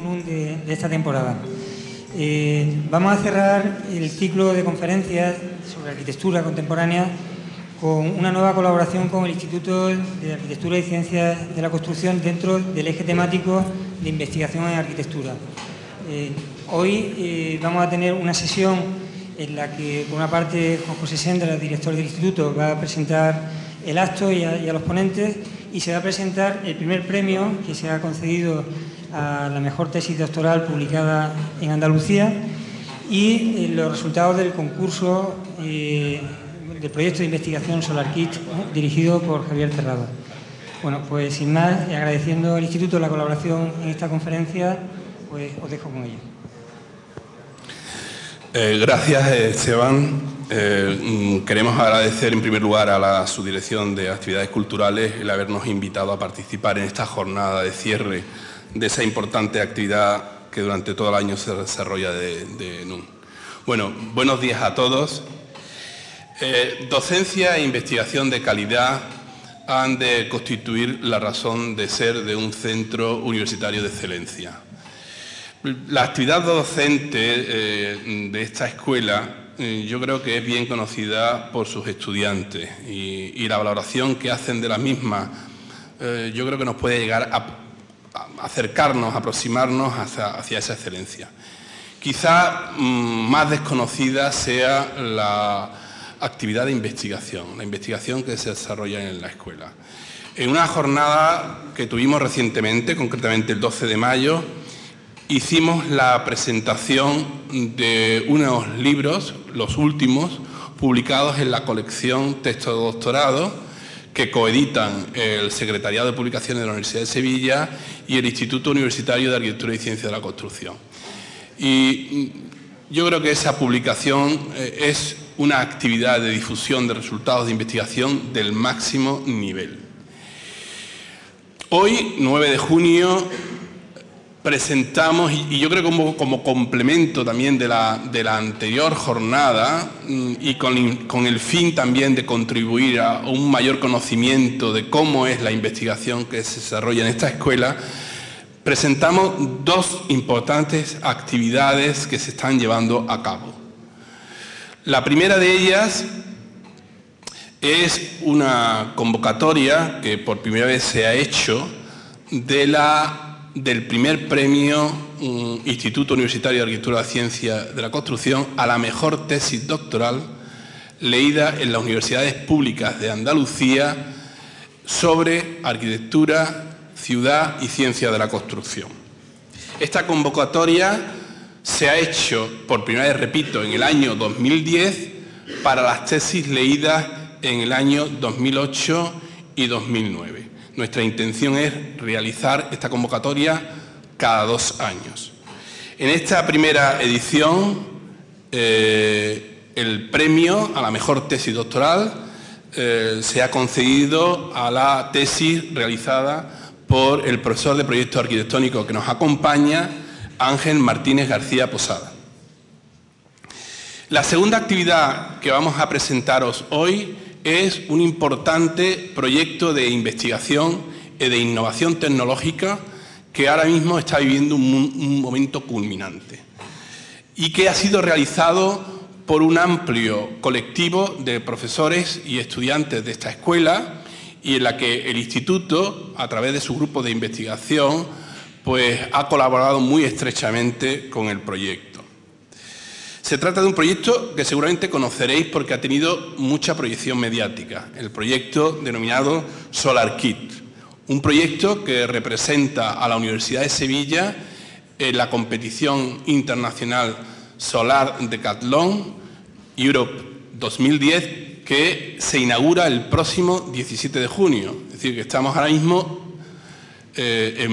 de, esta temporada. Eh, vamos a cerrar el ciclo de conferencias sobre arquitectura contemporánea con una nueva colaboración con el Instituto de Arquitectura y Ciencias de la Construcción dentro del eje temático de investigación en arquitectura. Eh, hoy eh, vamos a tener una sesión en la que, por una parte, Juan José Sendra, director del instituto, va a presentar el acto y a, los ponentes y se va a presentar el primer premio que se ha concedido a la mejor tesis doctoral publicada en Andalucía y eh, los resultados del concurso del proyecto de investigación SolarKit dirigido por Javier Terrado. Bueno, pues sin más, agradeciendo al Instituto la colaboración en esta conferencia, pues os dejo con ello. Eh, gracias, Esteban. Eh, mm, queremos agradecer en primer lugar a la Subdirección de Actividades Culturales el habernos invitado a participar en esta jornada de cierre de esa importante actividad que durante todo el año se desarrolla de, de NUN. Bueno, buenos días a todos. Eh, docencia e investigación de calidad han de constituir la razón de ser de un centro universitario de excelencia. La actividad docente eh, de esta escuela eh, yo creo que es bien conocida por sus estudiantes y, la valoración que hacen de la misma yo creo que nos puede llegar a, acercarnos, aproximarnos hacia, esa excelencia. Quizá mm, más desconocida sea la actividad de investigación, la investigación que se desarrolla en la escuela. En una jornada que tuvimos recientemente, concretamente el 12 de mayo, hicimos la presentación de unos libros, los últimos, publicados en la colección Texto de Doctorado, que coeditan el Secretariado de Publicaciones de la Universidad de Sevilla y el Instituto Universitario de Arquitectura y Ciencia de la Construcción. Y yo creo que esa publicación eh, es una actividad de difusión de resultados de investigación del máximo nivel. Hoy, 9 de junio, presentamos, y yo creo como, como complemento también de la, de la anterior jornada, mm, y con, con, el fin también de contribuir a un mayor conocimiento de cómo es la investigación que se desarrolla en esta escuela, presentamos dos importantes actividades que se están llevando a cabo. La primera de ellas es una convocatoria que por primera vez se ha hecho de la, del primer premio Instituto Universitario de Arquitectura y Ciencia de la Construcción a la mejor tesis doctoral leída en las universidades públicas de Andalucía sobre arquitectura, ciudad y ciencia de la construcción. Esta convocatoria se ha hecho por primera vez, repito, en el año 2010 para las tesis leídas en el año 2008 y 2009. Nuestra intención es realizar esta convocatoria cada dos años. En esta primera edición, eh, el premio a la mejor tesis doctoral eh, se ha concedido a la tesis realizada por el profesor de proyecto arquitectónico que nos acompaña, Ángel Martínez García Posada. La segunda actividad que vamos a presentaros hoy es un importante proyecto de investigación y de innovación tecnológica que ahora mismo está viviendo un, momento culminante y que ha sido realizado por un amplio colectivo de profesores y estudiantes de esta escuela y en la que el instituto, a través de su grupo de investigación, pues ha colaborado muy estrechamente con el proyecto. Se trata de un proyecto que seguramente conoceréis porque ha tenido mucha proyección mediática, el proyecto denominado SolarKit, un proyecto que representa a la Universidad de Sevilla en la competición internacional Solar Decathlon Europe 2010 que se inaugura el próximo 17 de junio. Es decir, que estamos ahora mismo eh,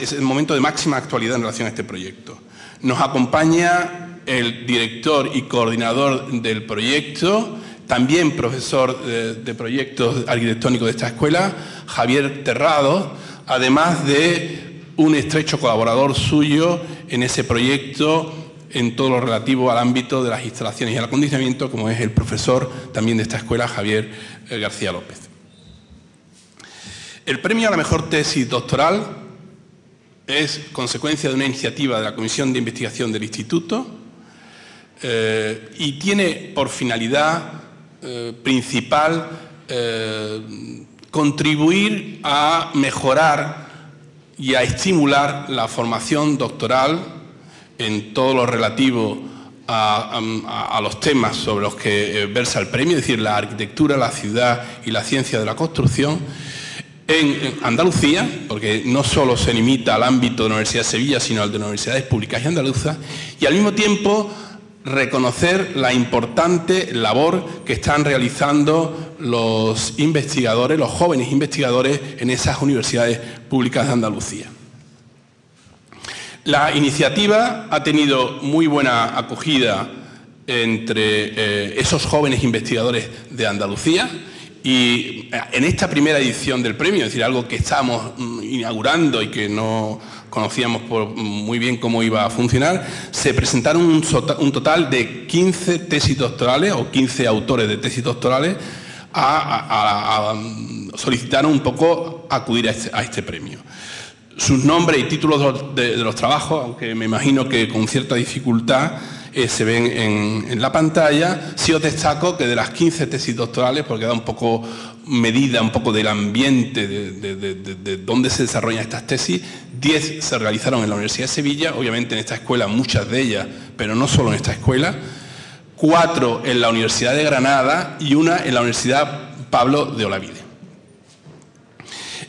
es el momento de máxima actualidad en relación a este proyecto. Nos acompaña el director y coordinador del proyecto, también profesor de, proyectos arquitectónicos de esta escuela, Javier Terrado, además de un estrecho colaborador suyo en ese proyecto en todo lo relativo al ámbito de las instalaciones y al acondicionamiento, como es el profesor también de esta escuela, Javier eh, García López. El premio a la mejor tesis doctoral es consecuencia de una iniciativa de la Comisión de Investigación del Instituto eh, y tiene por finalidad eh, principal eh, contribuir a mejorar y a estimular la formación doctoral en todo lo relativo a, los temas sobre los que versa el premio, es decir, la arquitectura, la ciudad y la ciencia de la construcción, en Andalucía, porque no solo se limita al ámbito de la Universidad de Sevilla, sino al de universidades públicas y andaluzas, y al mismo tiempo reconocer la importante labor que están realizando los investigadores, los jóvenes investigadores en esas universidades públicas de Andalucía. La iniciativa ha tenido muy buena acogida entre eh, esos jóvenes investigadores de Andalucía y eh, en esta primera edición del premio, es decir, algo que estamos mm, inaugurando y que no conocíamos muy bien cómo iba a funcionar, se presentaron un, total de 15 tesis doctorales o 15 autores de tesis doctorales a, solicitaron un poco acudir a este, este premio sus nombres y títulos de, los trabajos, aunque me imagino que con cierta dificultad eh, se ven en, la pantalla. Sí os destaco que de las 15 tesis doctorales, porque da un poco medida, un poco del ambiente de, de, dónde se desarrollan estas tesis, 10 se realizaron en la Universidad de Sevilla, obviamente en esta escuela muchas de ellas, pero no solo en esta escuela, cuatro en la Universidad de Granada y una en la Universidad Pablo de Olavide.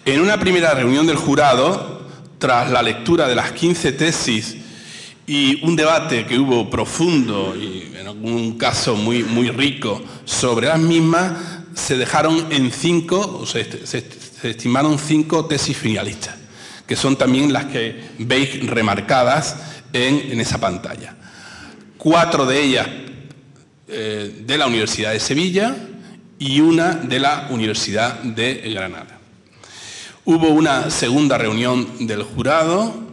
En una primera reunión del jurado, tras la lectura de las 15 tesis y un debate que hubo profundo y en algún caso muy, muy rico sobre las mismas, se dejaron en cinco, o se, estimaron cinco tesis finalistas, que son también las que veis remarcadas en, esa pantalla. Cuatro de ellas eh, de la Universidad de Sevilla y una de la Universidad de Granada. Hubo una segunda reunión del jurado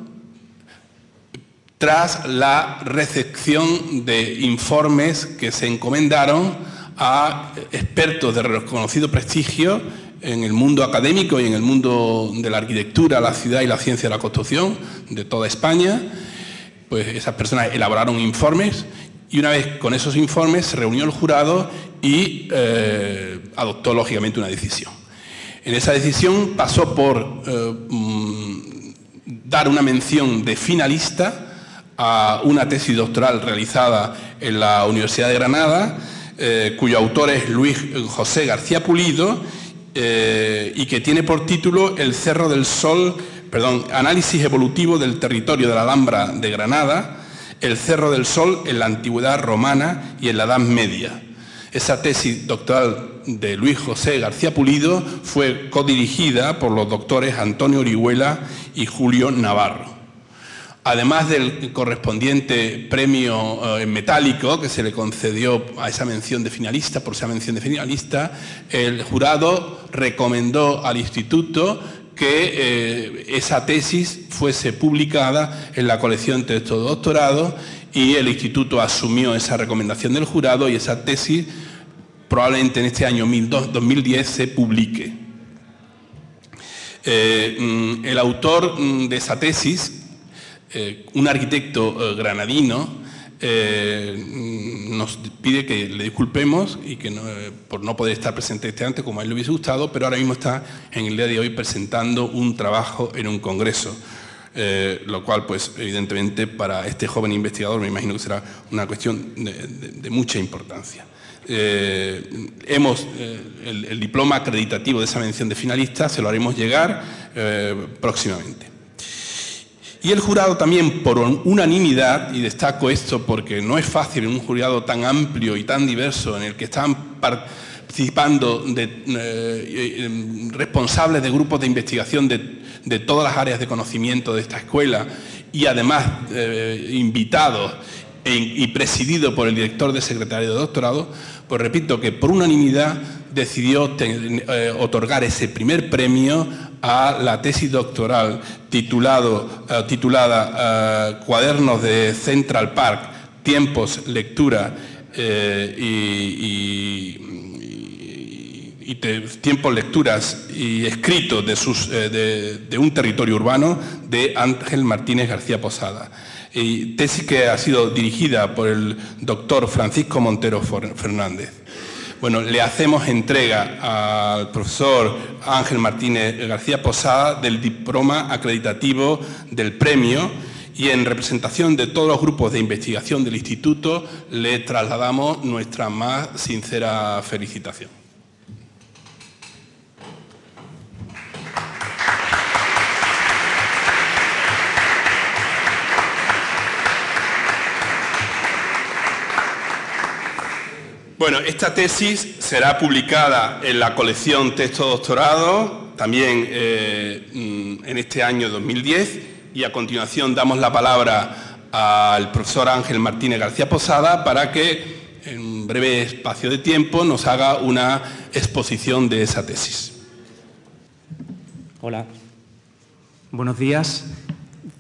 tras la recepción de informes que se encomendaron a expertos de reconocido prestigio en el mundo académico y en el mundo de la arquitectura, la ciudad y la ciencia de la construcción de toda España. Pues esas personas elaboraron informes y una vez con esos informes se reunió el jurado y eh, adoptó lógicamente una decisión. En esa decisión pasó por eh, mm, dar una mención de finalista a una tesis doctoral realizada en la Universidad de Granada, eh, cuyo autor es Luis José García Pulido eh, y que tiene por título El Cerro del Sol, perdón, Análisis evolutivo del territorio de la Alhambra de Granada, el Cerro del Sol en la antigüedad romana y en la Edad Media. Esa tesis doctoral de Luis José García Pulido fue codirigida por los doctores Antonio Orihuela y Julio Navarro además del correspondiente premio eh, metálico que se le concedió a esa mención de finalista, por esa mención de finalista, el jurado recomendó al instituto que eh, esa tesis fuese publicada en la colección texto de doctorado y el instituto asumió esa recomendación del jurado y esa tesis probablemente en este año 2010 se publique. Eh, mm, el autor mm, de esa tesis, eh, un arquitecto eh, granadino eh, nos pide que le disculpemos y que por no poder estar presente este antes como a él le hubiese gustado, pero ahora mismo está en el día de hoy presentando un trabajo en un congreso. lo cual, pues, evidentemente, para este joven investigador me imagino que será una cuestión de, mucha importancia. hemos el, el, diploma acreditativo de esa mención de finalista, se lo haremos llegar próximamente. Y el jurado también, por unanimidad, y destaco esto porque no es fácil en un jurado tan amplio y tan diverso en el que están participando eh, eh, responsables de grupos de investigación de, todas las áreas de conocimiento de esta escuela y además eh, invitados e y presidido por el director de secretario de doctorado, pues repito que por unanimidad decidió otorgar ese primer premio a la tesis doctoral eh, titulada eh, Cuadernos de Central Park, Tiempos, Lectura eh, y, tiempos lecturas y escritos de, un territorio urbano de Ángel Martínez García Posada. Y tesis que ha sido dirigida por el doctor Francisco Montero Fernández. Bueno, le hacemos entrega al profesor Ángel Martínez García Posada del diploma acreditativo del premio y en representación de todos los grupos de investigación del instituto le trasladamos nuestra más sincera felicitación. Bueno, esta tesis será publicada en la colección Texto Doctorado, también eh, mm, en este año 2010 y a continuación damos la palabra al profesor Ángel Martínez García Posada para que en un breve espacio de tiempo nos haga una exposición de esa tesis. Hola, buenos días.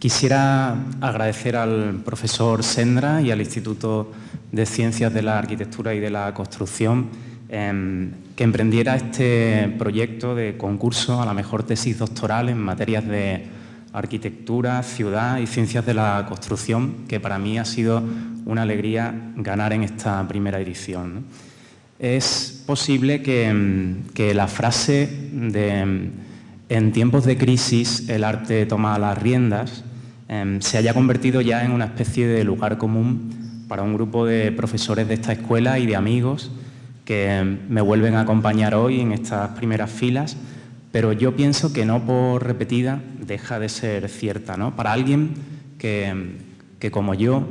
Quisiera agradecer al profesor Sendra y al Instituto de Ciencias de la Arquitectura y de la Construcción em, que emprendiera este proyecto de concurso a la mejor tesis doctoral en materias de arquitectura, ciudad y ciencias de la construcción, que para mí ha sido una alegría ganar en esta primera edición. Es posible mm, que, la frase de mm, en tiempos de crisis el arte toma las riendas em, se haya convertido ya en una especie de lugar común para un grupo de profesores de esta escuela y de amigos que em, me vuelven a acompañar hoy en estas primeras filas pero yo pienso que no por repetida deja de ser cierta. ¿no? Para alguien que, como yo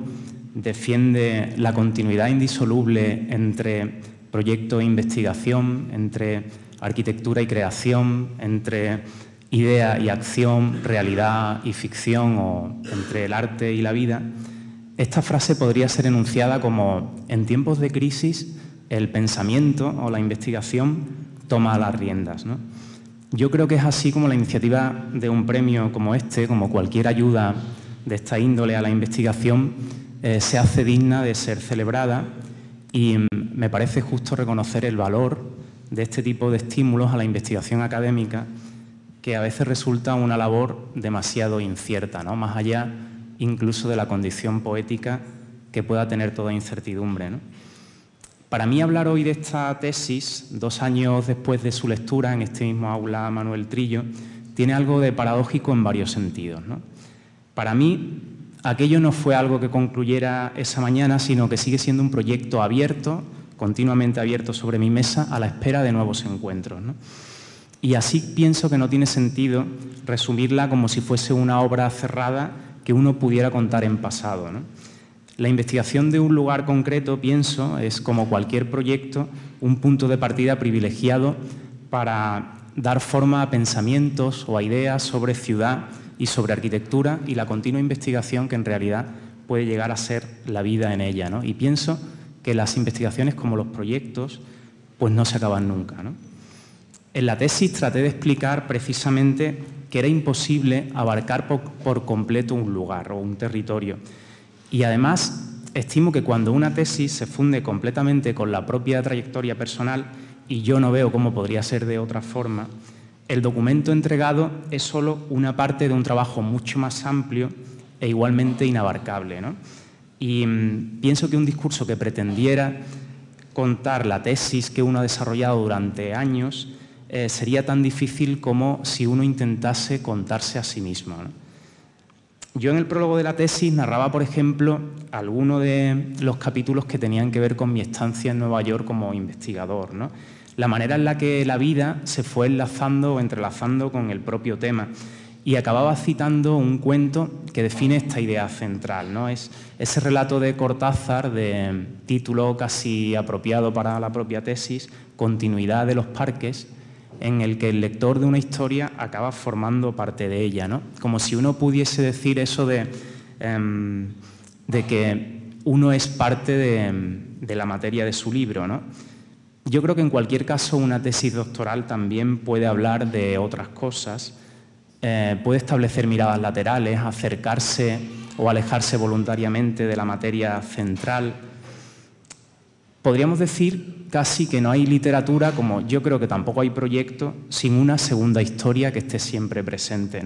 defiende la continuidad indisoluble entre proyecto e investigación, entre arquitectura y creación, entre idea y acción, realidad y ficción o entre el arte y la vida, esta frase podría ser enunciada como en tiempos de crisis el pensamiento o la investigación toma las riendas. Yo creo que es así como la iniciativa de un premio como este, como cualquier ayuda de esta índole a la investigación, eh, se hace digna de ser celebrada y mm, me parece justo reconocer el valor de este tipo de estímulos a la investigación académica, que a veces resulta una labor demasiado incierta, ¿no? más allá incluso de la condición poética que pueda tener toda incertidumbre. ¿no? Para mí hablar hoy de esta tesis, dos años después de su lectura en este mismo aula Manuel Trillo, tiene algo de paradójico en varios sentidos. Para mí, aquello no fue algo que concluyera esa mañana, sino que sigue siendo un proyecto abierto, continuamente abierto sobre mi mesa, a la espera de nuevos encuentros. Y así pienso que no tiene sentido resumirla como si fuese una obra cerrada que uno pudiera contar en pasado. La investigación de un lugar concreto, pienso, es como cualquier proyecto, un punto de partida privilegiado para dar forma a pensamientos o a ideas sobre ciudad y sobre arquitectura y la continua investigación que en realidad puede llegar a ser la vida en ella. Y pienso que las investigaciones como los proyectos pues no se acaban nunca. En la tesis traté de explicar precisamente que era imposible abarcar por completo un lugar o un territorio y además, estimo que cuando una tesis se funde completamente con la propia trayectoria personal, y yo no veo cómo podría ser de otra forma, el documento entregado es solo una parte de un trabajo mucho más amplio e igualmente inabarcable. Y mm, pienso que un discurso que pretendiera contar la tesis que uno ha desarrollado durante años eh, sería tan difícil como si uno intentase contarse a sí mismo. Yo en el prólogo de la tesis narraba, por ejemplo, algunos de los capítulos que tenían que ver con mi estancia en Nueva York como investigador, la manera en la que la vida se fue enlazando o entrelazando con el propio tema. Y acababa citando un cuento que define esta idea central. Es ese relato de Cortázar, de título casi apropiado para la propia tesis, Continuidad de los parques, en el que el lector de una historia acaba formando parte de ella, ¿no? Como si uno pudiese decir eso de, em, de que uno es parte de, la materia de su libro, ¿no? Yo creo que en cualquier caso una tesis doctoral también puede hablar de otras cosas, eh, puede establecer miradas laterales, acercarse o alejarse voluntariamente de la materia central. Podríamos decir casi que no hay literatura, como yo creo que tampoco hay proyecto, sin una segunda historia que esté siempre presente.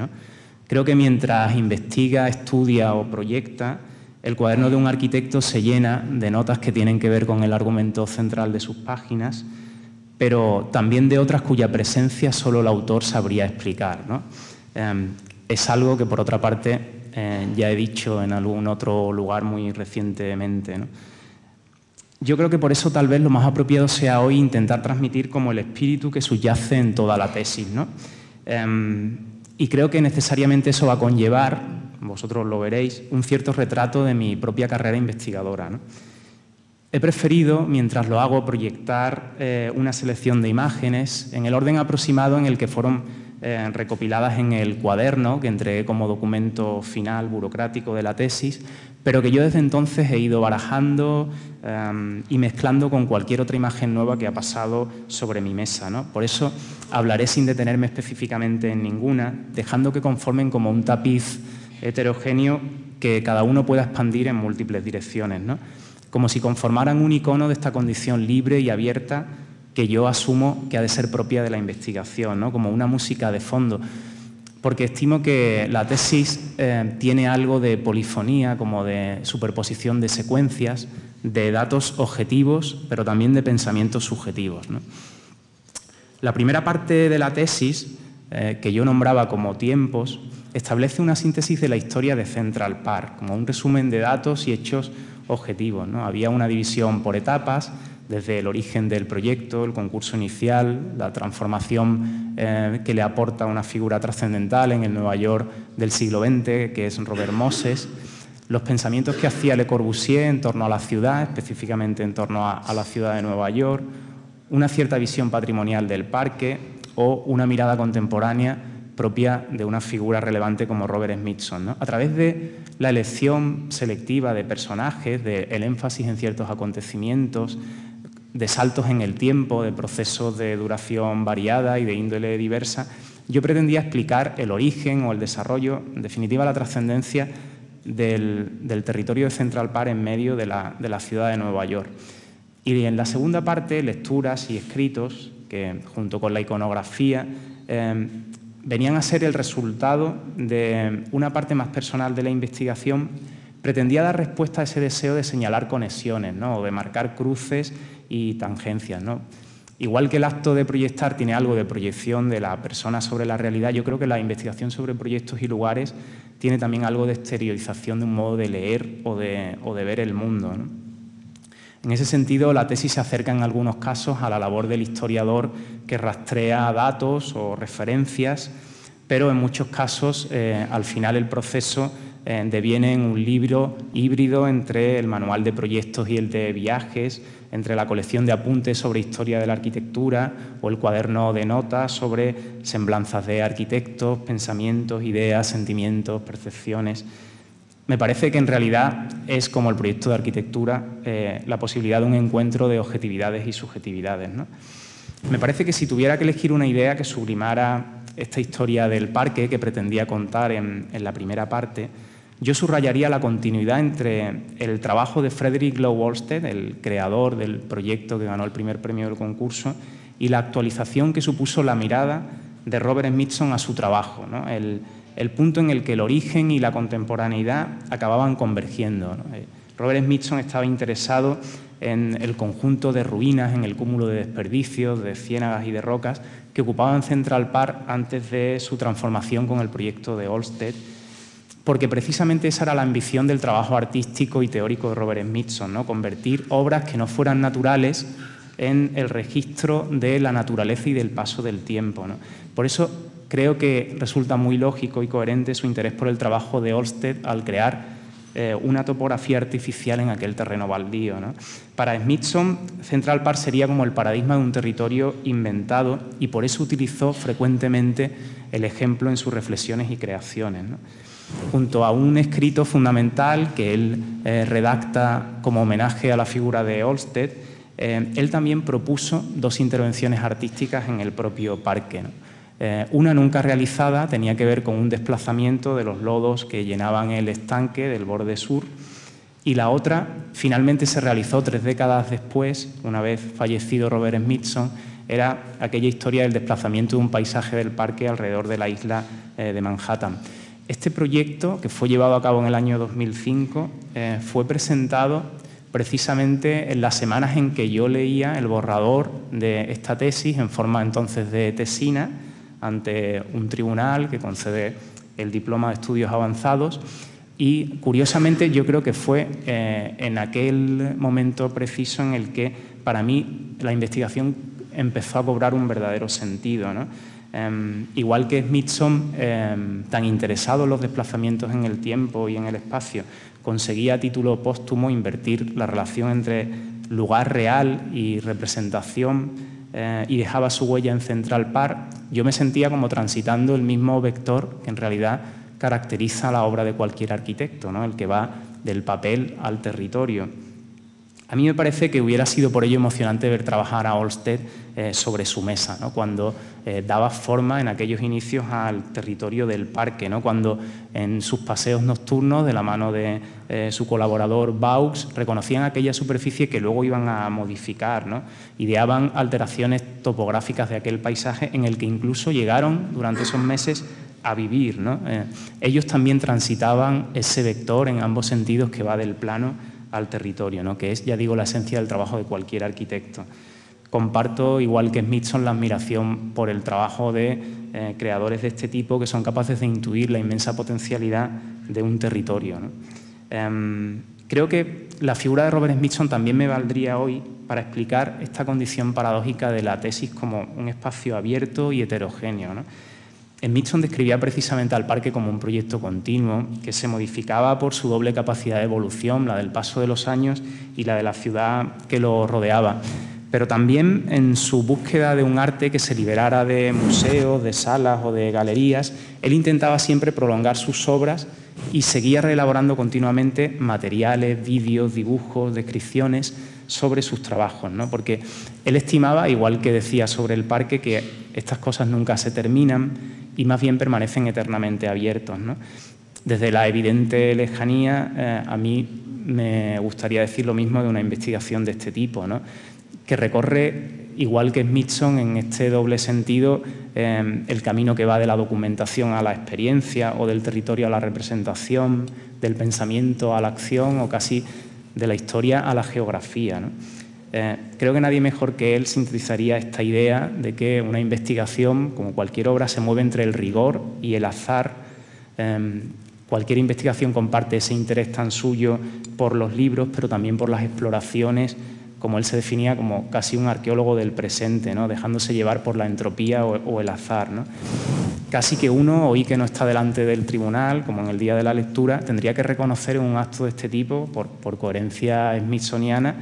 Creo que mientras investiga, estudia o proyecta, el cuaderno de un arquitecto se llena de notas que tienen que ver con el argumento central de sus páginas, pero también de otras cuya presencia solo el autor sabría explicar. Em, es algo que, por otra parte, eh, ya he dicho en algún otro lugar muy recientemente. Yo creo que por eso tal vez lo más apropiado sea hoy intentar transmitir como el espíritu que subyace en toda la tesis. Em, y creo que necesariamente eso va a conllevar, vosotros lo veréis, un cierto retrato de mi propia carrera investigadora. He preferido, mientras lo hago, proyectar eh, una selección de imágenes en el orden aproximado en el que fueron eh, recopiladas en el cuaderno que entregué como documento final burocrático de la tesis, pero que yo desde entonces he ido barajando em, y mezclando con cualquier otra imagen nueva que ha pasado sobre mi mesa. Por eso hablaré sin detenerme específicamente en ninguna, dejando que conformen como un tapiz heterogéneo que cada uno pueda expandir en múltiples direcciones, como si conformaran un icono de esta condición libre y abierta que yo asumo que ha de ser propia de la investigación, ¿no? como una música de fondo, porque estimo que la tesis eh, tiene algo de polifonía, como de superposición de secuencias, de datos objetivos, pero también de pensamientos subjetivos. La primera parte de la tesis, eh, que yo nombraba como tiempos, establece una síntesis de la historia de Central Park, como un resumen de datos y hechos objetivos. ¿no? Había una división por etapas, desde el origen del proyecto, el concurso inicial, la transformación eh, que le aporta una figura trascendental en el Nueva York del siglo XX, que es Robert Moses, los pensamientos que hacía Le Corbusier en torno a la ciudad, específicamente en torno a, la ciudad de Nueva York, una cierta visión patrimonial del parque o una mirada contemporánea propia de una figura relevante como Robert Smithson. A través de la elección selectiva de personajes, del énfasis en ciertos acontecimientos, de saltos en el tiempo, de procesos de duración variada y de índole diversa, yo pretendía explicar el origen o el desarrollo, en definitiva la trascendencia del, territorio de Central Park en medio de la, ciudad de Nueva York. Y en la segunda parte, lecturas y escritos, que junto con la iconografía em, venían a ser el resultado de una parte más personal de la investigación, pretendía dar respuesta a ese deseo de señalar conexiones ¿no? de marcar cruces y tangencias. ¿no? Igual que el acto de proyectar tiene algo de proyección de la persona sobre la realidad, yo creo que la investigación sobre proyectos y lugares tiene también algo de exteriorización de un modo de leer o de, o de ver el mundo. En ese sentido, la tesis se acerca en algunos casos a la labor del historiador que rastrea datos o referencias, pero en muchos casos, eh, al final, el proceso eh, deviene en un libro híbrido entre el manual de proyectos y el de viajes, entre la colección de apuntes sobre historia de la arquitectura o el cuaderno de notas sobre semblanzas de arquitectos, pensamientos, ideas, sentimientos, percepciones. Me parece que en realidad es como el proyecto de arquitectura eh, la posibilidad de un encuentro de objetividades y subjetividades. Me parece que si tuviera que elegir una idea que sublimara esta historia del parque que pretendía contar en la primera parte, yo subrayaría la continuidad entre el trabajo de Frederick Lowe Olsted, el creador del proyecto que ganó el primer premio del concurso, y la actualización que supuso la mirada de Robert Smithson a su trabajo, el, punto en el que el origen y la contemporaneidad acababan convergiendo. Eh, Robert Smithson estaba interesado en el conjunto de ruinas, en el cúmulo de desperdicios, de ciénagas y de rocas que ocupaban Central Park antes de su transformación con el proyecto de Olsted porque precisamente esa era la ambición del trabajo artístico y teórico de Robert Smithson, ¿no? convertir obras que no fueran naturales en el registro de la naturaleza y del paso del tiempo. Por eso creo que resulta muy lógico y coherente su interés por el trabajo de Olsted al crear eh, una topografía artificial en aquel terreno baldío. Para Smithson, Central Park sería como el paradigma de un territorio inventado y por eso utilizó frecuentemente el ejemplo en sus reflexiones y creaciones junto a un escrito fundamental que él eh, redacta como homenaje a la figura de Olsted, eh, él también propuso dos intervenciones artísticas en el propio parque. Eh, una nunca realizada tenía que ver con un desplazamiento de los lodos que llenaban el estanque del borde sur y la otra finalmente se realizó tres décadas después, una vez fallecido Robert Smithson, era aquella historia del desplazamiento de un paisaje del parque alrededor de la isla de Manhattan. Este proyecto, que fue llevado a cabo en el año 2005, eh, fue presentado precisamente en las semanas en que yo leía el borrador de esta tesis en forma entonces de tesina ante un tribunal que concede el diploma de estudios avanzados y curiosamente yo creo que fue eh, en aquel momento preciso en el que para mí la investigación empezó a cobrar un verdadero sentido. Em, igual que Smithson, em, tan interesado en los desplazamientos en el tiempo y en el espacio, conseguía a título póstumo invertir la relación entre lugar real y representación eh, y dejaba su huella en Central Park, yo me sentía como transitando el mismo vector que en realidad caracteriza la obra de cualquier arquitecto, ¿no? el que va del papel al territorio. A mí me parece que hubiera sido por ello emocionante ver trabajar a Olsted eh, sobre su mesa, ¿no? cuando eh, daba forma en aquellos inicios al territorio del parque, ¿no? cuando en sus paseos nocturnos, de la mano de eh, su colaborador Baux, reconocían aquella superficie que luego iban a modificar, ¿no? ideaban alteraciones topográficas de aquel paisaje en el que incluso llegaron durante esos meses a vivir. ellos también transitaban ese vector en ambos sentidos que va del plano al territorio, ¿no? que es, ya digo, la esencia del trabajo de cualquier arquitecto. Comparto, igual que Smithson, la admiración por el trabajo de eh, creadores de este tipo que son capaces de intuir la inmensa potencialidad de un territorio. Em, creo que la figura de Robert Smithson también me valdría hoy para explicar esta condición paradójica de la tesis como un espacio abierto y heterogéneo. ¿no? Smithson describía precisamente al parque como un proyecto continuo que se modificaba por su doble capacidad de evolución, la del paso de los años y la de la ciudad que lo rodeaba, pero también en su búsqueda de un arte que se liberara de museos, de salas o de galerías, él intentaba siempre prolongar sus obras y seguía reelaborando continuamente materiales, vídeos, dibujos, descripciones sobre sus trabajos, ¿no? porque él estimaba, igual que decía sobre el parque, que estas cosas nunca se terminan y más bien permanecen eternamente abiertos. Desde la evidente lejanía, eh, a mí me gustaría decir lo mismo de una investigación de este tipo, que recorre, igual que Smithson, en este doble sentido, eh, el camino que va de la documentación a la experiencia o del territorio a la representación, del pensamiento a la acción o casi de la historia a la geografía. Eh, creo que nadie mejor que él sintetizaría esta idea de que una investigación, como cualquier obra, se mueve entre el rigor y el azar. Em, cualquier investigación comparte ese interés tan suyo por los libros, pero también por las exploraciones, como él se definía como casi un arqueólogo del presente, ¿no? dejándose llevar por la entropía o, el azar. Casi que uno, hoy que no está delante del tribunal, como en el día de la lectura, tendría que reconocer un acto de este tipo, por, por coherencia smithsoniana,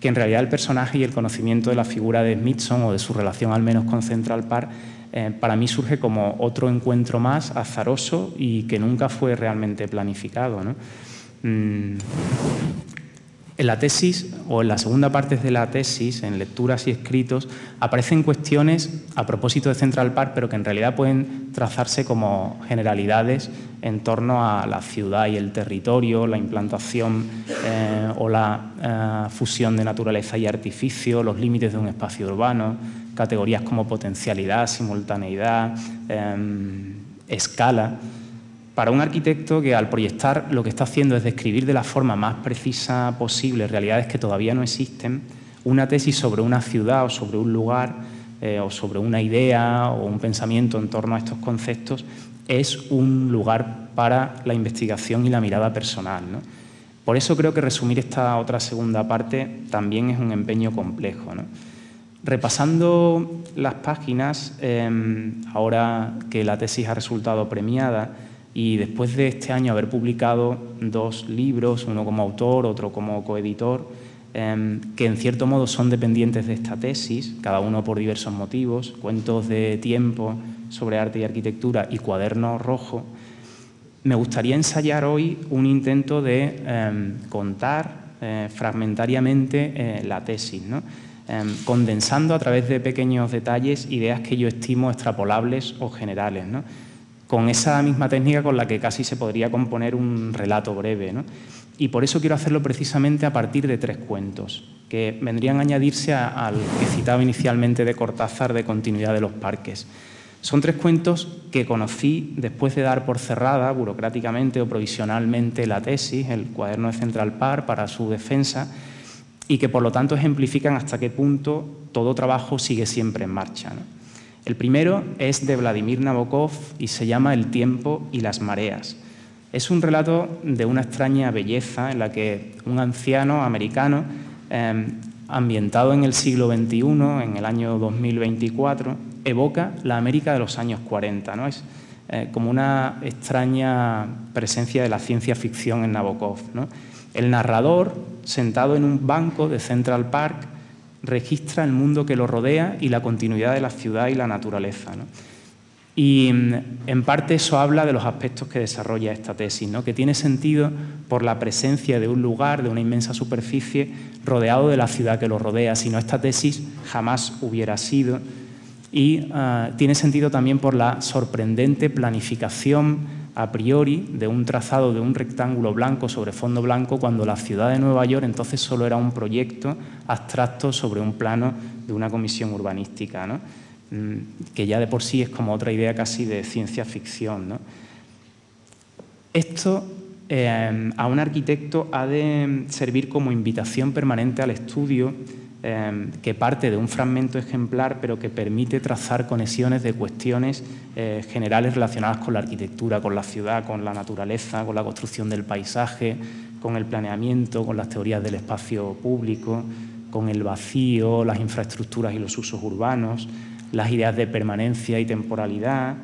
que en realidad el personaje y el conocimiento de la figura de Smithson o de su relación al menos con Central Park eh, para mí surge como otro encuentro más azaroso y que nunca fue realmente planificado. Mm, en la tesis o en la segunda parte de la tesis, en lecturas y escritos, aparecen cuestiones a propósito de Central Park, pero que en realidad pueden trazarse como generalidades en torno a la ciudad y el territorio, la implantación eh, o la eh, fusión de naturaleza y artificio, los límites de un espacio urbano, categorías como potencialidad, simultaneidad, em, escala para un arquitecto que al proyectar lo que está haciendo es describir de la forma más precisa posible realidades que todavía no existen, una tesis sobre una ciudad o sobre un lugar eh, o sobre una idea o un pensamiento en torno a estos conceptos es un lugar para la investigación y la mirada personal. Por eso creo que resumir esta otra segunda parte también es un empeño complejo. Repasando las páginas, em, ahora que la tesis ha resultado premiada, y después de este año haber publicado dos libros, uno como autor, otro como coeditor, em, que en cierto modo son dependientes de esta tesis, cada uno por diversos motivos, cuentos de tiempo sobre arte y arquitectura y cuaderno rojo, me gustaría ensayar hoy un intento de em, contar eh, fragmentariamente eh, la tesis, em, condensando a través de pequeños detalles ideas que yo estimo extrapolables o generales. Con esa misma técnica con la que casi se podría componer un relato breve. Y por eso quiero hacerlo precisamente a partir de tres cuentos, que vendrían a añadirse al que citaba inicialmente de Cortázar de continuidad de los parques. Son tres cuentos que conocí después de dar por cerrada, burocráticamente o provisionalmente, la tesis, el cuaderno de Central Park, para su defensa, y que por lo tanto ejemplifican hasta qué punto todo trabajo sigue siempre en marcha. El primero es de Vladimir Nabokov y se llama El tiempo y las mareas. Es un relato de una extraña belleza en la que un anciano americano, em, ambientado en el siglo XXI, en el año 2024, evoca la América de los años 40. ¿no? Es eh, como una extraña presencia de la ciencia ficción en Nabokov. El narrador, sentado en un banco de Central Park, registra el mundo que lo rodea y la continuidad de la ciudad y la naturaleza. Y mm, en parte eso habla de los aspectos que desarrolla esta tesis, ¿no? que tiene sentido por la presencia de un lugar, de una inmensa superficie, rodeado de la ciudad que lo rodea, si no esta tesis jamás hubiera sido. Y ah, tiene sentido también por la sorprendente planificación a priori de un trazado de un rectángulo blanco sobre fondo blanco cuando la ciudad de Nueva York entonces solo era un proyecto abstracto sobre un plano de una comisión urbanística, mm, que ya de por sí es como otra idea casi de ciencia ficción. Esto eh, a un arquitecto ha de servir como invitación permanente al estudio Em, que parte de un fragmento ejemplar, pero que permite trazar conexiones de cuestiones eh, generales relacionadas con la arquitectura, con la ciudad, con la naturaleza, con la construcción del paisaje, con el planeamiento, con las teorías del espacio público, con el vacío, las infraestructuras y los usos urbanos, las ideas de permanencia y temporalidad,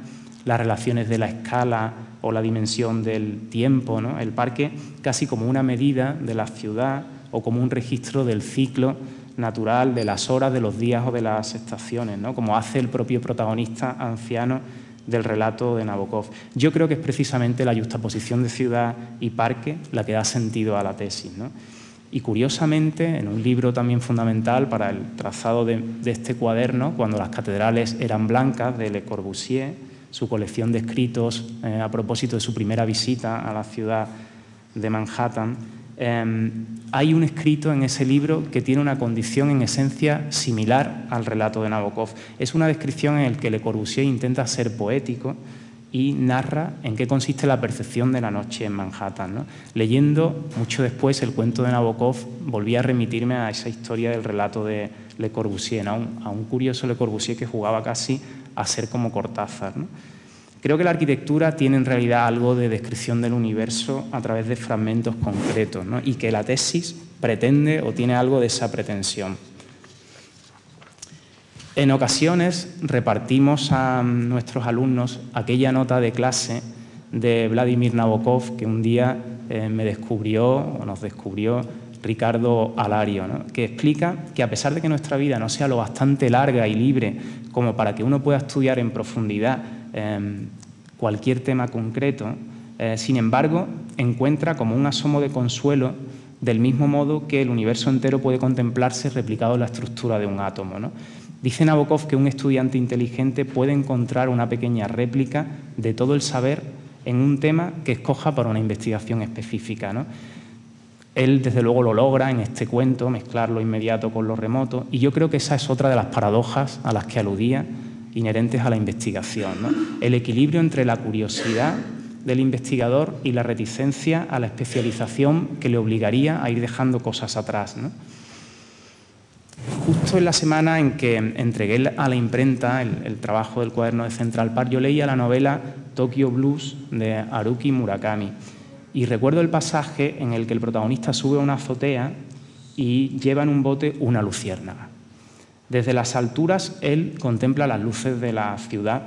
las relaciones de la escala o la dimensión del tiempo, el parque casi como una medida de la ciudad o como un registro del ciclo natural de las horas, de los días o de las estaciones, ¿no? como hace el propio protagonista anciano del relato de Nabokov. Yo creo que es precisamente la justaposición de ciudad y parque la que da sentido a la tesis. Y curiosamente, en un libro también fundamental para el trazado de, este cuaderno, cuando las catedrales eran blancas, de Le Corbusier, su colección de escritos eh, a propósito de su primera visita a la ciudad de Manhattan, Em, hay un escrito en ese libro que tiene una condición en esencia similar al relato de Nabokov. Es una descripción en la que Le Corbusier intenta ser poético y narra en qué consiste la percepción de la noche en Manhattan. Leyendo mucho después el cuento de Nabokov, volví a remitirme a esa historia del relato de Le Corbusier, a un, curioso Le Corbusier que jugaba casi a ser como Cortázar. Creo que la arquitectura tiene en realidad algo de descripción del universo a través de fragmentos concretos y que la tesis pretende o tiene algo de esa pretensión. En ocasiones repartimos a nuestros alumnos aquella nota de clase de Vladimir Nabokov que un día eh, me descubrió o nos descubrió Ricardo Alario, que explica que a pesar de que nuestra vida no sea lo bastante larga y libre como para que uno pueda estudiar en profundidad Em, cualquier tema concreto, eh, sin embargo, encuentra como un asomo de consuelo del mismo modo que el universo entero puede contemplarse replicado en la estructura de un átomo. ¿no? Dice Nabokov que un estudiante inteligente puede encontrar una pequeña réplica de todo el saber en un tema que escoja para una investigación específica. ¿no? Él, desde luego, lo logra en este cuento, mezclar lo inmediato con lo remoto, y yo creo que esa es otra de las paradojas a las que aludía inherentes a la investigación. El equilibrio entre la curiosidad del investigador y la reticencia a la especialización que le obligaría a ir dejando cosas atrás. Justo en la semana en que entregué a la imprenta el, trabajo del cuaderno de Central Park, yo leía la novela Tokyo Blues de Haruki Murakami. Y recuerdo el pasaje en el que el protagonista sube a una azotea y lleva en un bote una luciérnaga. Desde las alturas él contempla las luces de la ciudad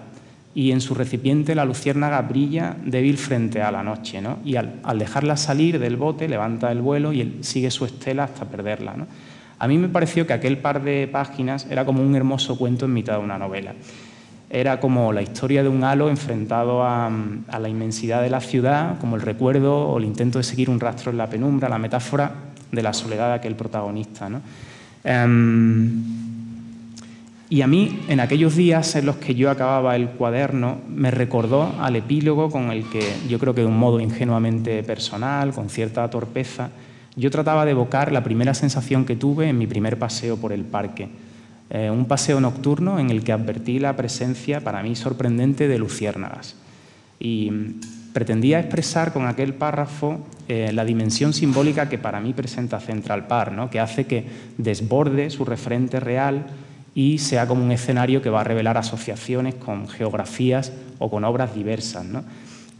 y en su recipiente la luciérnaga brilla débil frente a la noche. ¿no? Y al, dejarla salir del bote levanta el vuelo y él sigue su estela hasta perderla. A mí me pareció que aquel par de páginas era como un hermoso cuento en mitad de una novela. Era como la historia de un halo enfrentado a, la inmensidad de la ciudad, como el recuerdo o el intento de seguir un rastro en la penumbra, la metáfora de la soledad de aquel protagonista. Em, Y a mí, en aquellos días en los que yo acababa el cuaderno, me recordó al epílogo con el que yo creo que de un modo ingenuamente personal, con cierta torpeza, yo trataba de evocar la primera sensación que tuve en mi primer paseo por el parque. Eh, un paseo nocturno en el que advertí la presencia, para mí sorprendente, de luciérnagas. Y pretendía expresar con aquel párrafo eh, la dimensión simbólica que para mí presenta Central Park, ¿no? que hace que desborde su referente real y sea como un escenario que va a revelar asociaciones con geografías o con obras diversas. ¿no?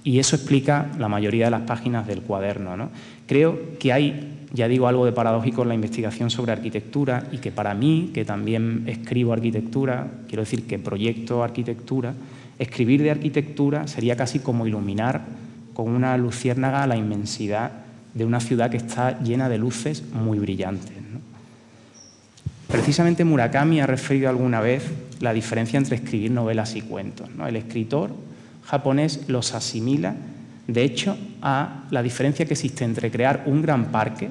Y eso explica la mayoría de las páginas del cuaderno. ¿no? Creo que hay, ya digo, algo de paradójico en la investigación sobre arquitectura y que para mí, que también escribo arquitectura, quiero decir que proyecto arquitectura, escribir de arquitectura sería casi como iluminar con una luciérnaga la inmensidad de una ciudad que está llena de luces muy brillantes. Precisamente Murakami ha referido alguna vez la diferencia entre escribir novelas y cuentos. El escritor japonés los asimila, de hecho, a la diferencia que existe entre crear un gran parque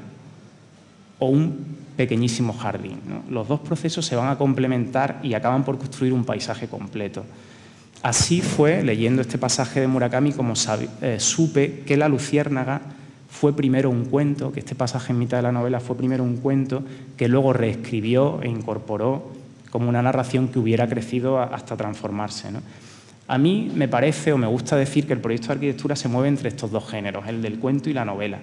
o un pequeñísimo jardín. Los dos procesos se van a complementar y acaban por construir un paisaje completo. Así fue, leyendo este pasaje de Murakami, como eh, supe que La Luciérnaga fue primero un cuento, que este pasaje en mitad de la novela fue primero un cuento que luego reescribió e incorporó como una narración que hubiera crecido hasta transformarse. A mí me parece o me gusta decir que el proyecto de arquitectura se mueve entre estos dos géneros, el del cuento y la novela.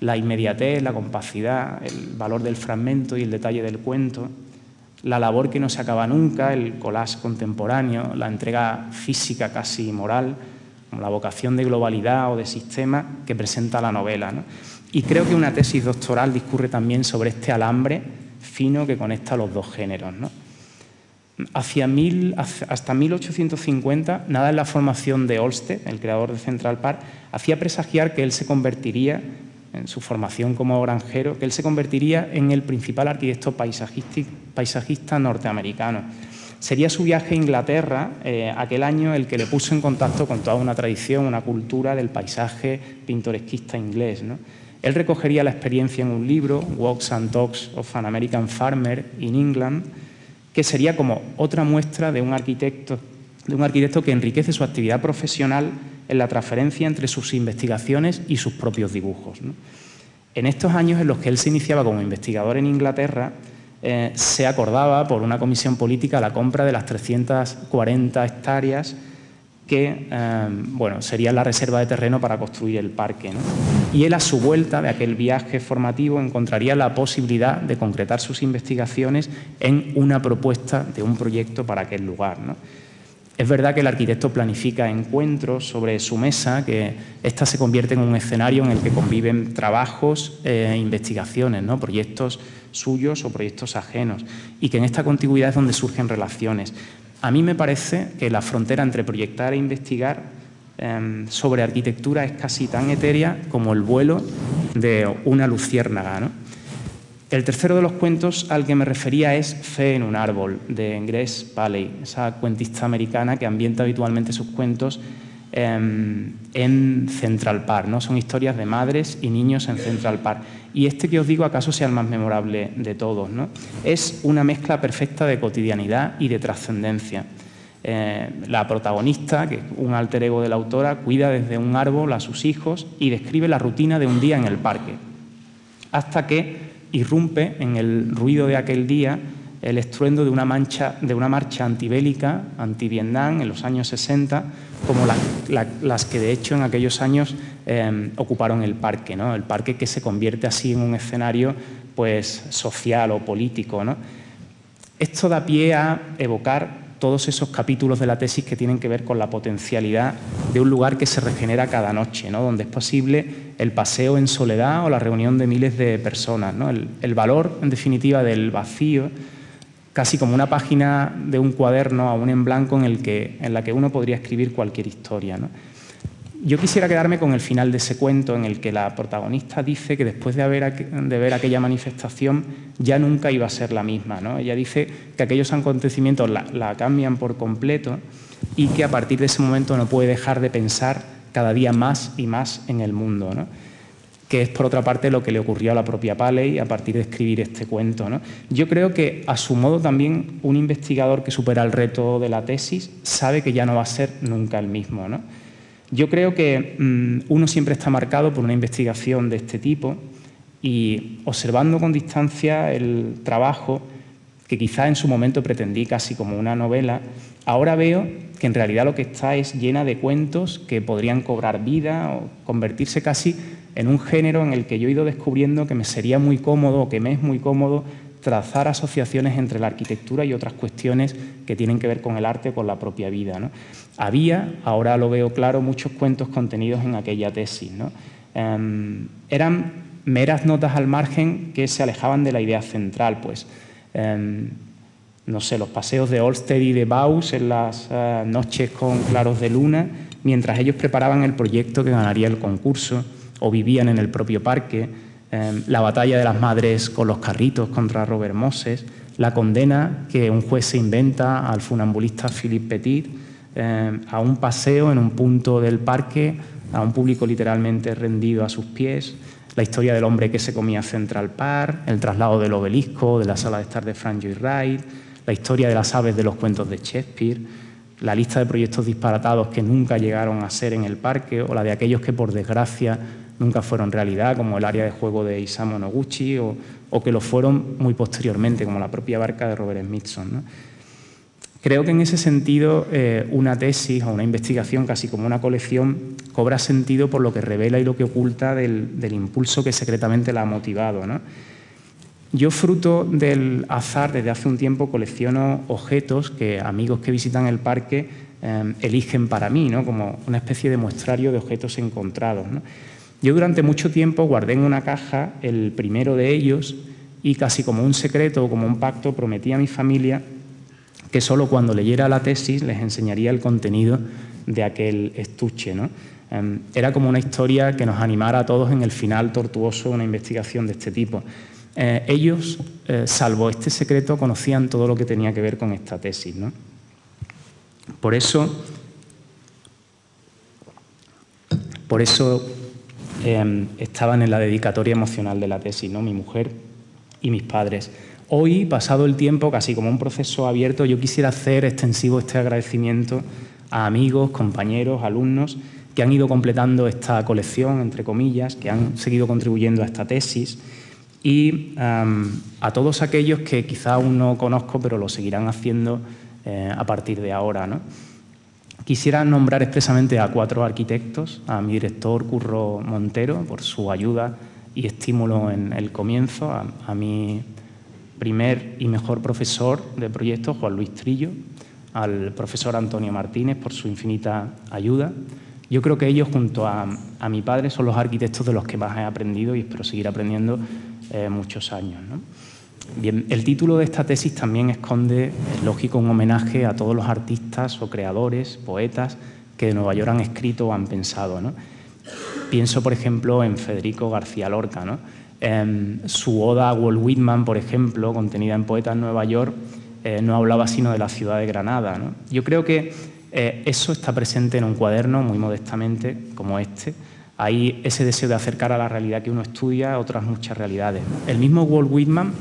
La inmediatez, la compacidad, el valor del fragmento y el detalle del cuento, la labor que no se acaba nunca, el collage contemporáneo, la entrega física casi moral, como la vocación de globalidad o de sistema que presenta la novela. Y creo que una tesis doctoral discurre también sobre este alambre fino que conecta los dos géneros. Hacia mil, hasta 1850, nada en la formación de Olsted, el creador de Central Park, hacía presagiar que él se convertiría, en su formación como granjero, que él se convertiría en el principal arquitecto paisajista norteamericano. Sería su viaje a Inglaterra eh, aquel año el que le puso en contacto con toda una tradición, una cultura del paisaje pintoresquista inglés. Él recogería la experiencia en un libro, Walks and Talks of an American Farmer in England, que sería como otra muestra de un arquitecto, de un arquitecto que enriquece su actividad profesional en la transferencia entre sus investigaciones y sus propios dibujos. En estos años en los que él se iniciaba como investigador en Inglaterra, eh, se acordaba por una comisión política la compra de las 340 hectáreas que eh, bueno, serían la reserva de terreno para construir el parque. Y él a su vuelta de aquel viaje formativo encontraría la posibilidad de concretar sus investigaciones en una propuesta de un proyecto para aquel lugar. Es verdad que el arquitecto planifica encuentros sobre su mesa, que ésta se convierte en un escenario en el que conviven trabajos e investigaciones, ¿no? proyectos suyos o proyectos ajenos, y que en esta contigüidad es donde surgen relaciones. A mí me parece que la frontera entre proyectar e investigar em, sobre arquitectura es casi tan etérea como el vuelo de una luciérnaga. El tercero de los cuentos al que me refería es Fe en un árbol, de Grace Paley, esa cuentista americana que ambienta habitualmente sus cuentos en Central Park. ¿no? Son historias de madres y niños en Central Park. Y este que os digo acaso sea el más memorable de todos. ¿no? Es una mezcla perfecta de cotidianidad y de trascendencia. Eh, la protagonista, que es un alter ego de la autora, cuida desde un árbol a sus hijos y describe la rutina de un día en el parque, hasta que irrumpe en el ruido de aquel día el estruendo de una, mancha, de una marcha antibélica, anti-Vietnam, en los años 60, como las que de hecho en aquellos años em, ocuparon el parque, ¿no? el parque que se convierte así en un escenario pues, social o político. ¿no? Esto da pie a evocar todos esos capítulos de la tesis que tienen que ver con la potencialidad de un lugar que se regenera cada noche, ¿no? donde es posible el paseo en soledad o la reunión de miles de personas. ¿no? El, valor, en definitiva, del vacío, casi como una página de un cuaderno aún en blanco en, el que, en la que uno podría escribir cualquier historia. ¿no? Yo quisiera quedarme con el final de ese cuento en el que la protagonista dice que después de, ver aquella manifestación ya nunca iba a ser la misma. ¿no? Ella dice que aquellos acontecimientos la, cambian por completo y que a partir de ese momento no puede dejar de pensar cada día más y más en el mundo. Que es por otra parte lo que le ocurrió a la propia Paley a partir de escribir este cuento. Yo creo que a su modo también un investigador que supera el reto de la tesis sabe que ya no va a ser nunca el mismo. Yo creo que mm, uno siempre está marcado por una investigación de este tipo y observando con distancia el trabajo, que quizá en su momento pretendí casi como una novela, ahora veo que en realidad lo que está es llena de cuentos que podrían cobrar vida o convertirse casi en un género en el que yo he ido descubriendo que me sería muy cómodo o que me es muy cómodo trazar asociaciones entre la arquitectura y otras cuestiones que tienen que ver con el arte con la propia vida. Había, ahora lo veo claro, muchos cuentos contenidos en aquella tesis. Em, eran meras notas al margen que se alejaban de la idea central, pues. Em, no sé, los paseos de Olsted y de Baus en las eh, noches con claros de luna, mientras ellos preparaban el proyecto que ganaría el concurso o vivían en el propio parque, em, la batalla de las madres con los carritos contra Robert Moses, la condena que un juez se inventa al funambulista Philippe Petit em, a un paseo en un punto del parque, a un público literalmente rendido a sus pies, la historia del hombre que se comía Central Park, el traslado del obelisco, de la sala de estar de Frank Lloyd Wright, la historia de las aves de los cuentos de Shakespeare, la lista de proyectos disparatados que nunca llegaron a ser en el parque o la de aquellos que por desgracia nunca fueron realidad, como el área de juego de Isamu Noguchi, o, que lo fueron muy posteriormente, como la propia barca de Robert Smithson. Creo que en ese sentido eh, una tesis o una investigación, casi como una colección, cobra sentido por lo que revela y lo que oculta del, impulso que secretamente la ha motivado. Yo, fruto del azar, desde hace un tiempo colecciono objetos que amigos que visitan el parque eh, eligen para mí, ¿no? como una especie de muestrario de objetos encontrados. Yo durante mucho tiempo guardé en una caja el primero de ellos y casi como un secreto como un pacto prometí a mi familia que solo cuando leyera la tesis les enseñaría el contenido de aquel estuche. Em, era como una historia que nos animara a todos en el final tortuoso de una investigación de este tipo. Eh, ellos, eh, salvo este secreto, conocían todo lo que tenía que ver con esta tesis. Por eso, por eso Em, estaban en la dedicatoria emocional de la tesis, ¿no? mi mujer y mis padres. Hoy, pasado el tiempo, casi como un proceso abierto, yo quisiera hacer extensivo este agradecimiento a amigos, compañeros, alumnos que han ido completando esta colección, entre comillas, que han seguido contribuyendo a esta tesis y em, a todos aquellos que quizá aún no conozco, pero lo seguirán haciendo eh, a partir de ahora. ¿no? Quisiera nombrar expresamente a cuatro arquitectos, a mi director Curro Montero por su ayuda y estímulo en el comienzo, a, mi primer y mejor profesor de proyectos, Juan Luis Trillo, al profesor Antonio Martínez por su infinita ayuda. Yo creo que ellos, junto a, mi padre, son los arquitectos de los que más he aprendido y espero seguir aprendiendo eh, muchos años. Bien, el título de esta tesis también esconde, es lógico, un homenaje a todos los artistas o creadores, poetas que de Nueva York han escrito o han pensado. Pienso, por ejemplo, en Federico García Lorca. ¿no? su oda a Walt Whitman, por ejemplo, contenida en Poetas en Nueva York, eh, no hablaba sino de la ciudad de Granada. Yo creo que eh, eso está presente en un cuaderno, muy modestamente, como este. Hay ese deseo de acercar a la realidad que uno estudia otras muchas realidades. El mismo Walt Whitman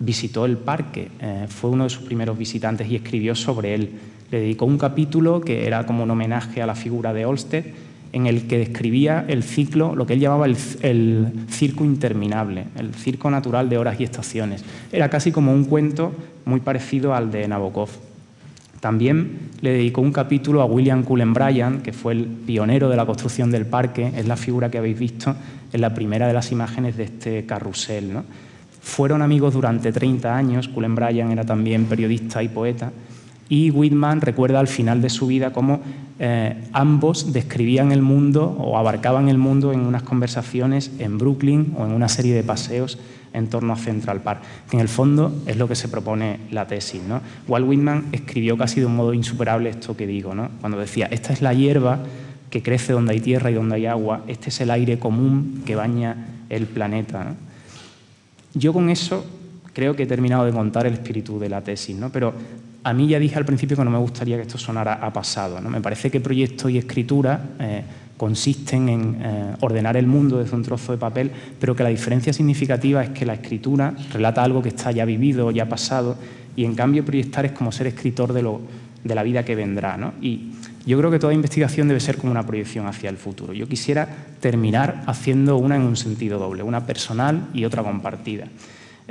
visitó el parque, eh, fue uno de sus primeros visitantes y escribió sobre él. Le dedicó un capítulo que era como un homenaje a la figura de Olsted, en el que describía el ciclo, lo que él llamaba el, circo interminable, el circo natural de horas y estaciones. Era casi como un cuento muy parecido al de Nabokov. También le dedicó un capítulo a William Cullen Bryan, que fue el pionero de la construcción del parque, es la figura que habéis visto en la primera de las imágenes de este carrusel. ¿no? Fueron amigos durante 30 años, Cullen Bryan era también periodista y poeta, y Whitman recuerda al final de su vida cómo eh, ambos describían el mundo o abarcaban el mundo en unas conversaciones en Brooklyn o en una serie de paseos en torno a Central Park, que en el fondo es lo que se propone la tesis. ¿no? Walt Whitman escribió casi de un modo insuperable esto que digo, ¿no? cuando decía, esta es la hierba que crece donde hay tierra y donde hay agua, este es el aire común que baña el planeta. Yo con eso creo que he terminado de contar el espíritu de la tesis, ¿no? pero a mí ya dije al principio que no me gustaría que esto sonara a pasado. ¿no? Me parece que proyecto y escritura, eh, consisten en eh, ordenar el mundo desde un trozo de papel, pero que la diferencia significativa es que la escritura relata algo que está ya vivido, ya pasado, y en cambio proyectar es como ser escritor de, lo, de la vida que vendrá. ¿no? Yo creo que toda investigación debe ser como una proyección hacia el futuro. Yo quisiera terminar haciendo una en un sentido doble, una personal y otra compartida.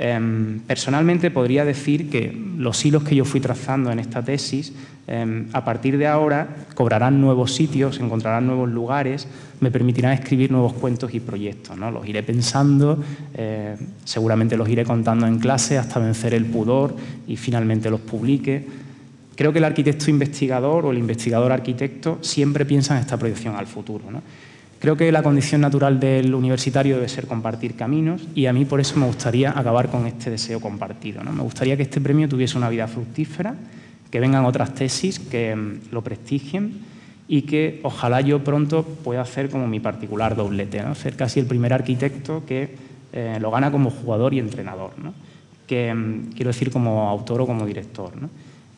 Em, personalmente podría decir que los hilos que yo fui trazando en esta tesis, em, a partir de ahora, cobrarán nuevos sitios, encontrarán nuevos lugares, me permitirán escribir nuevos cuentos y proyectos. ¿no? Los iré pensando, eh, seguramente los iré contando en clase hasta vencer el pudor y finalmente los publique. Creo que el arquitecto investigador o el investigador arquitecto siempre piensa en esta proyección al futuro. ¿no? Creo que la condición natural del universitario debe ser compartir caminos y a mí por eso me gustaría acabar con este deseo compartido. ¿no? Me gustaría que este premio tuviese una vida fructífera, que vengan otras tesis que mm, lo prestigien y que ojalá yo pronto pueda hacer como mi particular doblete, ¿no? ser casi el primer arquitecto que eh, lo gana como jugador y entrenador, ¿no? que mm, quiero decir como autor o como director.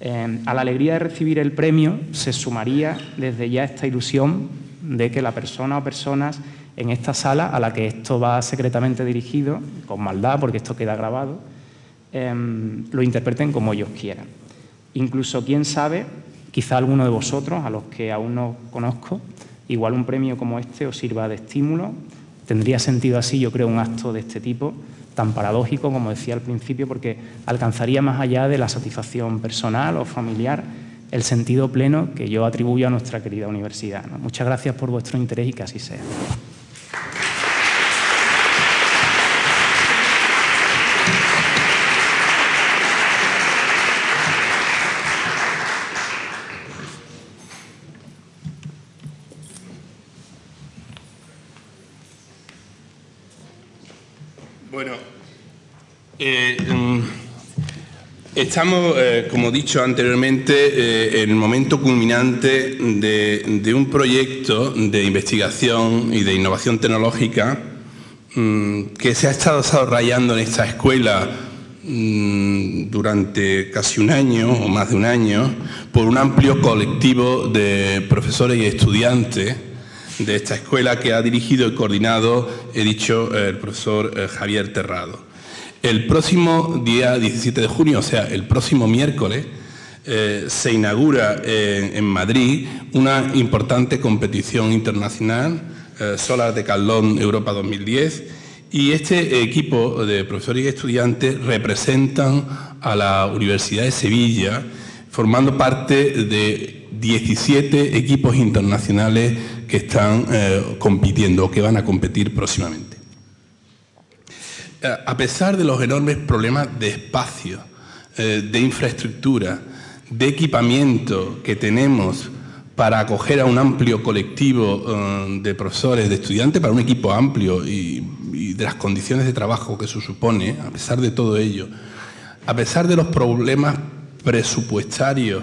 Eh, a la alegría de recibir el premio se sumaría desde ya esta ilusión de que la persona o personas en esta sala, a la que esto va secretamente dirigido, con maldad, porque esto queda grabado, em, lo interpreten como ellos quieran. Incluso, quién sabe, quizá alguno de vosotros, a los que aún no conozco, igual un premio como este os sirva de estímulo. Tendría sentido así, yo creo, un acto de este tipo, tan paradójico, como decía al principio, porque alcanzaría más allá de la satisfacción personal o familiar el sentido pleno que yo atribuyo a nuestra querida universidad. Muchas gracias por vuestro interés y que así sea. Bueno, eh, mm, Estamos, eh, como dicho anteriormente, eh, en el momento culminante de, un proyecto de investigación y de innovación tecnológica mm, que se ha estado desarrollando en esta escuela mm, durante casi un año o más de un año por un amplio colectivo de profesores y estudiantes de esta escuela que ha dirigido y coordinado, he dicho, el profesor eh, Javier Terrado. El próximo día 17 de junio, o sea, el próximo miércoles, eh, se inaugura en Madrid una importante competición internacional, eh, Solar de Calón Europa 2010, y este equipo de profesores y estudiantes representan a la Universidad de Sevilla, formando parte de 17 equipos internacionales que están eh, compitiendo o que van a competir próximamente. Eh, a pesar de los enormes problemas de espacio, eh, de infraestructura, de equipamiento que tenemos para acoger a un amplio colectivo eh, de profesores, de estudiantes, para un equipo amplio y, de las condiciones de trabajo que eso supone, a pesar de todo ello, a pesar de los problemas presupuestarios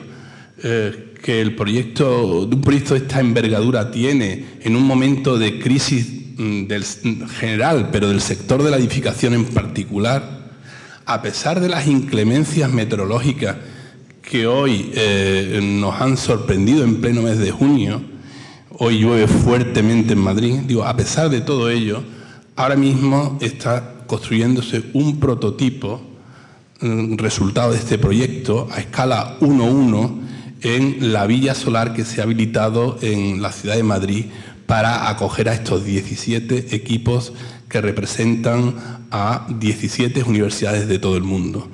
que el proyecto, de un proyecto de esta envergadura tiene en un momento de crisis del general, pero del sector de la edificación en particular, a pesar de las inclemencias meteorológicas que hoy eh, nos han sorprendido en pleno mes de junio, hoy llueve fuertemente en Madrid, digo, a pesar de todo ello, ahora mismo está construyéndose un prototipo, mm, resultado de este proyecto, a escala 1-1, en la villa solar que se ha habilitado en la ciudad de Madrid para acoger a estos 17 equipos que representan a 17 universidades de todo el mundo.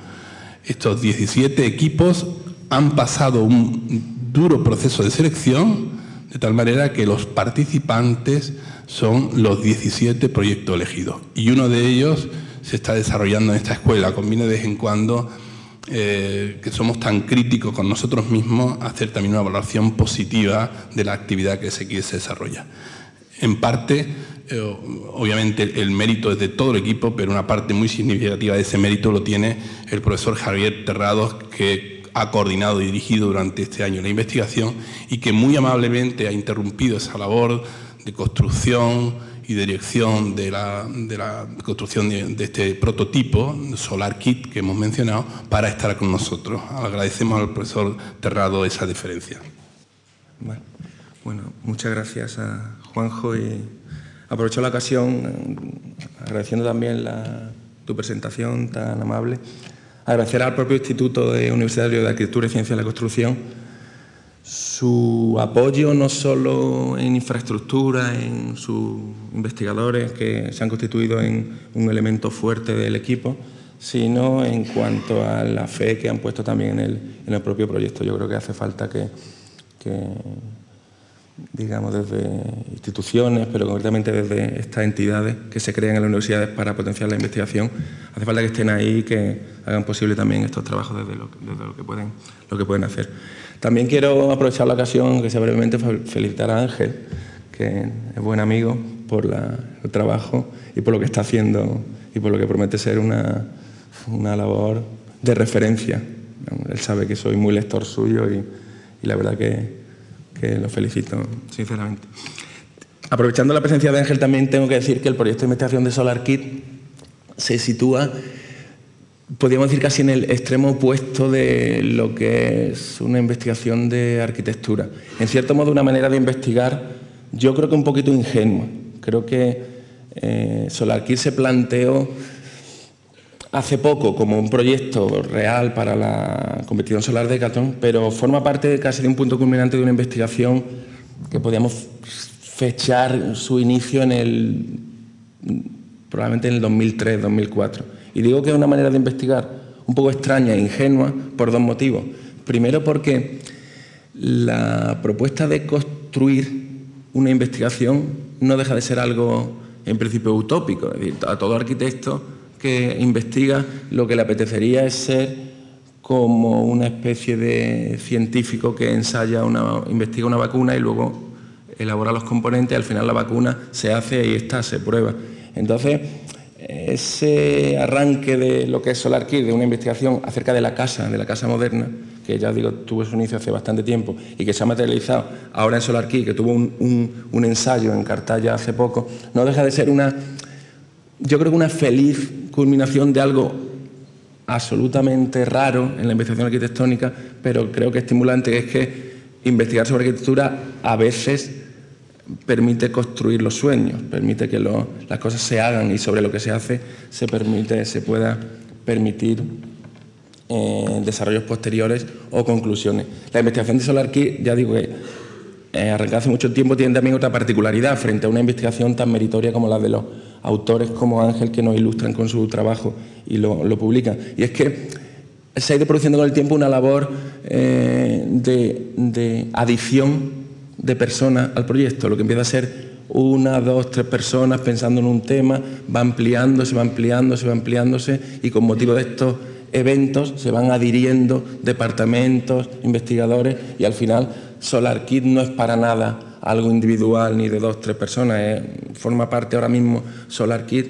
Estos 17 equipos han pasado un duro proceso de selección, de tal manera que los participantes son los 17 proyectos elegidos. Y uno de ellos se está desarrollando en esta escuela. Conviene de vez en cuando eh, que somos tan críticos con nosotros mismos, hacer también una valoración positiva de la actividad que se quiere desarrollar. En parte, eh, obviamente el mérito es de todo el equipo, pero una parte muy significativa de ese mérito lo tiene el profesor Javier Terrados, que ha coordinado y dirigido durante este año la investigación y que muy amablemente ha interrumpido esa labor de construcción, y dirección de la, construcción de, este prototipo, Solar Kit, que hemos mencionado, para estar con nosotros. Agradecemos al profesor Terrado esa deferencia. Bueno, muchas gracias a Juanjo y aprovecho la ocasión agradeciendo también tu presentación tan amable, agradecer al propio Instituto de Universitario de Arquitectura y Ciencia de la Construcción su apoyo no solo en infraestructura, en sus investigadores que se han constituido en un elemento fuerte del equipo, sino en cuanto a la fe que han puesto también en el, propio proyecto. Yo creo que hace falta que, digamos, desde instituciones, pero concretamente desde estas entidades que se crean en las universidades para potenciar la investigación, hace falta que estén ahí y que hagan posible también estos trabajos desde lo, que, pueden, lo que pueden hacer. También quiero aprovechar la ocasión, que sea brevemente, felicitar a Ángel, que es buen amigo, por el trabajo y por lo que está haciendo y por lo que promete ser una, una labor de referencia. Él sabe que soy muy lector suyo y, la verdad que, lo felicito sinceramente. Aprovechando la presencia de Ángel, también tengo que decir que el proyecto de investigación de SolarKit se sitúa, podríamos decir, casi en el extremo opuesto de lo que es una investigación de arquitectura. En cierto modo, una manera de investigar, yo creo que un poquito ingenua. Creo que eh, SolarKit se planteó hace poco como un proyecto real para la competición solar de Catón, pero forma parte casi de un punto culminante de una investigación que podíamos fechar su inicio en el probablemente en el 2003, 2004. Y digo que es una manera de investigar un poco extraña e ingenua por dos motivos. Primero porque la propuesta de construir una investigación no deja de ser algo en principio utópico, es decir, a todo arquitecto que investiga lo que le apetecería es ser como una especie de científico que ensaya una, investiga una vacuna y luego elabora los componentes, y al final la vacuna se hace y está, se prueba. Entonces, ese arranque de lo que es SolarKit, de una investigación acerca de la casa, de la casa moderna, que ya digo, tuvo su inicio hace bastante tiempo y que se ha materializado ahora en SolarKit, que tuvo un, un ensayo en Cartaya hace poco, no deja de ser una, yo creo que una feliz culminación de algo absolutamente raro en la investigación arquitectónica, pero creo que estimulante, es que investigar sobre arquitectura a veces permite construir los sueños, permite que las cosas se hagan y sobre lo que se hace se permite, se pueda permitir eh, desarrollos posteriores o conclusiones. La investigación de SolarKey, ya digo que eh, arrancada hace mucho tiempo, tiene también otra particularidad frente a una investigación tan meritoria como la de los autores como Ángel que nos ilustran con su trabajo y lo, publican. Y es que se ha ido produciendo con el tiempo una labor eh, de, adición de personas al proyecto, lo que empieza a ser una, dos, tres personas pensando en un tema, va ampliándose, va ampliándose, va ampliándose y con motivo de estos eventos se van adhiriendo departamentos, investigadores y al final SolarKit no es para nada algo individual ni de dos, tres personas. Eh, forma parte ahora mismo SolarKit,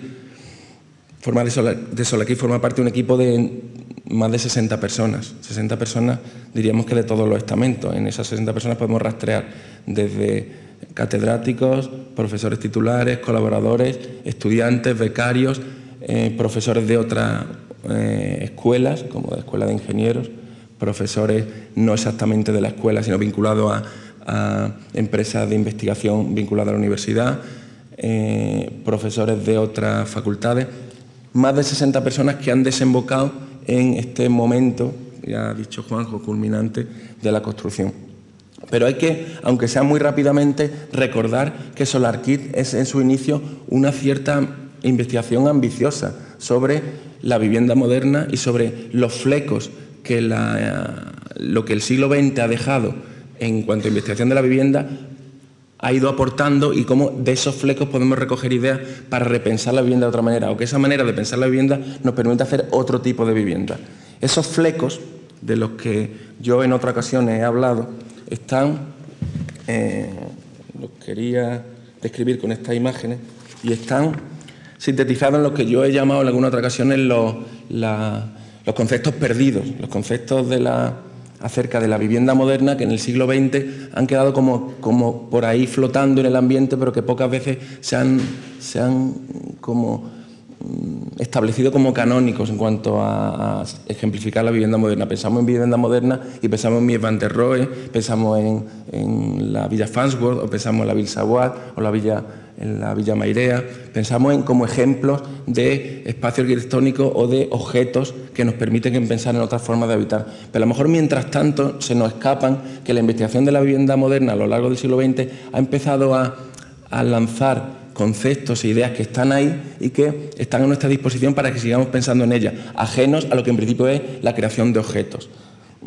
forma de, Solar, de forma parte de un equipo de más de 60 personas. 60 personas diríamos que de todos los estamentos. En esas 60 personas podemos rastrear desde catedráticos, profesores titulares, colaboradores, estudiantes, becarios, eh, profesores de otras eh, escuelas, como de escuela de ingenieros, profesores no exactamente de la escuela, sino vinculados a empresas de investigación vinculadas a la universidad, eh, profesores de otras facultades, más de 60 personas que han desembocado en este momento, ya ha dicho Juanjo, culminante de la construcción. Pero hay que, aunque sea muy rápidamente, recordar que SolarKit es en su inicio una cierta investigación ambiciosa sobre la vivienda moderna y sobre los flecos que lo que el siglo XX ha dejado en cuanto a investigación de la vivienda ha ido aportando y cómo de esos flecos podemos recoger ideas para repensar la vivienda de otra manera, o que esa manera de pensar la vivienda nos permite hacer otro tipo de vivienda. Esos flecos, de los que yo en otra ocasión he hablado, están, eh, los quería describir con estas imágenes, y están sintetizados en lo que yo he llamado en alguna otra ocasión los, los conceptos perdidos, los conceptos de la acerca de la vivienda moderna que en el siglo XX han quedado como, como por ahí flotando en el ambiente, pero que pocas veces se han, se han como mm, establecido como canónicos en cuanto a, ejemplificar la vivienda moderna. Pensamos en vivienda moderna y pensamos en Mies van der Rohe, pensamos en, la Villa Farnsworth o pensamos en la Villa Savoie o la Villa en la Villa Mairea, pensamos en como ejemplos de espacio arquitectónico o de objetos que nos permiten pensar en otras formas de habitar. Pero a lo mejor mientras tanto se nos escapan que la investigación de la vivienda moderna a lo largo del siglo XX ha empezado a, lanzar conceptos e ideas que están ahí y que están a nuestra disposición para que sigamos pensando en ellas, ajenos a lo que en principio es la creación de objetos.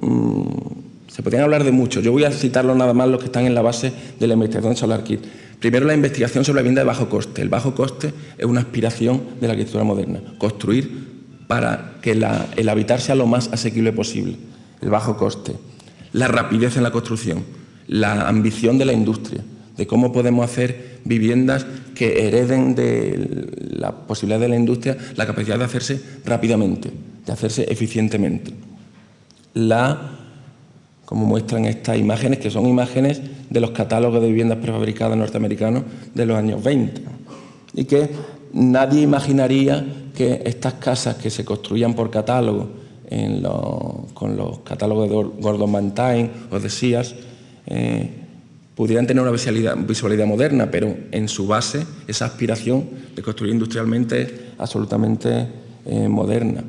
Mm, se podrían hablar de mucho. Yo voy a citarlo nada más los que están en la base de la investigación de SolarKit. Primero, la investigación sobre la vivienda de bajo coste. El bajo coste es una aspiración de la arquitectura moderna. Construir para que el habitar sea lo más asequible posible. El bajo coste. La rapidez en la construcción. La ambición de la industria. De cómo podemos hacer viviendas que hereden de la posibilidad de la industria la capacidad de hacerse rápidamente, de hacerse eficientemente. La como muestran estas imágenes, que son imágenes de los catálogos de viviendas prefabricadas norteamericanos de los años 20. Y que nadie imaginaría que estas casas que se construían por catálogo con los catálogos de Gordon Mantain o de Sears eh, pudieran tener una visualidad, moderna, pero en su base esa aspiración de construir industrialmente es absolutamente eh, moderna.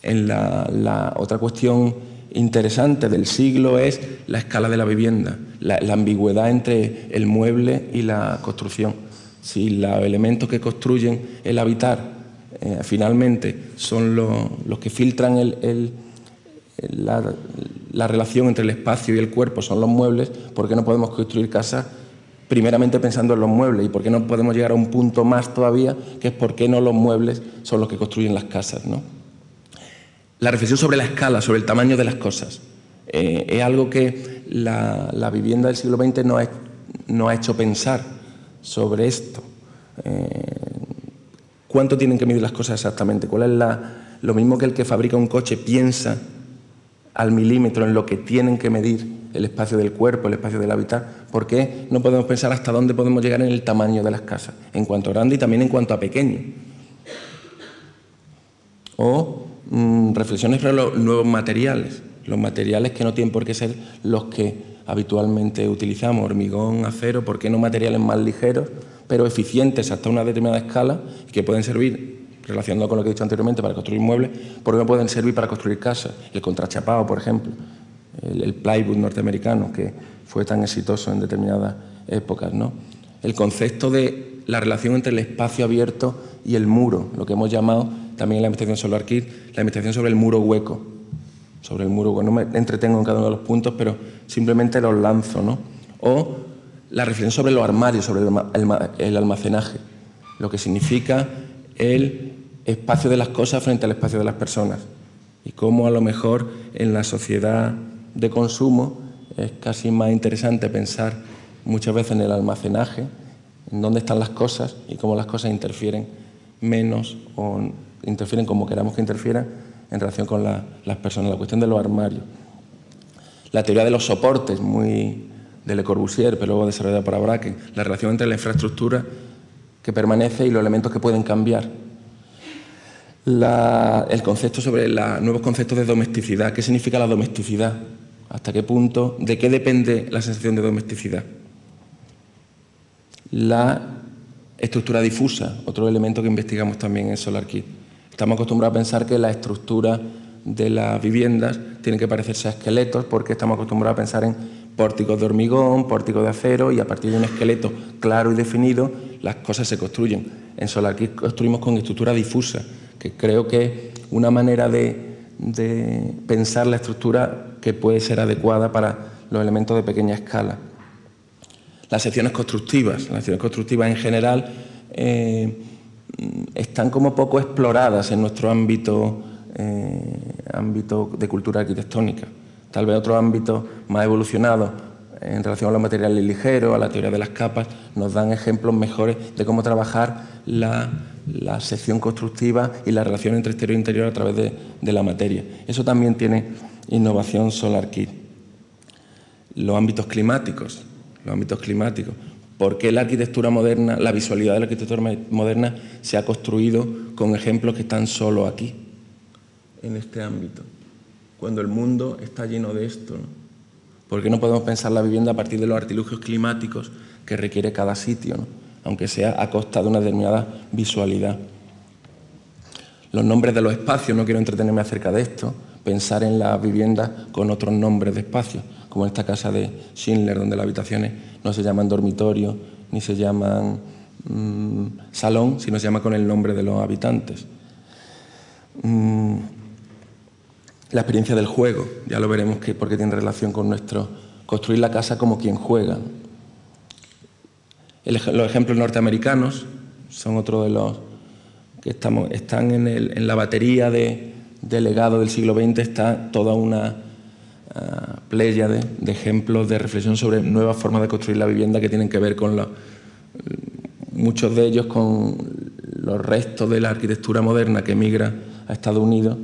En la otra cuestión interesante del siglo es la escala de la vivienda, la, ambigüedad entre el mueble y la construcción. Si los elementos que construyen el habitar eh, finalmente son los, que filtran la, relación entre el espacio y el cuerpo, son los muebles, ¿por qué no podemos construir casas primeramente pensando en los muebles? ¿Y por qué no podemos llegar a un punto más todavía, que es por qué no los muebles son los que construyen las casas? ¿no? La reflexión sobre la escala, sobre el tamaño de las cosas. Eh, es algo que la, vivienda del siglo XX ha, ha hecho pensar sobre esto. Eh, ¿Cuánto tienen que medir las cosas exactamente? ¿Cuál es la, lo mismo que el que fabrica un coche piensa al milímetro en lo que tienen que medir el espacio del cuerpo, el espacio del hábitat? ¿Por qué no podemos pensar hasta dónde podemos llegar en el tamaño de las casas, en cuanto a grande y también en cuanto a pequeño? O Mm, reflexiones sobre los nuevos materiales, los materiales que no tienen por qué ser los que habitualmente utilizamos, hormigón, acero, ¿por qué no materiales más ligeros, pero eficientes hasta una determinada escala que pueden servir, relacionado con lo que he dicho anteriormente, para construir muebles, por qué no pueden servir para construir casas? El contrachapado, por ejemplo, el, el plywood norteamericano, que fue tan exitoso en determinadas épocas, ¿no? El concepto de la relación entre el espacio abierto y el muro, lo que hemos llamado también en la investigación Solar Kit, la investigación sobre el muro hueco. Sobre el muro hueco. No me entretengo en cada uno de los puntos, pero simplemente los lanzo. ¿no? O la reflexión sobre los armarios, sobre el almacenaje, lo que significa el espacio de las cosas frente al espacio de las personas. Y cómo a lo mejor en la sociedad de consumo es casi más interesante pensar muchas veces en el almacenaje, en dónde están las cosas y cómo las cosas interfieren menos o interfieren como queramos que interfieran en relación con las personas, la cuestión de los armarios. La teoría de los soportes, muy de Le Corbusier, pero luego desarrollada por Braque, la relación entre la infraestructura que permanece y los elementos que pueden cambiar. el concepto sobre los nuevos conceptos de domesticidad. ¿Qué significa la domesticidad? ¿Hasta qué punto? ¿De qué depende la sensación de domesticidad? La estructura difusa, otro elemento que investigamos también en SolarKit. Estamos acostumbrados a pensar que la estructura de las viviendas tiene que parecerse a esqueletos porque estamos acostumbrados a pensar en pórticos de hormigón, pórticos de acero y a partir de un esqueleto claro y definido las cosas se construyen. En SolarKit construimos con estructura difusa, que creo que es una manera de, de pensar la estructura que puede ser adecuada para los elementos de pequeña escala. Las secciones constructivas, las secciones constructivas en general eh, están como poco exploradas en nuestro ámbito, eh, ámbito de cultura arquitectónica. Tal vez otros ámbitos más evolucionados en relación a los materiales ligeros, a la teoría de las capas, nos dan ejemplos mejores de cómo trabajar la, sección constructiva y la relación entre exterior e interior a través de, de la materia. Eso también tiene innovación SolarKit. Los ámbitos climáticos, los ámbitos climáticos. Por qué la arquitectura moderna, la visualidad de la arquitectura moderna se ha construido con ejemplos que están solo aquí, en este ámbito, cuando el mundo está lleno de esto. ¿no? ¿Por qué no podemos pensar la vivienda a partir de los artilugios climáticos que requiere cada sitio, aunque sea a costa de una determinada visualidad? Los nombres de los espacios, no quiero entretenerme acerca de esto, pensar en la vivienda con otros nombres de espacios, como esta casa de Schindler, donde las habitaciones no se llaman dormitorio ni se llaman mm, salón, sino se llama con el nombre de los habitantes. Mm, la experiencia del juego, ya lo veremos que, porque tiene relación con nuestro construir la casa como quien juega. los ejemplos norteamericanos son otro de los que estamos, están en, la batería de, legado del siglo XX, está toda una uh, playa de, ejemplos de reflexión sobre nuevas formas de construir la vivienda que tienen que ver con muchos de ellos con los restos de la arquitectura moderna que emigra a Estados Unidos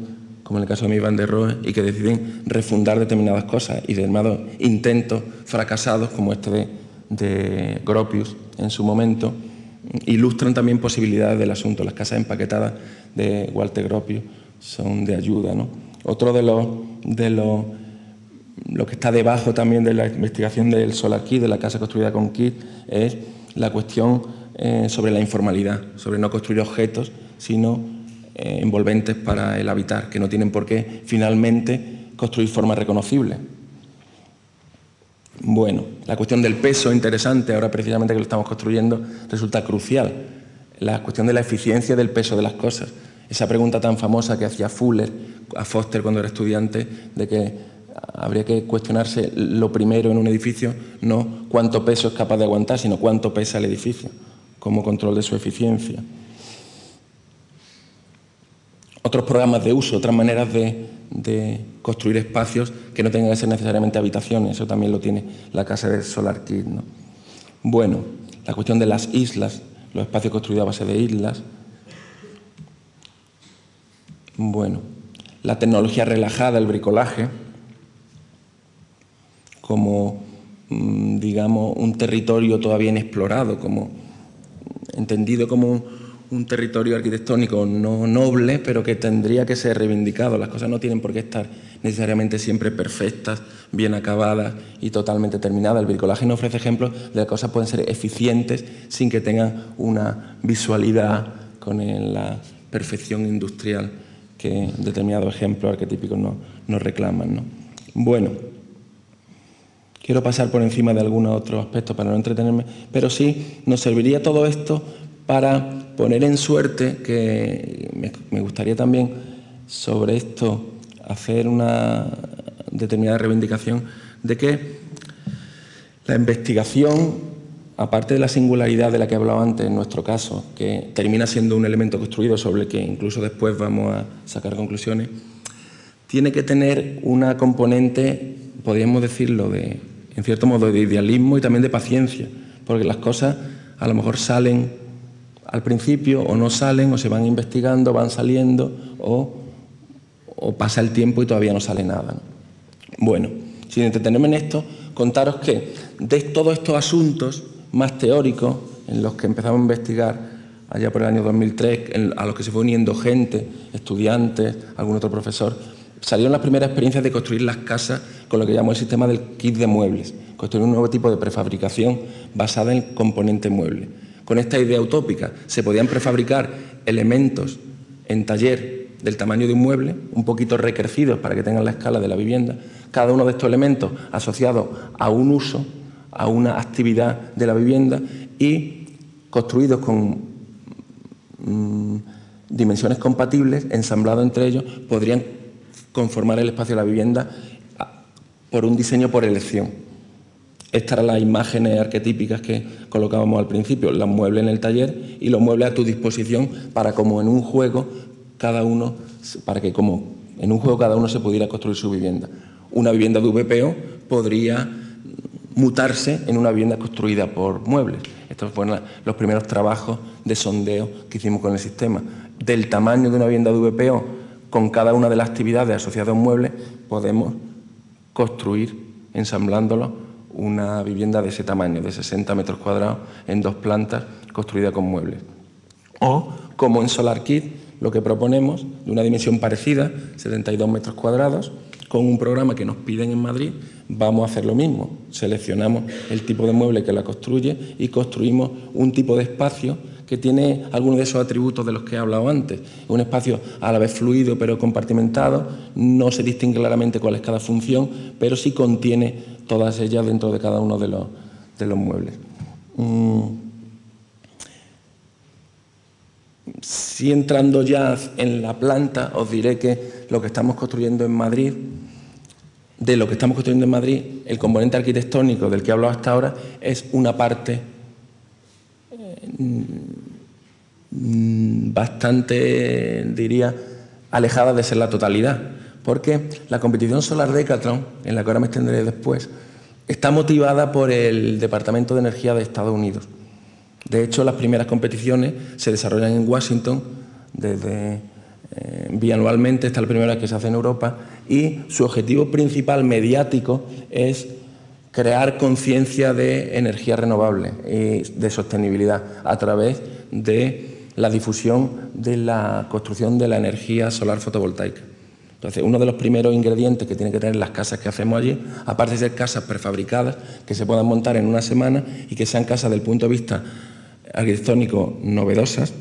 como en el caso de mi Van der Rohe, y que deciden refundar determinadas cosas y determinados intentos fracasados, como este de, de Gropius en su momento, ilustran también posibilidades del asunto. Las casas empaquetadas de Walter Gropius son de ayuda. ¿no? Otro de los, de los lo que está debajo también de la investigación del Solar Kit, de la casa construida con Kit, es la cuestión eh, sobre la informalidad, sobre no construir objetos, sino eh, envolventes para el habitar, que no tienen por qué finalmente construir formas reconocibles. Bueno, la cuestión del peso, interesante, ahora precisamente que lo estamos construyendo, resulta crucial. La cuestión de la eficiencia del peso de las cosas. Esa pregunta tan famosa que hacía Fuller a Foster cuando era estudiante, de que habría que cuestionarse lo primero en un edificio, no cuánto peso es capaz de aguantar, sino cuánto pesa el edificio, como control de su eficiencia otros programas de uso, otras maneras de, construir espacios que no tengan que ser necesariamente habitaciones. Eso también lo tiene la casa de Solar Kit. Bueno, la cuestión de las islas, los espacios construidos a base de islas. Bueno, la tecnología relajada, el bricolaje, como, mm, digamos, un territorio todavía inexplorado, como entendido como un territorio arquitectónico no noble, pero que tendría que ser reivindicado. Las cosas no tienen por qué estar necesariamente siempre perfectas, bien acabadas y totalmente terminadas. El bricolaje nos ofrece ejemplos de las cosas pueden ser eficientes sin que tengan una visualidad con la perfección industrial que determinados ejemplos arquetípicos nos, reclaman. Bueno, quiero pasar por encima de algunos otros aspectos para no entretenerme, pero sí nos serviría todo esto para poner en suerte que me, gustaría también sobre esto hacer una determinada reivindicación de que la investigación, aparte de la singularidad de la que he hablado antes en nuestro caso, que termina siendo un elemento construido sobre el que incluso después vamos a sacar conclusiones, tiene que tener una componente, podríamos decirlo, de, en cierto modo de idealismo y también de paciencia, porque las cosas a lo mejor salen al principio o no salen o se van investigando, van saliendo o, pasa el tiempo y todavía no sale nada. Bueno, sin entretenerme en esto, contaros que de todos estos asuntos más teóricos en los que empezamos a investigar allá por el año 2003, a los que se fue uniendo gente, estudiantes, algún otro profesor, salieron las primeras experiencias de construir las casas con lo que llamamos el sistema del kit de muebles, construir un nuevo tipo de prefabricación basada en componente mueble con esta idea utópica. Se podían prefabricar elementos en taller del tamaño de un mueble, un poquito recrecidos para que tengan la escala de la vivienda, cada uno de estos elementos asociados a un uso, a una actividad de la vivienda y construidos con mm, dimensiones compatibles, ensamblados entre ellos, podrían conformar el espacio de la vivienda por un diseño por elección. Estas eran las imágenes arquetípicas que colocábamos al principio, los muebles en el taller y los muebles a tu disposición para como en un juego cada uno, para que como en un juego cada uno se pudiera construir su vivienda. Una vivienda de VPO podría mutarse en una vivienda construida por muebles. Estos fueron los primeros trabajos de sondeo que hicimos con el sistema. Del tamaño de una vivienda de VPO, con cada una de las actividades asociadas a un mueble, podemos construir, ensamblándolo, una vivienda de ese tamaño, de 60 metros cuadrados, en dos plantas, construida con muebles. O, como en SolarKit, lo que proponemos, de una dimensión parecida, 72 metros cuadrados, con un programa que nos piden en Madrid, vamos a hacer lo mismo. Seleccionamos el tipo de mueble que la construye y construimos un tipo de espacio que tiene algunos de esos atributos de los que he hablado antes. Un espacio a la vez fluido pero compartimentado, no se distingue claramente cuál es cada función, pero sí contiene todas ellas dentro de cada uno de los, de los muebles. Mm. Si entrando ya en la planta, os diré que lo que estamos construyendo en Madrid, de lo que estamos construyendo en Madrid, el componente arquitectónico del que he hablado hasta ahora es una parte Mm, bastante, diría, alejada de ser la totalidad. Porque la competición Solar Decathlon, en la que ahora me extenderé después, está motivada por el Departamento de Energía de Estados Unidos. De hecho, las primeras competiciones se desarrollan en Washington desde eh, bianualmente, esta es la primera que se hace en Europa, y su objetivo principal mediático es crear conciencia de energía renovable y de sostenibilidad a través de la difusión de la construcción de la energía solar fotovoltaica. Entonces, uno de los primeros ingredientes que tienen que tener las casas que hacemos allí, aparte de ser casas prefabricadas, que se puedan montar en una semana y que sean casas del punto de vista arquitectónico novedosas,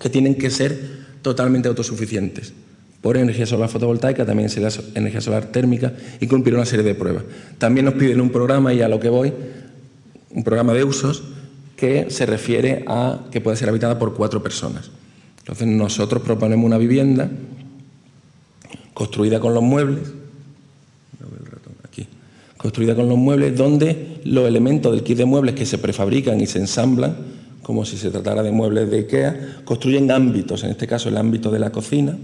que tienen que ser totalmente autosuficientes por energía solar fotovoltaica, también sería energía solar térmica y cumplir una serie de pruebas. También nos piden un programa, y a lo que voy, un programa de usos que se refiere a que puede ser habitada por cuatro personas. Entonces nosotros proponemos una vivienda construida con los muebles, construida con los muebles donde los elementos del kit de muebles que se prefabrican y se ensamblan, como si se tratara de muebles de IKEA, construyen ámbitos, en este caso el ámbito de la cocina,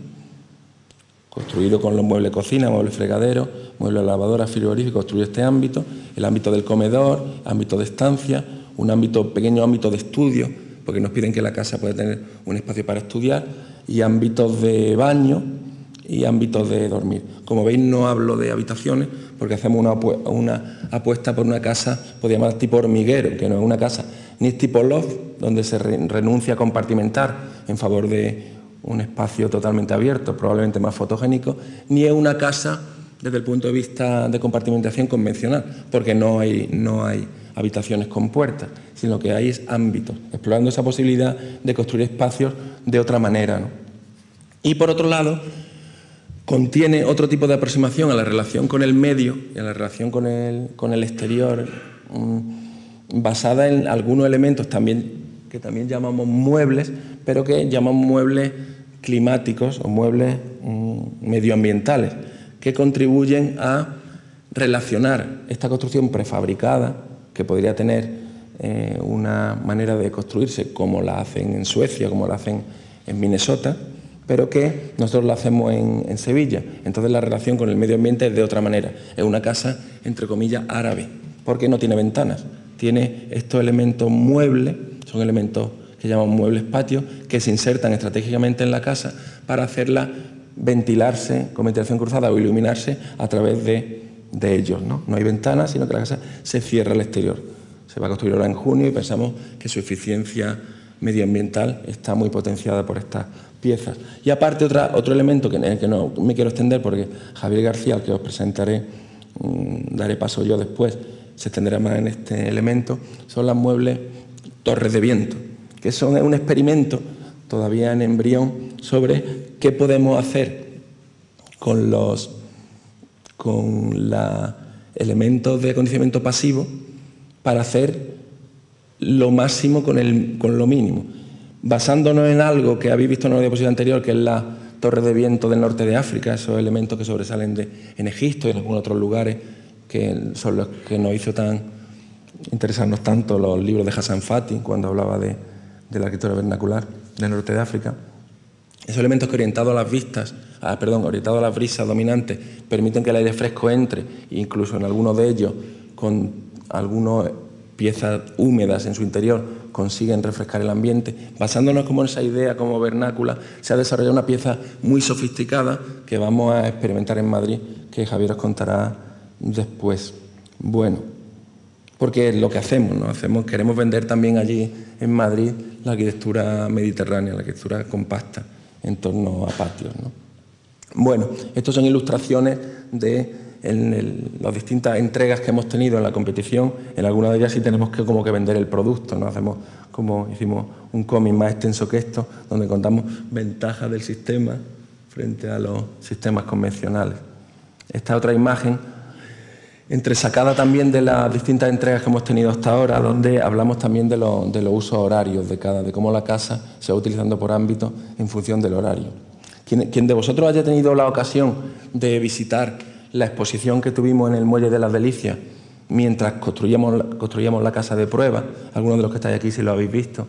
construido con los muebles cocina, muebles fregaderos, muebles lavadora, frigorífico, construye este ámbito, el ámbito del comedor, ámbito de estancia, un ámbito, pequeño ámbito de estudio, porque nos piden que la casa pueda tener un espacio para estudiar, y ámbitos de baño y ámbitos de dormir. Como veis, no hablo de habitaciones, porque hacemos una, apuesta por una casa, podríamos llamar tipo hormiguero, que no es una casa ni es tipo loft, donde se renuncia a compartimentar en favor de un espacio totalmente abierto, probablemente más fotogénico, ni es una casa desde el punto de vista de compartimentación convencional, porque no hay, no hay habitaciones con puertas, sino que hay ámbitos, explorando esa posibilidad de construir espacios de otra manera. Y por otro lado, contiene otro tipo de aproximación a la relación con el medio y a la relación con el, con el exterior, mm, basada en algunos elementos también que también llamamos muebles, pero que llamamos muebles climáticos o muebles mm, medioambientales que contribuyen a relacionar esta construcción prefabricada, que podría tener eh, una manera de construirse como la hacen en Suecia, como la hacen en Minnesota, pero que nosotros la hacemos en, en, Sevilla. Entonces la relación con el medio ambiente es de otra manera. Es una casa, entre comillas, árabe, porque no tiene ventanas. Tiene estos elementos muebles, son elementos que llamamos muebles patios, que se insertan estratégicamente en la casa para hacerla ventilarse con ventilación cruzada o iluminarse a través de, ellos. ¿no? no hay ventanas, sino que la casa se cierra al exterior. Se va a construir ahora en junio y pensamos que su eficiencia medioambiental está muy potenciada por estas piezas. Y aparte otro elemento que, el que no me quiero extender porque Javier García, al que os presentaré, mm, daré paso yo después, se extenderá más en este elemento, son las muebles torres de viento que son un experimento todavía en embrión sobre qué podemos hacer con los con elementos de acondicionamiento pasivo para hacer lo máximo con, el, con lo mínimo. Basándonos en algo que habéis visto en la diapositiva anterior, que es la torre de viento del norte de África, esos elementos que sobresalen de, en Egipto y en algunos otros lugares, que son los que nos hizo tan interesarnos tanto los libros de Hassan Fatih cuando hablaba de, de la arquitectura vernacular del norte de África. Esos elementos que orientados a las vistas, ah, perdón, orientados a las brisas dominantes, permiten que el aire fresco entre, incluso en algunos de ellos, con algunas piezas húmedas en su interior, consiguen refrescar el ambiente. Basándonos como en esa idea como vernácula, se ha desarrollado una pieza muy sofisticada que vamos a experimentar en Madrid, que Javier os contará después. Bueno, porque es lo que hacemos, ¿no? hacemos queremos vender también allí en Madrid la arquitectura mediterránea, la arquitectura compacta en torno a patios. Bueno, estas son ilustraciones de las distintas entregas que hemos tenido en la competición. En algunas de ellas sí tenemos que como que vender el producto, ¿no? hacemos como hicimos un cómic más extenso que esto, donde contamos ventajas del sistema frente a los sistemas convencionales. Esta otra imagen entresacada también de las distintas entregas que hemos tenido hasta ahora, donde hablamos también de, los usos horarios de cada, de cómo la casa se va utilizando por ámbito en función del horario. Quien, de vosotros haya tenido la ocasión de visitar la exposición que tuvimos en el Muelle de las Delicias mientras construíamos, construíamos la casa de prueba, algunos de los que estáis aquí si lo habéis visto,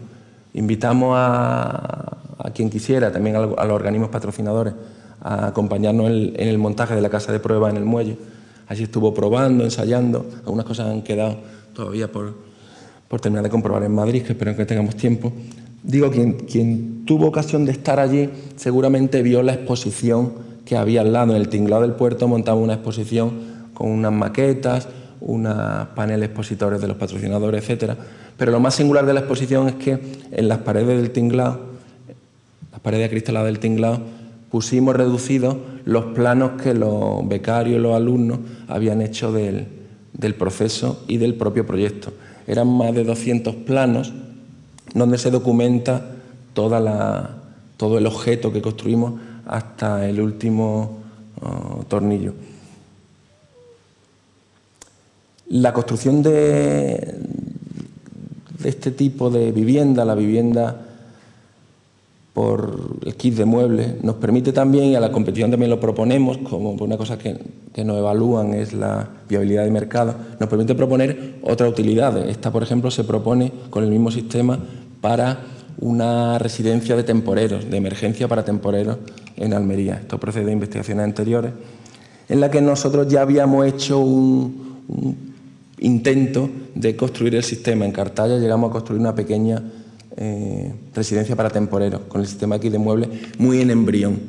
invitamos a, quien quisiera, también a, los organismos patrocinadores, a acompañarnos en el montaje de la casa de prueba en el muelle Allí estuvo probando, ensayando. Algunas cosas han quedado todavía por, terminar de comprobar en Madrid, que espero que tengamos tiempo. Digo, quien, quien tuvo ocasión de estar allí seguramente vio la exposición que había al lado. En el tinglado del puerto montaba una exposición con unas maquetas, unos paneles expositores de los patrocinadores, etc. Pero lo más singular de la exposición es que en las paredes del tinglado, las paredes acristaladas del tinglado, pusimos reducidos los planos que los becarios, los alumnos habían hecho del, proceso y del propio proyecto. Eran más de 200 planos donde se documenta todo el objeto que construimos hasta el último oh, tornillo. La construcción de, de este tipo de vivienda, la vivienda por el kit de muebles, nos permite también, y a la competición también lo proponemos, como una cosa que, nos evalúan es la viabilidad de mercado, nos permite proponer otra utilidad. Esta, por ejemplo, se propone con el mismo sistema para una residencia de temporeros, de emergencia para temporeros en Almería. Esto procede de investigaciones anteriores, en la que nosotros ya habíamos hecho un, un intento de construir el sistema. En Cartaya llegamos a construir una pequeña eh, residencia para temporeros, con el sistema aquí de muebles muy en embrión,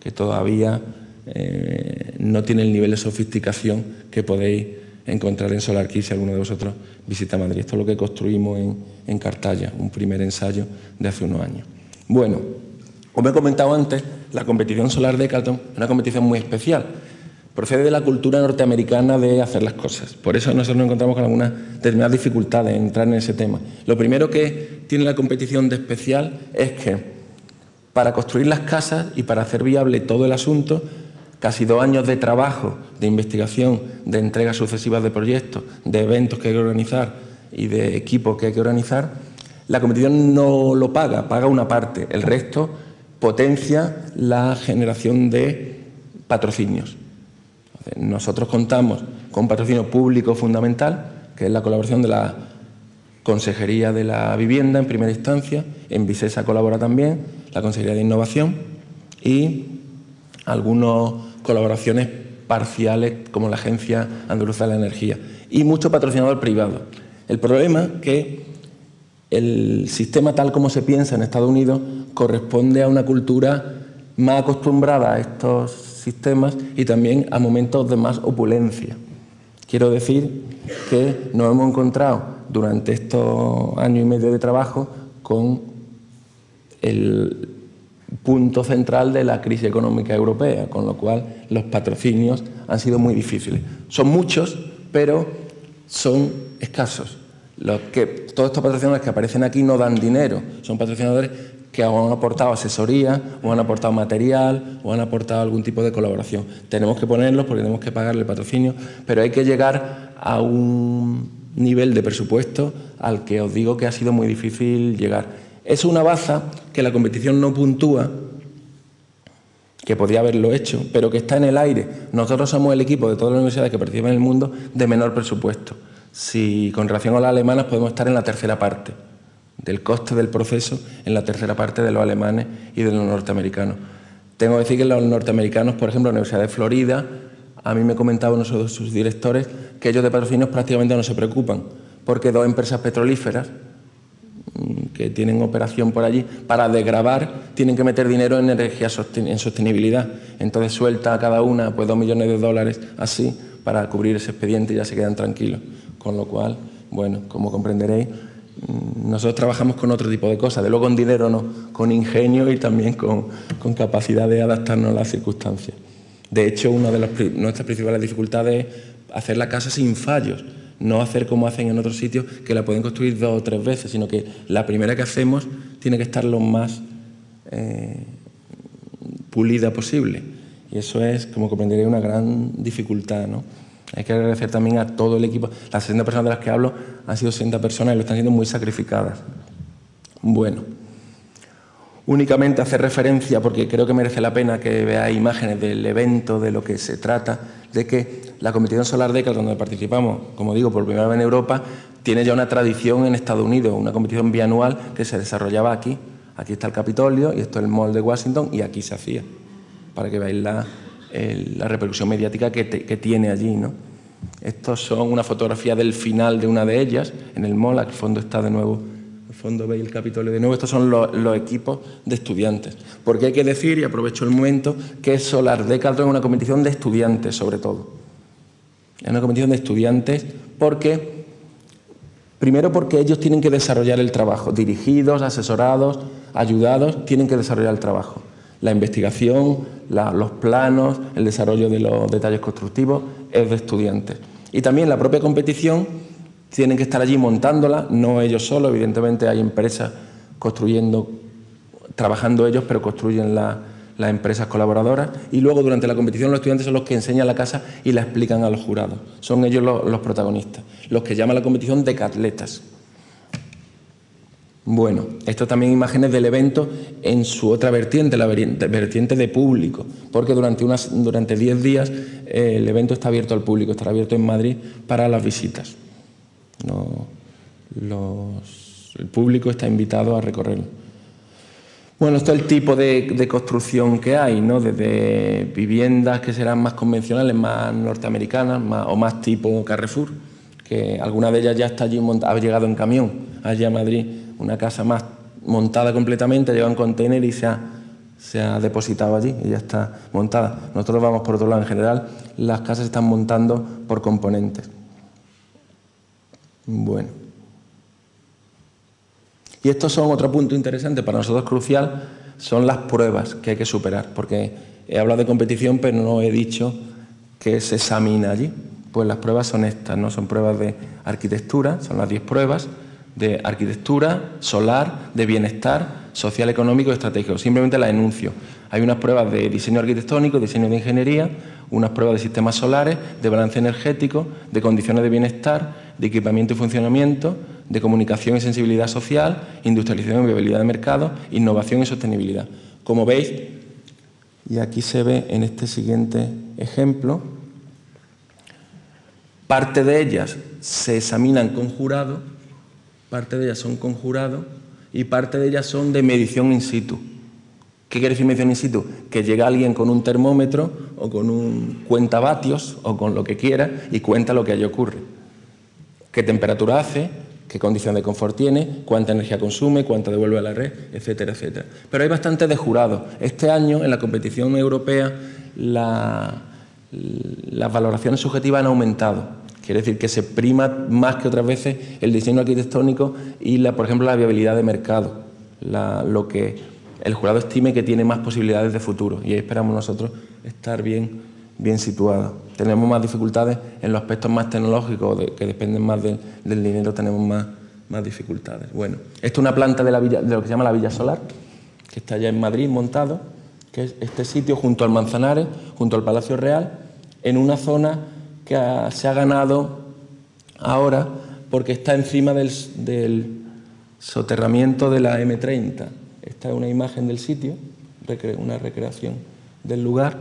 que todavía eh, no tiene el nivel de sofisticación que podéis encontrar en Solarquí si alguno de vosotros visita Madrid. Esto es lo que construimos en, en un primer ensayo de hace unos años. Bueno, como he comentado antes, la competición Solar Decathlon es una competición muy especial procede de la cultura norteamericana de hacer las cosas. Por eso nosotros nos encontramos con algunas determinadas dificultades en entrar en ese tema. Lo primero que tiene la competición de especial es que para construir las casas y para hacer viable todo el asunto, casi dos años de trabajo, de investigación, de entregas sucesivas de proyectos, de eventos que hay que organizar y de equipos que hay que organizar, la competición no lo paga, paga una parte. El resto potencia la generación de patrocinios. Nosotros contamos con un patrocinio público fundamental, que es la colaboración de la Consejería de la Vivienda en primera instancia, en Visesa colabora también, la Consejería de Innovación y algunas colaboraciones parciales como la Agencia Andaluza de la Energía y mucho patrocinador privado. El problema es que el sistema tal como se piensa en Estados Unidos corresponde a una cultura más acostumbrada a estos sistemas y también a momentos de más opulencia. Quiero decir que nos hemos encontrado durante estos años y medio de trabajo con el punto central de la crisis económica europea, con lo cual los patrocinios han sido muy difíciles. Son muchos, pero son escasos. Los que, todos estos patrocinadores que aparecen aquí no dan dinero, son patrocinadores que han aportado asesoría, o han aportado material, o han aportado algún tipo de colaboración. Tenemos que ponerlos porque tenemos que pagarle el patrocinio, pero hay que llegar a un nivel de presupuesto al que os digo que ha sido muy difícil llegar. Es una baza que la competición no puntúa, que podría haberlo hecho, pero que está en el aire. Nosotros somos el equipo de todas las universidades que participan en el mundo de menor presupuesto. Si con relación a las alemanas podemos estar en la tercera parte del coste del proceso en la tercera parte de los alemanes y de los norteamericanos. Tengo que decir que los norteamericanos, por ejemplo, la Universidad de Florida, a mí me comentaba uno de sus directores que ellos de patrocinios prácticamente no se preocupan, porque dos empresas petrolíferas mm, que tienen operación por allí, para desgravar tienen que meter dinero en energía en sostenibilidad. Entonces suelta a cada una pues dos millones de dólares así para cubrir ese expediente y ya se quedan tranquilos. Con lo cual, Bueno, como comprenderéis, nosotros trabajamos con otro tipo de cosas, de luego con dinero no, con ingenio y también con, capacidad de adaptarnos a las circunstancias. De hecho, una de nuestras principales dificultades es hacer la casa sin fallos, no hacer como hacen en otros sitios que la pueden construir dos o tres veces, sino que la primera que hacemos tiene que estar lo más eh, pulida posible. Y eso es, como comprenderéis, una gran dificultad. ¿no? Hay que agradecer también a todo el equipo. Las 60 personas de las que hablo han sido 60 personas y lo están siendo muy sacrificadas. Bueno, únicamente hacer referencia, porque creo que merece la pena que veáis imágenes del evento, de lo que se trata, de que la competición Solar Decade, donde participamos, como digo, por primera vez en Europa, tiene ya una tradición en Estados Unidos, una competición bianual que se desarrollaba aquí. Aquí está el Capitolio y esto es el Mall de Washington y aquí se hacía para que veáis la, repercusión mediática que, tiene allí. ¿no? Estos son una fotografía del final de una de ellas, en el mall, al fondo está de nuevo, al fondo veis el Capitolio de nuevo, estos son los, equipos de estudiantes. Porque hay que decir, y aprovecho el momento, que Solar Decathlon es una competición de estudiantes sobre todo. Es una competición de estudiantes porque, primero porque ellos tienen que desarrollar el trabajo, dirigidos, asesorados, ayudados, tienen que desarrollar el trabajo la investigación, los planos, el desarrollo de los detalles constructivos es de estudiantes. Y también la propia competición tienen que estar allí montándola, no ellos solos, evidentemente hay empresas construyendo, trabajando ellos, pero construyen las empresas colaboradoras y luego durante la competición los estudiantes son los que enseñan la casa y la explican a los jurados. Son ellos los, los protagonistas, los que llaman la competición de catletas. Bueno, esto también imágenes del evento en su otra vertiente, la vertiente de público, porque durante 10 durante días eh, el evento está abierto al público, estará abierto en Madrid para las visitas. el público está invitado a recorrerlo. Bueno, esto es el tipo de, construcción que hay, ¿no? desde viviendas que serán más convencionales, más norteamericanas o más tipo Carrefour, que alguna de ellas ya está allí, ha llegado en camión allí a Madrid una casa más montada completamente, lleva un contenedor y se ha, se ha depositado allí y ya está montada. Nosotros vamos por otro lado, en general las casas se están montando por componentes. Bueno. Y estos son otro punto interesante, para nosotros crucial, son las pruebas que hay que superar, porque he hablado de competición, pero no he dicho que se examina allí. Pues las pruebas son estas, ¿no? Son pruebas de arquitectura, son las 10 pruebas, de arquitectura, solar, de bienestar, social, económico y estratégico. Simplemente la enuncio. Hay unas pruebas de diseño arquitectónico, diseño de ingeniería, unas pruebas de sistemas solares, de balance energético, de condiciones de bienestar, de equipamiento y funcionamiento, de comunicación y sensibilidad social, industrialización y viabilidad de mercado, innovación y sostenibilidad. Como veis, y aquí se ve en este siguiente ejemplo, parte de ellas se examinan con jurado parte de ellas son conjurados y parte de ellas son de medición in situ. ¿Qué quiere decir medición in situ? Que llega alguien con un termómetro o con un cuentavatios o con lo que quiera y cuenta lo que allí ocurre. ¿Qué temperatura hace? ¿Qué condición de confort tiene? ¿Cuánta energía consume? ¿Cuánto devuelve a la red? Etcétera, etcétera. Pero hay bastante de jurados. Este año en la competición europea las valoraciones subjetivas han aumentado Quiere decir que se prima más que otras veces el diseño arquitectónico y, la, por ejemplo, la viabilidad de mercado, lo que el jurado estime que tiene más posibilidades de futuro. Y ahí esperamos nosotros estar bien, bien situados. Tenemos más dificultades en los aspectos más tecnológicos, que dependen más del dinero, tenemos más, más dificultades. Bueno, esto es una planta de, la villa, de lo que se llama la Villa Solar, que está allá en Madrid montado, que es este sitio junto al Manzanares, junto al Palacio Real, en una zona que se ha ganado ahora porque está encima del, soterramiento de la M30. Esta es una imagen del sitio, una recreación del lugar.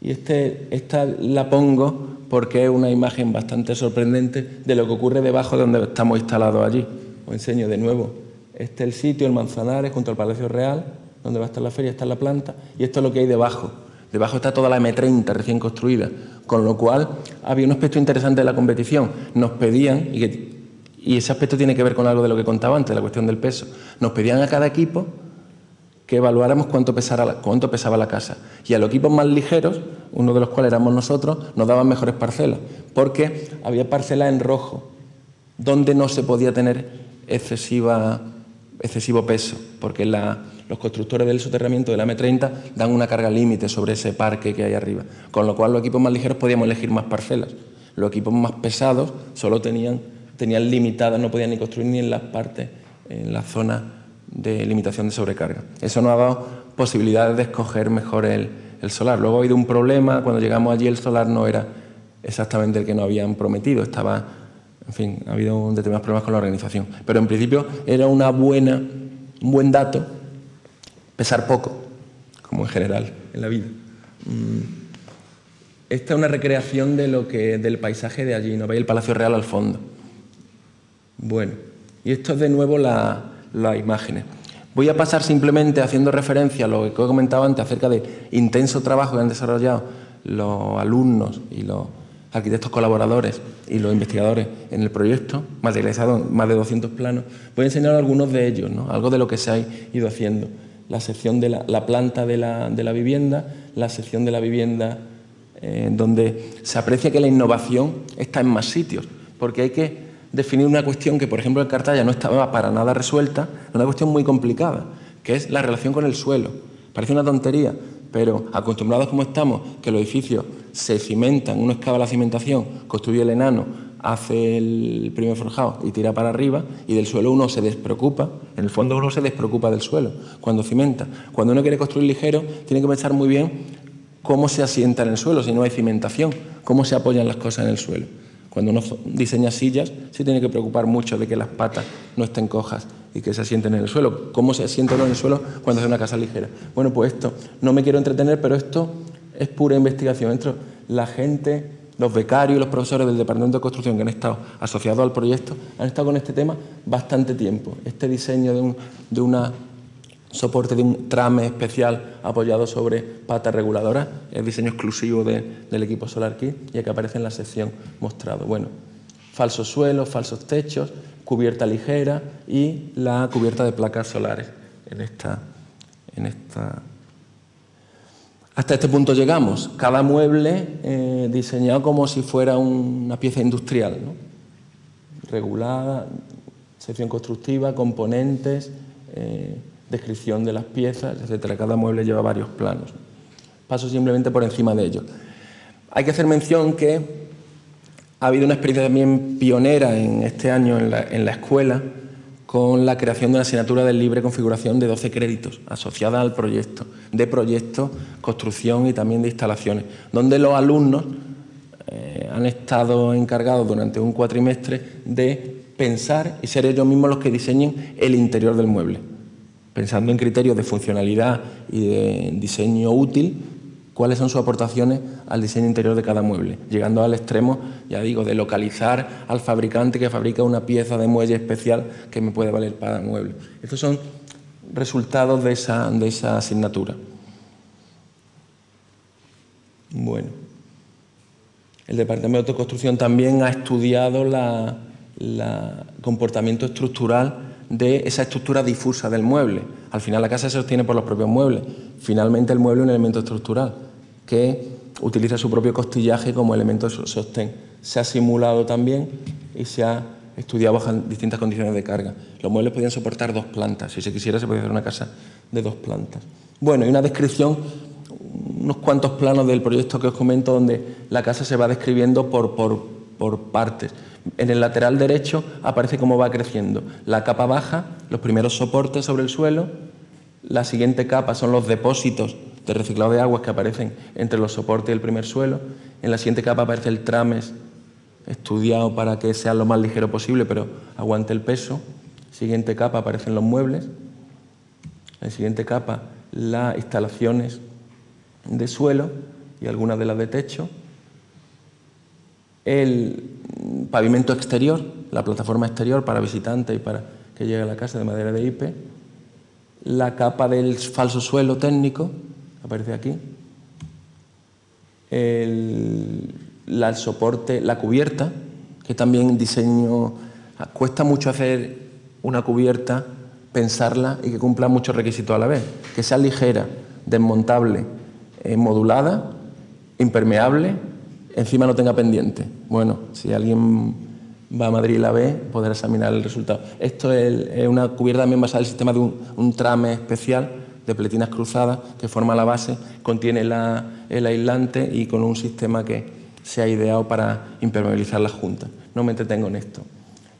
Y este, esta la pongo porque es una imagen bastante sorprendente de lo que ocurre debajo de donde estamos instalados allí. Os enseño de nuevo. Este es el sitio, el Manzanares, junto al Palacio Real, donde va a estar la feria, está la planta, y esto es lo que hay debajo. Debajo está toda la M30 recién construida, con lo cual había un aspecto interesante de la competición. Nos pedían, y, ese aspecto tiene que ver con algo de lo que contaba antes, la cuestión del peso, nos pedían a cada equipo que evaluáramos cuánto, cuánto pesaba la casa. Y a los equipos más ligeros, uno de los cuales éramos nosotros, nos daban mejores parcelas, porque había parcelas en rojo. donde no se podía tener excesiva, excesivo peso, porque los constructores del soterramiento de la M30 dan una carga límite sobre ese parque que hay arriba, con lo cual los equipos más ligeros podíamos elegir más parcelas. Los equipos más pesados solo tenían, tenían limitadas, no podían ni construir ni en las partes, en la zona de limitación de sobrecarga. Eso nos ha dado posibilidades de escoger mejor el, el solar. Luego ha habido un problema, cuando llegamos allí el solar no era exactamente el que nos habían prometido, estaba, en fin, ha habido determinados problemas con la organización. Pero en principio era una buena, un buen dato pesar poco, como en general en la vida. Mm. Esta es una recreación de lo que, del paisaje de allí, ¿no veis el Palacio Real al fondo? Bueno, y esto es de nuevo las imágenes. Voy a pasar simplemente haciendo referencia a lo que he comentado antes acerca del intenso trabajo que han desarrollado los alumnos y los arquitectos colaboradores y los investigadores en el proyecto, materializado más de 200 planos. Voy a enseñar algunos de ellos, ¿no? algo de lo que se ha ido haciendo. La sección de la, planta de la, de la vivienda, la sección de la vivienda eh, donde se aprecia que la innovación está en más sitios, porque hay que definir una cuestión que, por ejemplo, en Cartaya no estaba para nada resuelta, una cuestión muy complicada, que es la relación con el suelo. Parece una tontería, pero acostumbrados como estamos, que los edificios se cimentan, uno excava la cimentación, construye el enano, hace el primer forjado y tira para arriba, y del suelo uno se despreocupa, en el fondo uno se despreocupa del suelo cuando cimenta. Cuando uno quiere construir ligero, tiene que pensar muy bien cómo se asienta en el suelo si no hay cimentación, cómo se apoyan las cosas en el suelo. Cuando uno diseña sillas, se tiene que preocupar mucho de que las patas no estén cojas y que se asienten en el suelo. ¿Cómo se asienta en el suelo cuando es una casa ligera? Bueno, pues esto, no me quiero entretener, pero esto es pura investigación. Entre la gente, los becarios y los profesores del Departamento de Construcción que han estado asociados al proyecto, han estado con este tema bastante tiempo. Este diseño de, de una soporte de un trame especial apoyado sobre patas reguladoras, el diseño exclusivo del equipo SolarKit y que aparece en la sección mostrado. Bueno, falsos suelos, falsos techos, cubierta ligera y la cubierta de placas solares en esta, en esta hasta este punto llegamos. Cada mueble eh, diseñado como si fuera una pieza industrial, regulada, sección constructiva, componentes, eh, descripción de las piezas, etcétera. Cada mueble lleva varios planos. Paso simplemente por encima de ellos. Hay que hacer mención que ha habido una experiencia también pionera en este año en la, escuela con la creación de una asignatura de libre configuración de 12 créditos asociada al proyecto, de proyecto, construcción y también de instalaciones, donde los alumnos eh, han estado encargados durante un cuatrimestre de pensar y ser ellos mismos los que diseñen el interior del mueble pensando en criterios de funcionalidad y de diseño útil, cuáles son sus aportaciones al diseño interior de cada mueble, llegando al extremo, ya digo, de localizar al fabricante que fabrica una pieza de muelle especial que me puede valer para el mueble. Estos son resultados de esa, de esa asignatura. Bueno, el Departamento de Construcción también ha estudiado el comportamiento estructural de esa estructura difusa del mueble. Al final la casa se sostiene por los propios muebles. Finalmente el mueble es un elemento estructural que utiliza su propio costillaje como elemento de sostén. Se ha simulado también y se ha estudiado bajo distintas condiciones de carga. Los muebles podían soportar dos plantas. Si se quisiera se podía hacer una casa de dos plantas. Bueno, y una descripción, unos cuantos planos del proyecto que os comento donde la casa se va describiendo por, por, por partes. En el lateral derecho aparece cómo va creciendo. La capa baja, los primeros soportes sobre el suelo, la siguiente capa son los depósitos de reciclado de aguas que aparecen entre los soportes y el primer suelo. En la siguiente capa aparece el trames estudiado para que sea lo más ligero posible, pero aguante el peso. Siguiente capa aparecen los muebles. En la siguiente capa las instalaciones de suelo y algunas de las de techo. El pavimento exterior, la plataforma exterior para visitantes y para que llegue a la casa de madera de IP, la capa del falso suelo técnico, aparece aquí, el, soporte, la cubierta, que también diseño, cuesta mucho hacer una cubierta, pensarla y que cumpla muchos requisitos a la vez, que sea ligera, desmontable, eh, modulada, impermeable encima no tenga pendiente. Bueno, si alguien va a Madrid y la ve, poder examinar el resultado. Esto es, una cubierta también basada en el sistema de un, trame especial de pletinas cruzadas que forma la base, contiene el aislante y con un sistema que se ha ideado para impermeabilizar las juntas. No me entretengo en esto.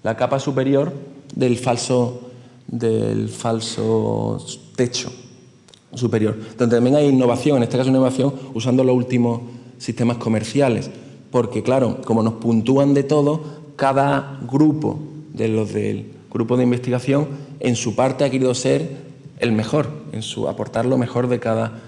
La capa superior del falso, del falso techo superior, donde también hay innovación, en este caso innovación usando los últimos sistemas comerciales, porque claro, como nos puntúan de todo, cada grupo de los del grupo de investigación en su parte ha querido ser el mejor, en su aportar lo mejor de cada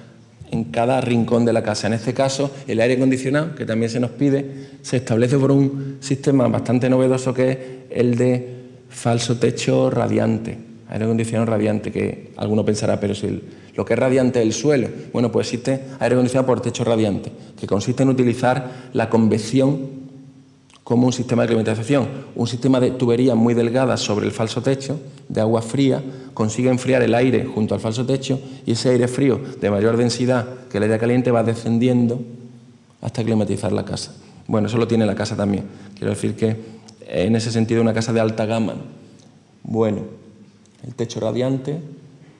en cada rincón de la casa. En este caso, el aire acondicionado, que también se nos pide, se establece por un sistema bastante novedoso que es el de falso techo radiante, aire acondicionado radiante, que alguno pensará, pero si lo que es radiante es el suelo, bueno, pues existe aire acondicionado por techo radiante, que consiste en utilizar la convección como un sistema de climatización. Un sistema de tuberías muy delgadas sobre el falso techo, de agua fría, consigue enfriar el aire junto al falso techo y ese aire frío de mayor densidad que el aire caliente va descendiendo hasta climatizar la casa. Bueno, eso lo tiene la casa también. Quiero decir que en ese sentido una casa de alta gama. Bueno, el techo radiante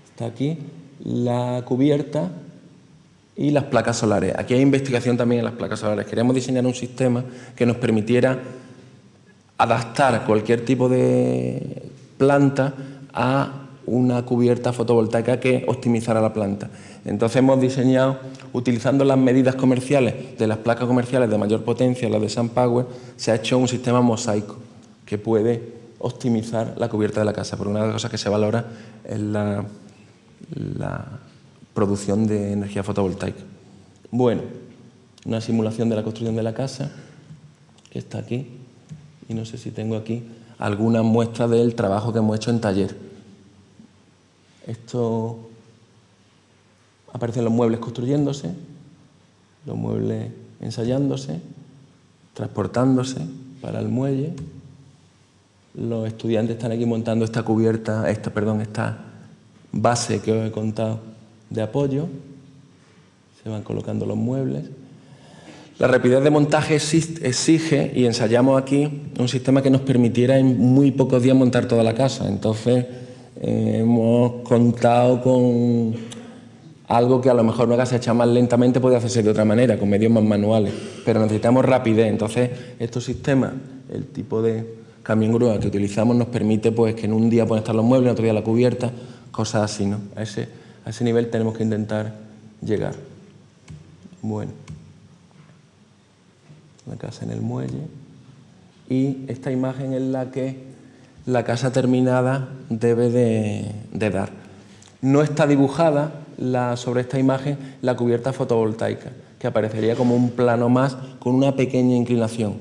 está aquí, la cubierta y las placas solares. Aquí hay investigación también en las placas solares. Queríamos diseñar un sistema que nos permitiera adaptar cualquier tipo de planta a una cubierta fotovoltaica que optimizara la planta. Entonces hemos diseñado, utilizando las medidas comerciales de las placas comerciales de mayor potencia, las de SunPower, se ha hecho un sistema mosaico que puede optimizar la cubierta de la casa. Porque una de las cosas que se valora es la producción de energía fotovoltaica. Bueno, una simulación de la construcción de la casa, que está aquí, y no sé si tengo aquí alguna muestra del trabajo que hemos hecho en taller. Esto aparecen los muebles construyéndose, los muebles ensayándose, transportándose para el muelle. Los estudiantes están aquí montando esta cubierta, esta, perdón, esta base que os he contado de apoyo, se van colocando los muebles. La rapidez de montaje exige, y ensayamos aquí, un sistema que nos permitiera en muy pocos días montar toda la casa. Entonces, eh, hemos contado con algo que a lo mejor una casa hecha más lentamente puede hacerse de otra manera, con medios más manuales, pero necesitamos rapidez. Entonces, estos sistemas, el tipo de camión grúa que utilizamos nos permite pues que en un día pueden estar los muebles, en otro día la cubierta, cosas así, ¿no? Ese a ese nivel tenemos que intentar llegar. Bueno, la casa en el muelle y esta imagen es la que la casa terminada debe de, dar. No está dibujada sobre esta imagen la cubierta fotovoltaica, que aparecería como un plano más con una pequeña inclinación.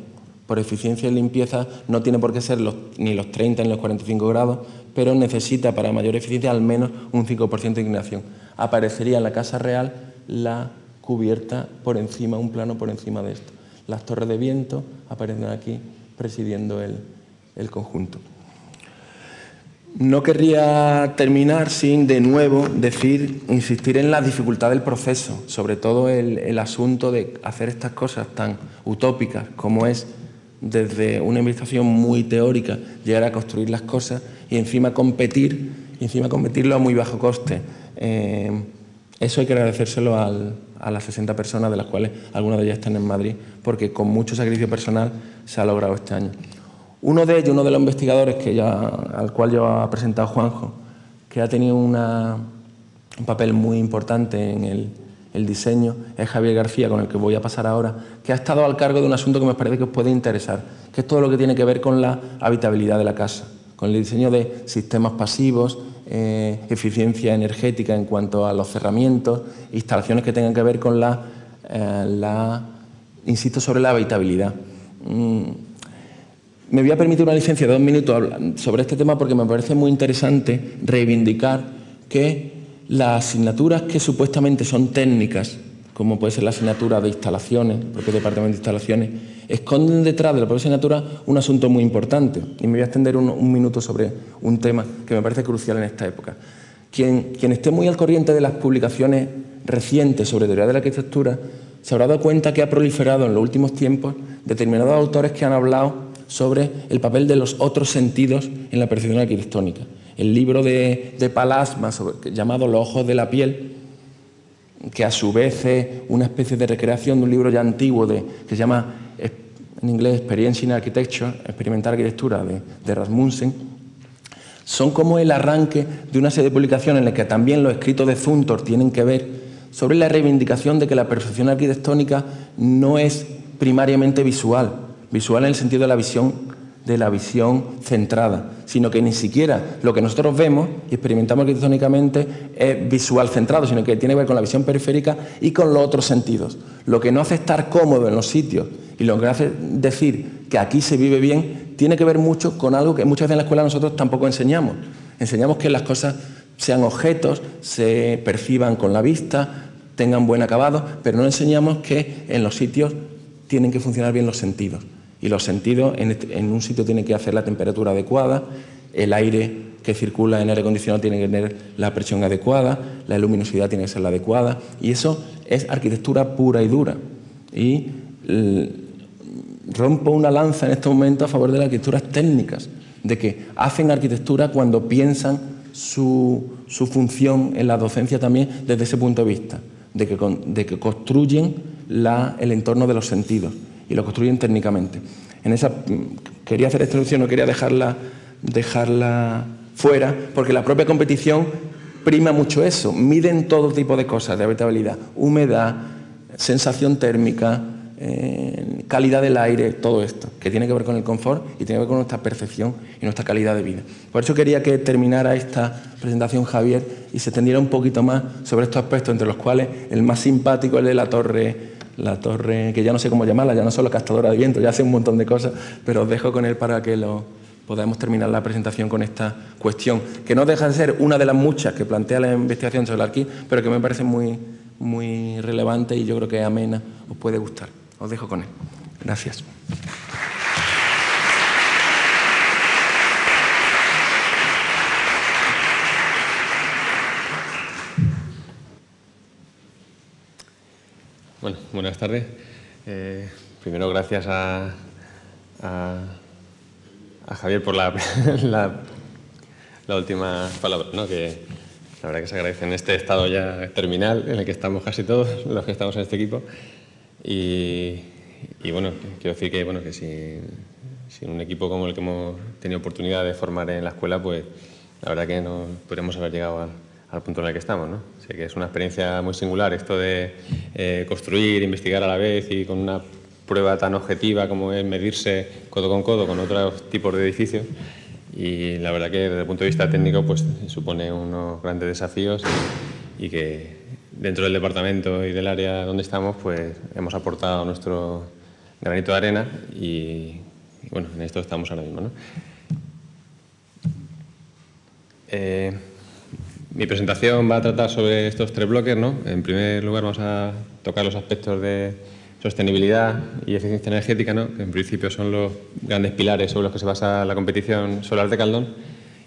Por eficiencia y limpieza no tiene por qué ser ni los 30 ni los 45 grados, pero necesita para mayor eficiencia al menos un 5% de inclinación. Aparecería en la casa real la cubierta por encima, un plano por encima de esto. Las torres de viento aparecen aquí presidiendo el, conjunto. No querría terminar sin de nuevo decir, insistir en la dificultad del proceso, sobre todo el, el asunto de hacer estas cosas tan utópicas como es desde una investigación muy teórica llegar a construir las cosas y encima competir, encima competirlo a muy bajo coste. Eh, eso hay que agradecérselo a las 60 personas, de las cuales algunas de ellas están en Madrid, porque con mucho sacrificio personal se ha logrado este año. Uno de ellos, uno de los investigadores que ya, al cual yo ha presentado Juanjo, que ha tenido un papel muy importante en el, el diseño, es Javier García, con el que voy a pasar ahora, que ha estado al cargo de un asunto que me parece que os puede interesar, que es todo lo que tiene que ver con la habitabilidad de la casa con el diseño de sistemas pasivos, eh, eficiencia energética en cuanto a los cerramientos, instalaciones que tengan que ver con la, eh, insisto, sobre la habitabilidad. Mm, me voy a permitir una licencia de dos minutos sobre este tema porque me parece muy interesante reivindicar que las asignaturas que supuestamente son técnicas, como puede ser la asignatura de instalaciones, el propio departamento de instalaciones, esconden detrás de la propia asignatura un asunto muy importante. Y me voy a extender un, minuto sobre un tema que me parece crucial en esta época. Quien, esté muy al corriente de las publicaciones recientes sobre teoría de la arquitectura se habrá dado cuenta que ha proliferado en los últimos tiempos determinados autores que han hablado sobre el papel de los otros sentidos en la percepción arquitectónica. El libro de, de Palasma, llamado Los ojos de la piel, que a su vez es una especie de recreación de un libro ya antiguo que se llama en inglés Experience in Architecture, Experimentar Arquitectura de, de Rasmussen, son como el arranque de una serie de publicaciones en las que también los escritos de Zuntor tienen que ver sobre la reivindicación de que la percepción arquitectónica no es primariamente visual, visual en el sentido de la visión de la visión centrada, sino que ni siquiera lo que nosotros vemos y experimentamos arquitectónicamente es visual centrado, sino que tiene que ver con la visión periférica y con los otros sentidos. Lo que no hace estar cómodo en los sitios y lo que hace decir que aquí se vive bien tiene que ver mucho con algo que muchas veces en la escuela nosotros tampoco enseñamos. Enseñamos que las cosas sean objetos, se perciban con la vista, tengan buen acabado, pero no enseñamos que en los sitios tienen que funcionar bien los sentidos. Y los sentidos este, en, un sitio tienen que hacer la temperatura adecuada, el aire que circula en aire acondicionado tiene que tener la presión adecuada, la luminosidad tiene que ser la adecuada, y eso es arquitectura pura y dura. Y rompo una lanza en este momento a favor de las arquitecturas técnicas, de que hacen arquitectura cuando piensan su, función en la docencia también desde ese punto de vista, de que, de que construyen el entorno de los sentidos y lo construyen técnicamente. En esa, quería hacer esta introducción, no quería dejarla, dejarla fuera, porque la propia competición prima mucho eso, miden todo tipo de cosas de habitabilidad, humedad, sensación térmica, eh, calidad del aire, todo esto, que tiene que ver con el confort y tiene que ver con nuestra percepción y nuestra calidad de vida. Por eso quería que terminara esta presentación Javier y se extendiera un poquito más sobre estos aspectos, entre los cuales el más simpático es el de la torre la torre, que ya no sé cómo llamarla, ya no solo captadora de viento, ya hace un montón de cosas, pero os dejo con él para que lo podamos terminar la presentación con esta cuestión, que no deja de ser una de las muchas que plantea la investigación sobre el arquí, pero que me parece muy, muy relevante y yo creo que amena, os puede gustar. Os dejo con él. Gracias. Bueno, buenas tardes. Eh, primero, gracias a, Javier por la, la, última palabra, ¿no? que la verdad que se agradece en este estado ya terminal en el que estamos casi todos los que estamos en este equipo. Y, bueno, quiero decir que, bueno, que sin, un equipo como el que hemos tenido oportunidad de formar en la escuela, pues la verdad que no podríamos haber llegado a al punto en el que estamos. ¿no? Que es una experiencia muy singular esto de eh, construir, investigar a la vez y con una prueba tan objetiva como es medirse codo con codo con otros tipos de edificios. Y la verdad que desde el punto de vista técnico pues, supone unos grandes desafíos y, que dentro del departamento y del área donde estamos pues, hemos aportado nuestro granito de arena y, bueno, en esto estamos ahora mismo. ¿no? Eh, mi presentación va a tratar sobre estos tres bloques. ¿no? En primer lugar vamos a tocar los aspectos de sostenibilidad y eficiencia energética, ¿no? que en principio son los grandes pilares sobre los que se basa la competición solar de Caldón.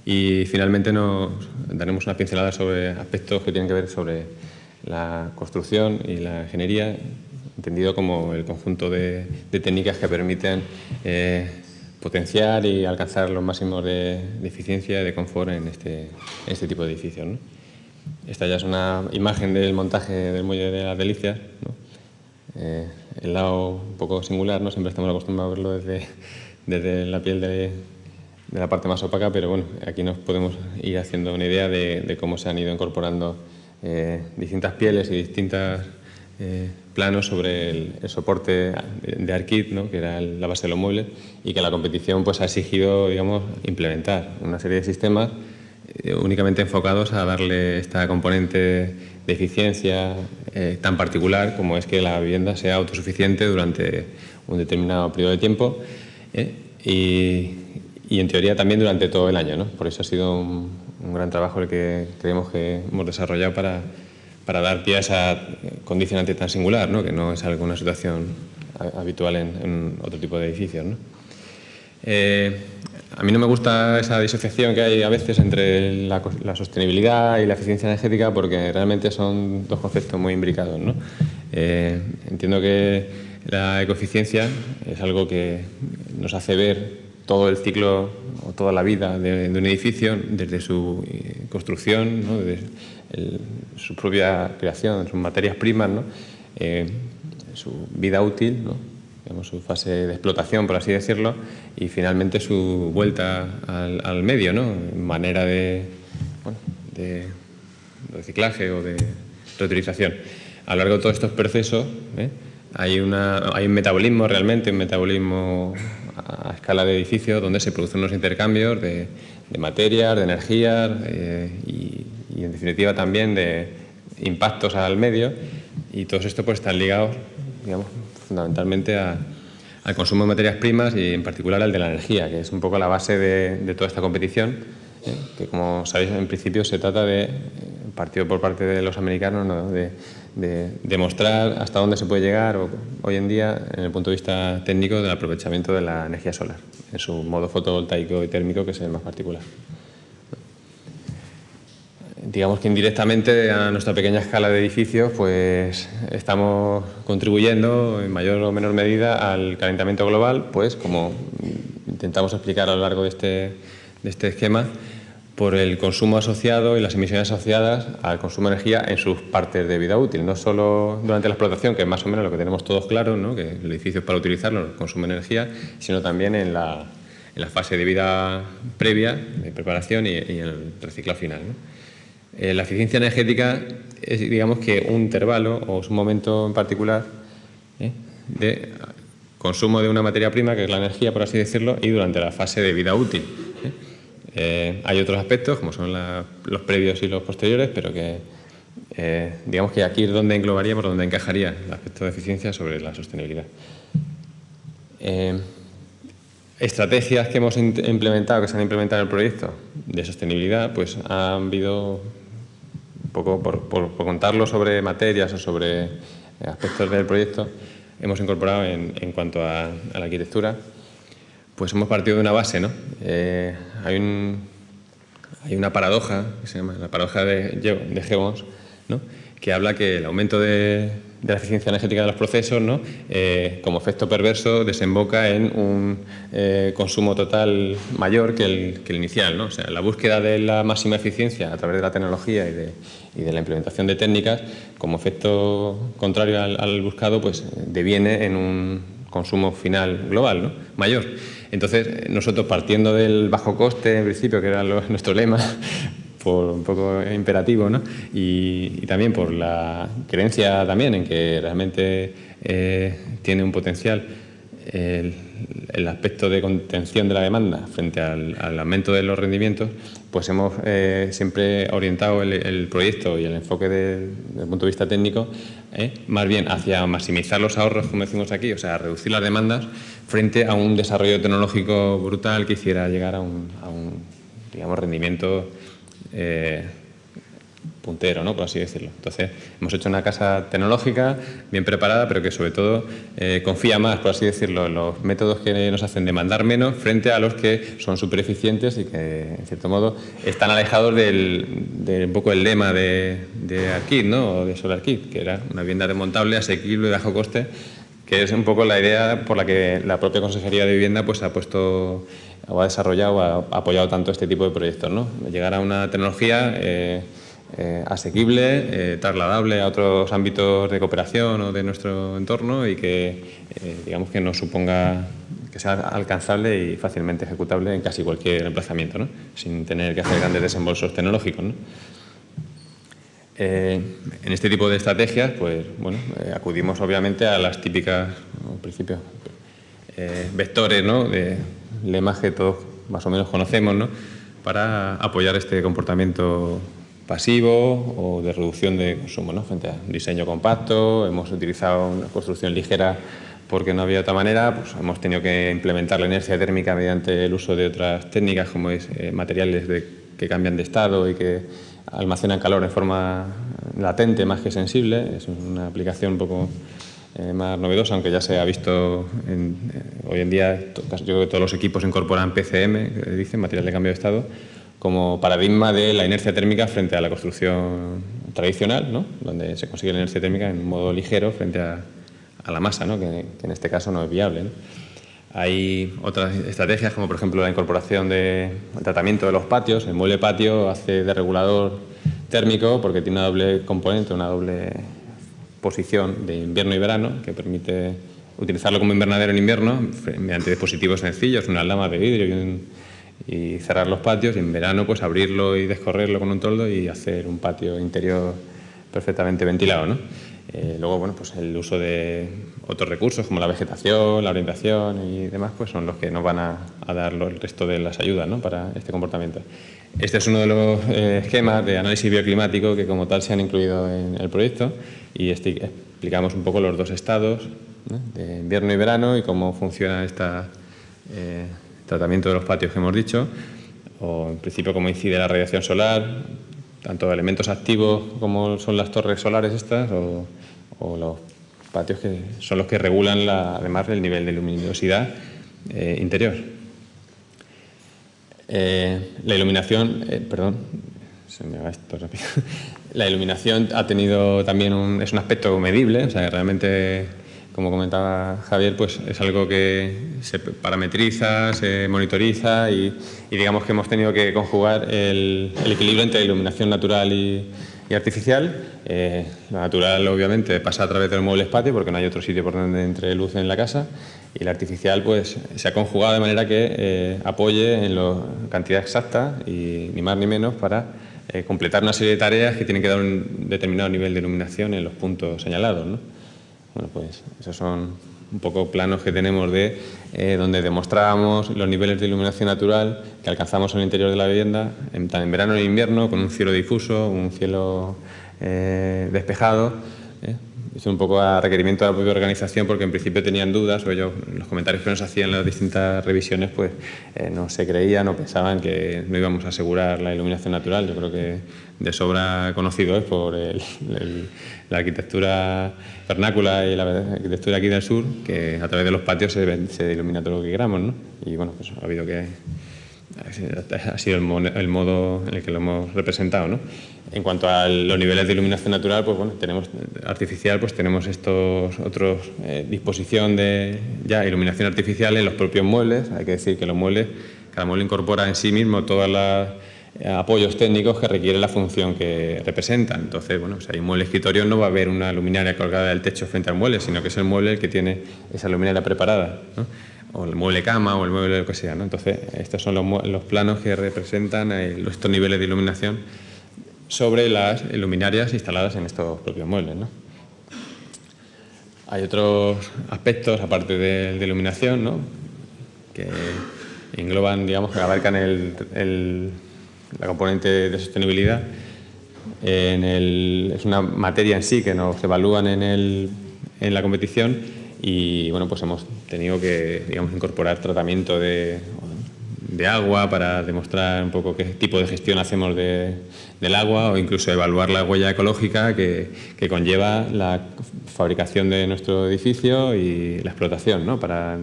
Y finalmente nos daremos una pincelada sobre aspectos que tienen que ver sobre la construcción y la ingeniería, entendido como el conjunto de, técnicas que permiten eh, potenciar y alcanzar los máximos de, eficiencia y de confort en este, este tipo de edificios. Esta ya es una imagen del montaje del muelle de las Delicias. Eh, el lado un poco singular, ¿no? siempre estamos acostumbrados a verlo desde, desde la piel de, de, la parte más opaca, pero bueno, aquí nos podemos ir haciendo una idea de, cómo se han ido incorporando eh, distintas pieles y distintas eh, sobre el, soporte de ARKit, que era la base de los muebles, y que la competición pues, ha exigido digamos, implementar una serie de sistemas eh, únicamente enfocados a darle esta componente de eficiencia eh, tan particular como es que la vivienda sea autosuficiente durante un determinado periodo de tiempo y, y, en teoría también durante todo el año. ¿no? Por eso ha sido un, un gran trabajo el que creemos que hemos desarrollado para para dar pie a esa condicionante tan singular, ¿no? que no es alguna situación habitual en, otro tipo de edificios. Eh, a mí no me gusta esa disociación que hay a veces entre la, sostenibilidad y la eficiencia energética porque realmente son dos conceptos muy imbricados. Eh, entiendo que La ecoeficiencia es algo que nos hace ver todo el ciclo o toda la vida de, un edificio, desde su eh, construcción, su propia creación, sus materias primas, eh, su vida útil, su fase de explotación, por así decirlo, y finalmente su vuelta al, medio, ¿no? manera de, de, reciclaje o de reutilización. A lo largo de todos estos procesos ¿eh? hay, una, hay un metabolismo realmente, un metabolismo a escala de edificio donde se producen unos intercambios de, de materias, de energías eh, y, y, en definitiva también de impactos al medio y todo esto pues están ligados digamos, fundamentalmente al consumo de materias primas y en particular al de la energía, que es un poco la base de, toda esta competición, ¿eh? que como sabéis en principio se trata de, partido por parte de los americanos, de, demostrar hasta dónde se puede llegar hoy en día en el punto de vista técnico del aprovechamiento de la energía solar, en su modo fotovoltaico y térmico que es el más particular. Digamos que indirectamente a nuestra pequeña escala de edificios, pues estamos contribuyendo en mayor o menor medida al calentamiento global, pues como intentamos explicar a lo largo de este, de este esquema, por el consumo asociado y las emisiones asociadas al consumo de energía en sus partes de vida útil, no solo durante la explotación, que es más o menos lo que tenemos todos claro, ¿no? que el edificio es para utilizarlo, consume energía, sino también en la, en la fase de vida previa, de preparación y, y el reciclado final. ¿no? Eh, la eficiencia energética es, digamos que, un intervalo o es un momento en particular ¿eh? de consumo de una materia prima, que es la energía, por así decirlo, y durante la fase de vida útil. ¿Eh? hay otros aspectos, como son los previos y los posteriores, pero que digamos que aquí es donde englobaríamos, donde encajaría el aspecto de eficiencia sobre la sostenibilidad. estrategias que hemos implementado, que se han implementado en el proyecto de sostenibilidad, pues han habido poco por, contarlo sobre materias o sobre aspectos del proyecto, hemos incorporado en, cuanto a, la arquitectura, pues hemos partido de una base, ¿no? Eh, hay, un, hay una paradoja, que se llama la paradoja de, de ¿no? que habla que el aumento de, la eficiencia energética de los procesos, ¿no? Eh, como efecto perverso, desemboca en un eh, consumo total mayor que el, inicial. ¿no? O sea, la búsqueda de la máxima eficiencia a través de la tecnología y de, y de la implementación de técnicas, como efecto contrario al, buscado, pues deviene en un consumo final global ¿no? mayor. Entonces, nosotros partiendo del bajo coste, en principio, que era nuestro lema, por un poco imperativo, ¿no? y, también por la creencia también en que realmente eh, tiene un potencial el, aspecto de contención de la demanda frente al, aumento de los rendimientos, pues hemos eh, siempre orientado el, proyecto y el enfoque desde el punto de vista técnico eh, más bien hacia maximizar los ahorros, como decimos aquí, o sea, reducir las demandas frente a un desarrollo tecnológico brutal que hiciera llegar a un, digamos, rendimiento eh, puntero, ¿no? por así decirlo. Entonces, hemos hecho una casa tecnológica bien preparada, pero que sobre todo eh, confía más, por así decirlo, en los métodos que nos hacen demandar menos frente a los que son súper eficientes y que, en cierto modo, están alejados del, de un poco el lema de, de Arkit, ¿no? o de SolarKit, que era una vivienda desmontable, asequible, bajo coste, que es un poco la idea por la que la propia Consejería de Vivienda pues, ha puesto o ha desarrollado o ha apoyado tanto este tipo de proyectos. ¿no? Llegar a una tecnología eh, eh, asequible, eh, trasladable a otros ámbitos de cooperación o de nuestro entorno y que, digamos, que nos suponga que sea alcanzable y fácilmente ejecutable en casi cualquier emplazamiento, ¿no? sin tener que hacer grandes desembolsos tecnológicos. ¿no? en este tipo de estrategias, pues bueno, acudimos obviamente a las típicas, al principio, vectores ¿no? de, lemas que todos más o menos conocemos, ¿no? para apoyar este comportamiento pasivo o de reducción de consumo, ¿no? frente a diseño compacto, hemos utilizado una construcción ligera porque no había otra manera, pues hemos tenido que implementar la inercia térmica mediante el uso de otras técnicas como es eh, materiales que cambian de estado y que almacenan calor en forma latente más que sensible, es una aplicación un poco eh, más novedosa, aunque ya se ha visto eh, hoy en día, yo creo que todos los equipos incorporan PCM, que dicen, material de cambio de estado, como paradigma de la inercia térmica frente a la construcción tradicional, ¿no? donde se consigue la inercia térmica en modo ligero frente a, a la masa, ¿no? que, en este caso no es viable. Hay otras estrategias, como por ejemplo la incorporación del tratamiento de los patios. El mueble patio hace de regulador térmico porque tiene una doble componente, una doble posición de invierno y verano que permite utilizarlo como invernadero en invierno mediante dispositivos sencillos, unas lamas de vidrio y, cerrar los patios y en verano pues abrirlo y descorrerlo con un toldo y hacer un patio interior perfectamente ventilado. ¿no? Eh, luego, bueno, pues el uso de otros recursos como la vegetación, la orientación y demás, pues son los que nos van a, dar el resto de las ayudas ¿no? para este comportamiento. Este es uno de los eh, esquemas de análisis bioclimático que como tal se han incluido en el proyecto y este, explicamos un poco los dos estados de invierno y verano y cómo funciona este tratamiento de los patios que hemos dicho, o en principio cómo incide la radiación solar, tanto elementos activos como son las torres solares estas, o, los patios que son los que regulan además el nivel de luminosidad eh, interior. Eh, la iluminación, perdón, se me va esto rápido. La iluminación ha tenido también un, es un aspecto medible, o sea, realmente como comentaba Javier, pues es algo que se parametriza, se monitoriza y, digamos que hemos tenido que conjugar el, equilibrio entre iluminación natural y, artificial. Eh, la natural, obviamente, pasa a través del mueble espacio porque no hay otro sitio por donde entre luz en la casa y la artificial pues se ha conjugado de manera que eh, apoye en la cantidad exacta y ni más ni menos para eh, completar una serie de tareas que tienen que dar un determinado nivel de iluminación en los puntos señalados. ¿no? Bueno, pues esos son un poco planos que tenemos de eh, donde demostrábamos los niveles de iluminación natural que alcanzamos en el interior de la vivienda, en, en verano en invierno, con un cielo difuso, un cielo eh, despejado. ¿eh? Es un poco a requerimiento de la propia organización porque en principio tenían dudas o ellos, los comentarios que nos hacían en las distintas revisiones, pues no se creían o pensaban que no íbamos a asegurar la iluminación natural. Yo creo que de sobra conocido es por la arquitectura vernácula y la arquitectura aquí del sur, que a través de los patios se, ilumina todo lo que queramos, ¿no? Y bueno, pues ha habido que... Ha sido el, modo en el que lo hemos representado, ¿no? En cuanto a los niveles de iluminación natural, pues bueno, tenemos artificial, pues tenemos estos otros eh, disposición de iluminación artificial en los propios muebles. Hay que decir que los muebles, cada mueble incorpora en sí mismo todas las eh, apoyos técnicos que requiere la función que representan. Entonces, bueno, si hay un mueble escritorio no va a haber una luminaria colgada del techo frente al mueble, sino que es el mueble el que tiene esa luminaria preparada, o el mueble cama o el mueble lo que sea. ¿no? Entonces, estos son los, planos que representan estos niveles de iluminación sobre las luminarias instaladas en estos propios muebles. Hay otros aspectos, aparte de, iluminación, ¿no? que engloban, digamos, que abarcan el la componente de sostenibilidad. es una materia en sí que nos evalúan en, la competición y bueno, pues hemos tenido que digamos, incorporar tratamiento de, agua para demostrar un poco qué tipo de gestión hacemos del agua o incluso evaluar la huella ecológica que, conlleva la fabricación de nuestro edificio y la explotación, ¿no? para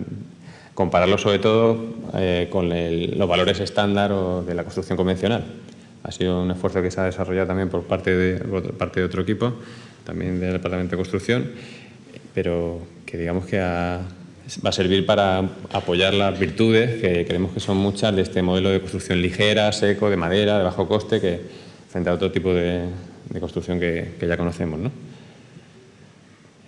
compararlo sobre todo eh, con los valores estándar o de la construcción convencional. Ha sido un esfuerzo que se ha desarrollado también por parte de, parte de otro equipo, también del Departamento de Construcción, pero que digamos que va a servir para apoyar las virtudes, que creemos que son muchas, de este modelo de construcción ligera, seco, de madera, de bajo coste, que frente a otro tipo de, construcción que, ya conocemos. ¿no?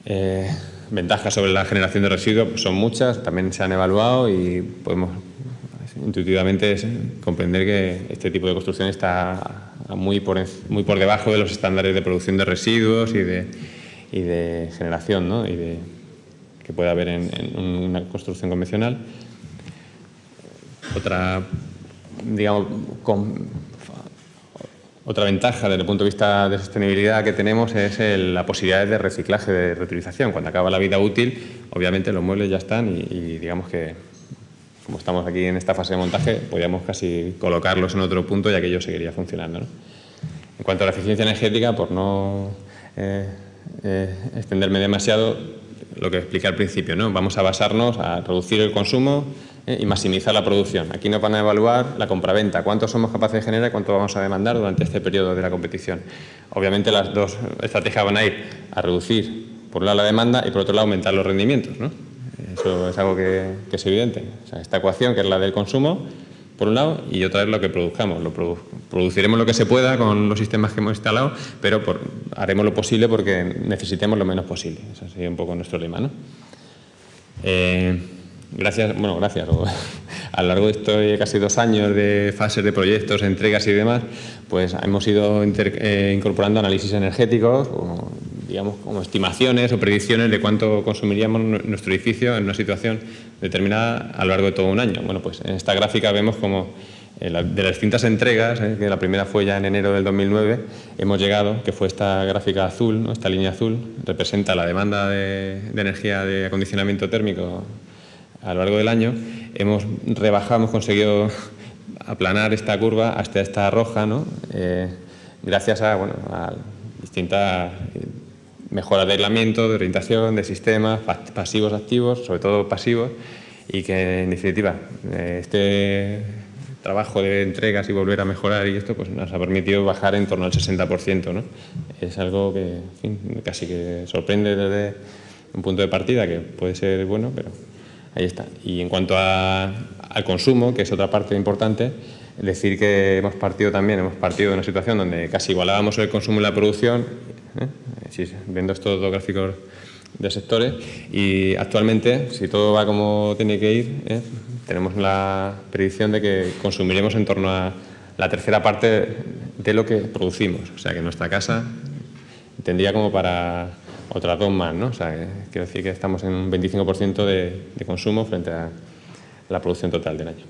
Eh, ventajas sobre la generación de residuos pues, son muchas, también se han evaluado y podemos intuitivamente comprender que este tipo de construcción está muy por, muy por debajo de los estándares de producción de residuos y de, y de generación ¿no? y de, que puede haber en, una construcción convencional. Otra, digamos, otra ventaja desde el punto de vista de sostenibilidad que tenemos es la posibilidad de reciclaje, de reutilización. Cuando acaba la vida útil, obviamente los muebles ya están y, digamos que, como estamos aquí en esta fase de montaje, podríamos casi colocarlos en otro punto y aquello seguiría funcionando. En cuanto a la eficiencia energética, por no eh, eh, extenderme demasiado, lo que expliqué al principio, ¿no? vamos a basarnos a reducir el consumo, ¿eh? y maximizar la producción. Aquí nos van a evaluar la compraventa, cuánto somos capaces de generar y cuánto vamos a demandar durante este periodo de la competición. Obviamente las dos estrategias van a ir a reducir Por un lado la demanda y por otro lado aumentar los rendimientos. ¿no? Eso es algo que, es evidente. esta ecuación, que es la del consumo, por un lado, y otra es lo que produzcamos. Produciremos lo que se pueda con los sistemas que hemos instalado, pero haremos lo posible porque necesitemos lo menos posible. Ese sería un poco nuestro lema. ¿no? Eh, gracias, bueno, gracias. A lo largo de estos casi dos años de fases de proyectos, entregas y demás, pues hemos ido eh, incorporando análisis energéticos, digamos, como estimaciones o predicciones de cuánto consumiríamos nuestro edificio en una situación determinada a lo largo de todo un año. Bueno, pues en esta gráfica vemos como eh, de las distintas entregas, eh, que la primera fue ya en enero del 2009, hemos llegado, que fue esta gráfica azul, esta línea azul, representa la demanda de, energía de acondicionamiento térmico a lo largo del año. Hemos rebajado, hemos conseguido aplanar esta curva hasta esta roja, ¿no? Eh, gracias a, bueno, a distintas mejoras de aislamiento, de orientación, de sistemas pasivos, activos, sobre todo pasivos, y que en definitiva este trabajo de entregas y volver a mejorar y esto pues nos ha permitido bajar en torno al 60%. ¿no? Es algo que casi que sorprende desde un punto de partida, que puede ser bueno, pero ahí está. Y en cuanto al consumo, que es otra parte importante, decir que hemos partido también, hemos partido de una situación donde casi igualábamos el consumo y la producción, ¿eh? viendo estos dos gráficos de sectores, y actualmente, si todo va como tiene que ir, ¿eh? tenemos la predicción de que consumiremos en torno a la tercera parte de lo que producimos. O sea, que nuestra casa tendría como para otras dos más, ¿no? O sea, quiero decir que estamos en un 25% de, de consumo frente a la producción total del año.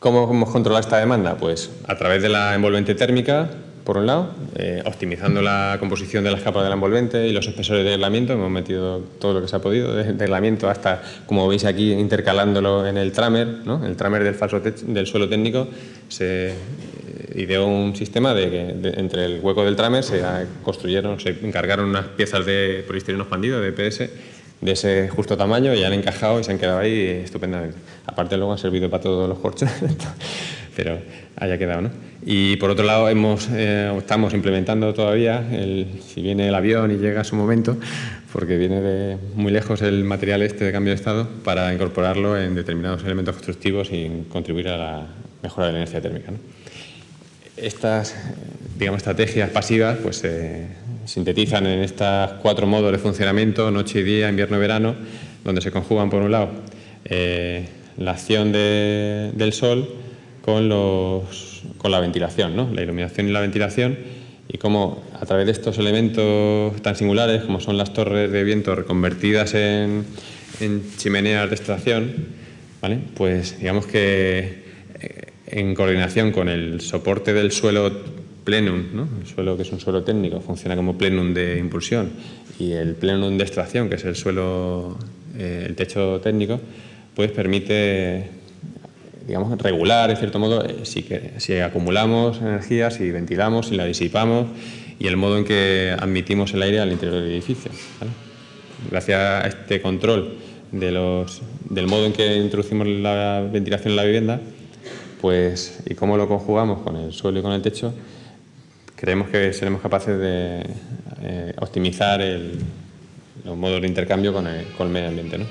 ¿Cómo hemos controlado esta demanda? Pues a través de la envolvente térmica, por un lado, eh, optimizando la composición de las capas del envolvente y los espesores de aislamiento, hemos metido todo lo que se ha podido, de, aislamiento hasta, como veis aquí, intercalándolo en el tramer, ¿no? el tramer del, falso del suelo técnico, se ideó un sistema de que entre el hueco del tramer se construyeron, se encargaron unas piezas de poliestireno expandido, de PS, de ese justo tamaño y han encajado y se han quedado ahí estupendamente. Aparte luego han servido para todos los corchos, pero haya quedado, ¿no? Y por otro lado, eh, estamos implementando todavía, el, si viene el avión y llega a su momento, porque viene de muy lejos el material este de cambio de estado, para incorporarlo en determinados elementos constructivos y contribuir a la mejora de la energía térmica. Estas digamos, estrategias pasivas pues, se sintetizan en estos cuatro modos de funcionamiento, noche y día, invierno y verano, donde se conjugan, por un lado, eh, la acción del sol con los con la ventilación, ¿no? la iluminación y la ventilación, y cómo a través de estos elementos tan singulares, como son las torres de viento reconvertidas en, chimeneas de extracción, ¿vale? pues digamos que eh, en coordinación con el soporte del suelo plenum, ¿no? el suelo que es un suelo técnico, funciona como plenum de impulsión, y el plenum de extracción, que es el suelo, eh, el techo técnico, pues permite digamos, regular, en cierto modo, eh, si, que, si acumulamos energía, si ventilamos, si la disipamos y el modo en que admitimos el aire al interior del edificio. Gracias a este control de los, del modo en que introducimos la ventilación en la vivienda pues, y cómo lo conjugamos con el suelo y con el techo, creemos que seremos capaces de eh, optimizar los modos de intercambio con el, medio ambiente. ¿no?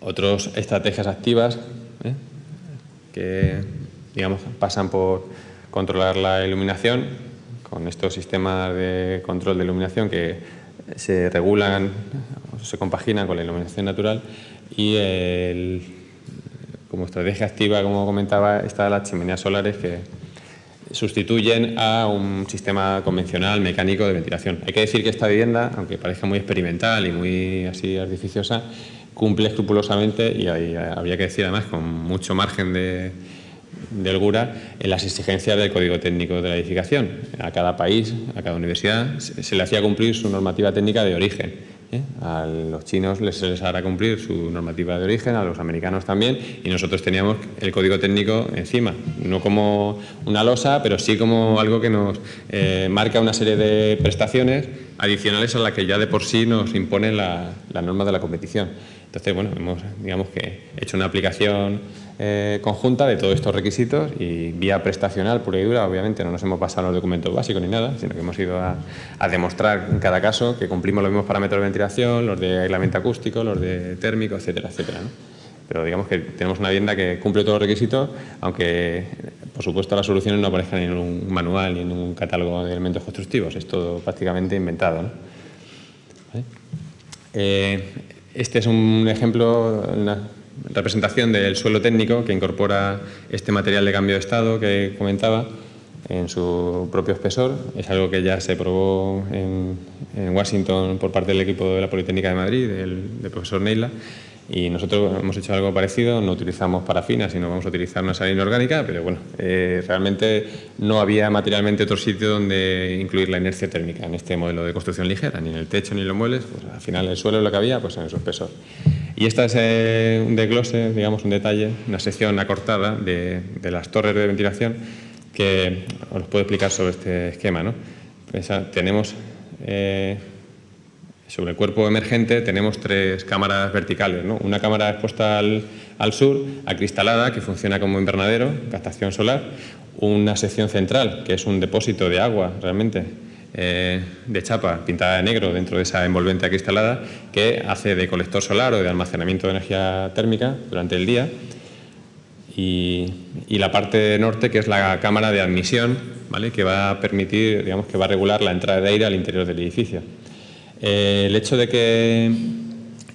Otras estrategias activas ¿eh? que digamos, pasan por controlar la iluminación con estos sistemas de control de iluminación que se regulan se compaginan con la iluminación natural y como estrategia activa, como comentaba, están las chimeneas solares que sustituyen a un sistema convencional mecánico de ventilación. Hay que decir que esta vivienda, aunque parezca muy experimental y muy así artificiosa, cumple escrupulosamente, y habría que decir además con mucho margen de, holgura, en las exigencias del código técnico de la edificación. A cada país, a cada universidad, se, le hacía cumplir su normativa técnica de origen. ¿Eh? A los chinos les, hará cumplir su normativa de origen, a los americanos también, y nosotros teníamos el código técnico encima, no como una losa, pero sí como algo que nos eh, marca una serie de prestaciones adicionales a las que ya de por sí nos imponen la, la norma de la competición. Entonces, bueno, hemos digamos que hecho una aplicación eh, conjunta de todos estos requisitos y vía prestacional pura y dura, obviamente no nos hemos pasado los documentos básicos ni nada, sino que hemos ido a, demostrar en cada caso que cumplimos los mismos parámetros de ventilación, los de aislamiento acústico, los de térmico, etcétera, etcétera. Pero digamos que tenemos una vivienda que cumple todos los requisitos, aunque por supuesto las soluciones no aparezcan en un manual ni en un catálogo de elementos constructivos, es todo prácticamente inventado. Eh, este es un ejemplo, representación del suelo técnico que incorpora este material de cambio de estado que comentaba en su propio espesor. Es algo que ya se probó en, Washington por parte del equipo de la Politécnica de Madrid, del, profesor Neila, y nosotros hemos hecho algo parecido, no utilizamos parafina, sino vamos a utilizar una salina orgánica, pero bueno, eh, realmente no había materialmente otro sitio donde incluir la inercia térmica en este modelo de construcción ligera, ni en el techo ni en los muebles, pues al final el suelo es lo que había, pues en su espesor. Y esta es eh, un desglose, digamos, un detalle, una sección acortada de, las torres de ventilación que os puedo explicar sobre este esquema. ¿no? Tenemos... Eh, sobre el cuerpo emergente tenemos tres cámaras verticales, una cámara expuesta al, sur, acristalada, que funciona como invernadero, captación solar, una sección central, que es un depósito de agua realmente, eh, de chapa pintada de negro dentro de esa envolvente acristalada, que hace de colector solar o de almacenamiento de energía térmica durante el día. Y, la parte norte, que es la cámara de admisión, ¿vale? que va a permitir, digamos, que va a regular la entrada de aire al interior del edificio. Eh, el hecho de que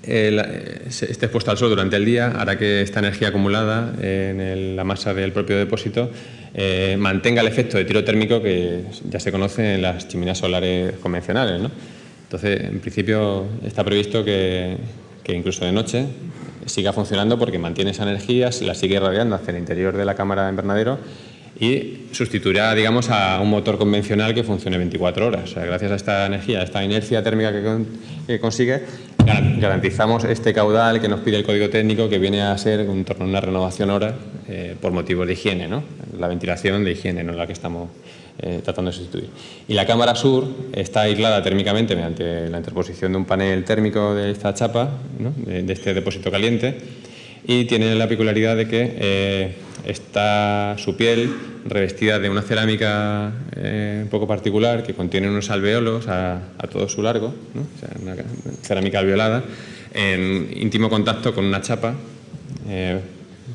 eh, esté expuesto al sol durante el día hará que esta energía acumulada en la masa del propio depósito eh, mantenga el efecto de tiro térmico que ya se conoce en las chimeneas solares convencionales. Entonces, en principio está previsto que, incluso de noche siga funcionando porque mantiene esa energía, la sigue irradiando hacia el interior de la cámara de invernadero y sustituirá, digamos, a un motor convencional que funcione 24 horas. gracias a esta energía, a esta inercia térmica que, consigue, garantizamos este caudal que nos pide el código técnico que viene a ser en torno a una renovación hora eh, por motivos de higiene, ¿no? la ventilación de higiene, no la que estamos eh, tratando de sustituir. Y la cámara sur está aislada térmicamente mediante la interposición de un panel térmico de esta chapa, de, este depósito caliente, y tiene la peculiaridad de que eh, está su piel revestida de una cerámica eh, un poco particular que contiene unos alveolos a, todo su largo, una cerámica alveolada, en íntimo contacto con una chapa, eh,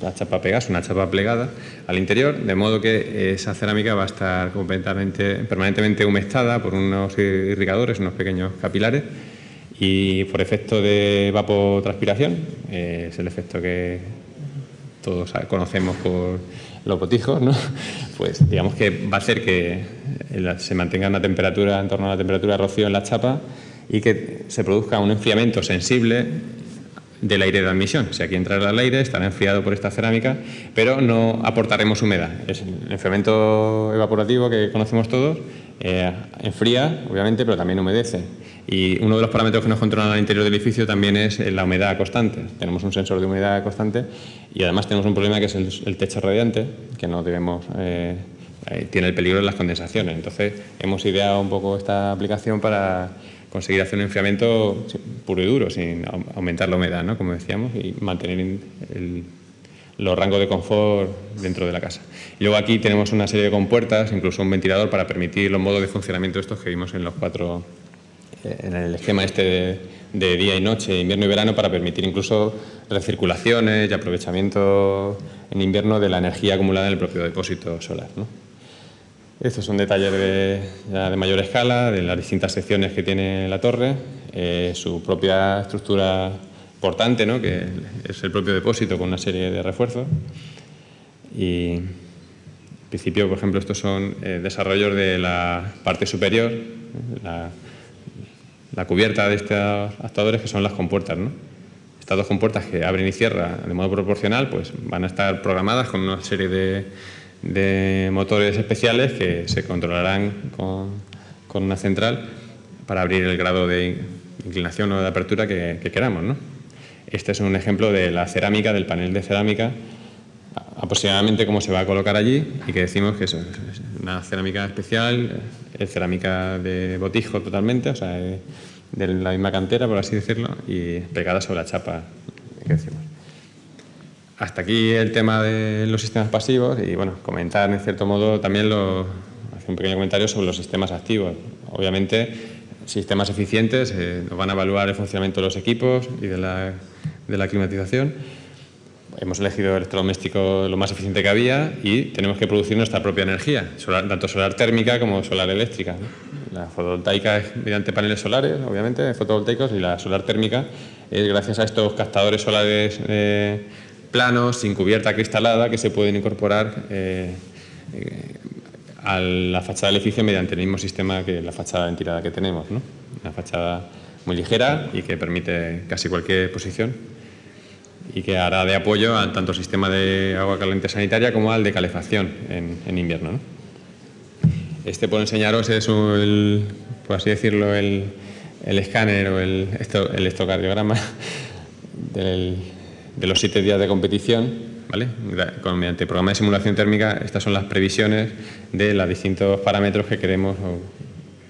la chapa pegada, una chapa plegada al interior, de modo que esa cerámica va a estar completamente, permanentemente humectada por unos irrigadores, unos pequeños capilares, y por efecto de evapotranspiración, eh, es el efecto que todos conocemos por los botijos, ¿no? pues digamos que va a hacer que se mantenga una temperatura en torno a la temperatura de rocío en la chapa y que se produzca un enfriamiento sensible del aire de admisión. Si aquí entra el aire, estará enfriado por esta cerámica, pero no aportaremos humedad. El enfriamiento evaporativo que conocemos todos, eh, enfría, obviamente, pero también humedece. Y uno de los parámetros que nos controlan al interior del edificio también es la humedad constante. Tenemos un sensor de humedad constante y además tenemos un problema que es el, techo radiante, que no debemos... Eh, eh, tiene el peligro de las condensaciones. Entonces, hemos ideado un poco esta aplicación para conseguir hacer un enfriamiento puro y duro, sin aumentar la humedad, ¿no? como decíamos, y mantener los rangos de confort dentro de la casa. Y luego aquí tenemos una serie de compuertas, incluso un ventilador para permitir los modos de funcionamiento estos que vimos en los cuatro en el esquema este de, día y noche, invierno y verano, para permitir incluso recirculaciones y aprovechamiento en invierno de la energía acumulada en el propio depósito solar. Estos son detalles de, mayor escala, de las distintas secciones que tiene la torre, eh, su propia estructura portante, que es el propio depósito con una serie de refuerzos. Y en principio, por ejemplo, estos son eh, desarrollos de la parte superior, la, la cubierta de estos actuadores que son las compuertas. ¿no? Estas dos compuertas que abren y cierran de modo proporcional pues van a estar programadas con una serie de, motores especiales que se controlarán con, una central para abrir el grado de inclinación o de apertura que, queramos. ¿no? Este es un ejemplo de la cerámica, del panel de cerámica, aproximadamente cómo se va a colocar allí y que decimos que es una cerámica especial, es cerámica de botijo totalmente, o sea, de la misma cantera, por así decirlo, y pegada sobre la chapa decimos. hasta aquí el tema de los sistemas pasivos y bueno, comentar en cierto modo también lo, hacer un pequeño comentario sobre los sistemas activos. Obviamente, sistemas eficientes eh, nos van a evaluar el funcionamiento de los equipos y de la, de la climatización. Hemos elegido el electrodoméstico lo más eficiente que había y tenemos que producir nuestra propia energía, tanto solar térmica como solar eléctrica. La fotovoltaica es mediante paneles solares, obviamente, fotovoltaicos, y la solar térmica es gracias a estos captadores solares eh, planos, sin cubierta cristalada, que se pueden incorporar eh, eh, a la fachada del edificio mediante el mismo sistema que la fachada ventilada que tenemos. ¿no? Una fachada muy ligera y que permite casi cualquier posición y que hará de apoyo al tanto sistema de agua caliente sanitaria como al de calefacción en, invierno. Este, por enseñaros, es, el, por así decirlo, el, escáner o el, el electrocardiograma del, de los siete días de competición, ¿vale? Con, mediante programa de simulación térmica, estas son las previsiones de los distintos parámetros que queremos o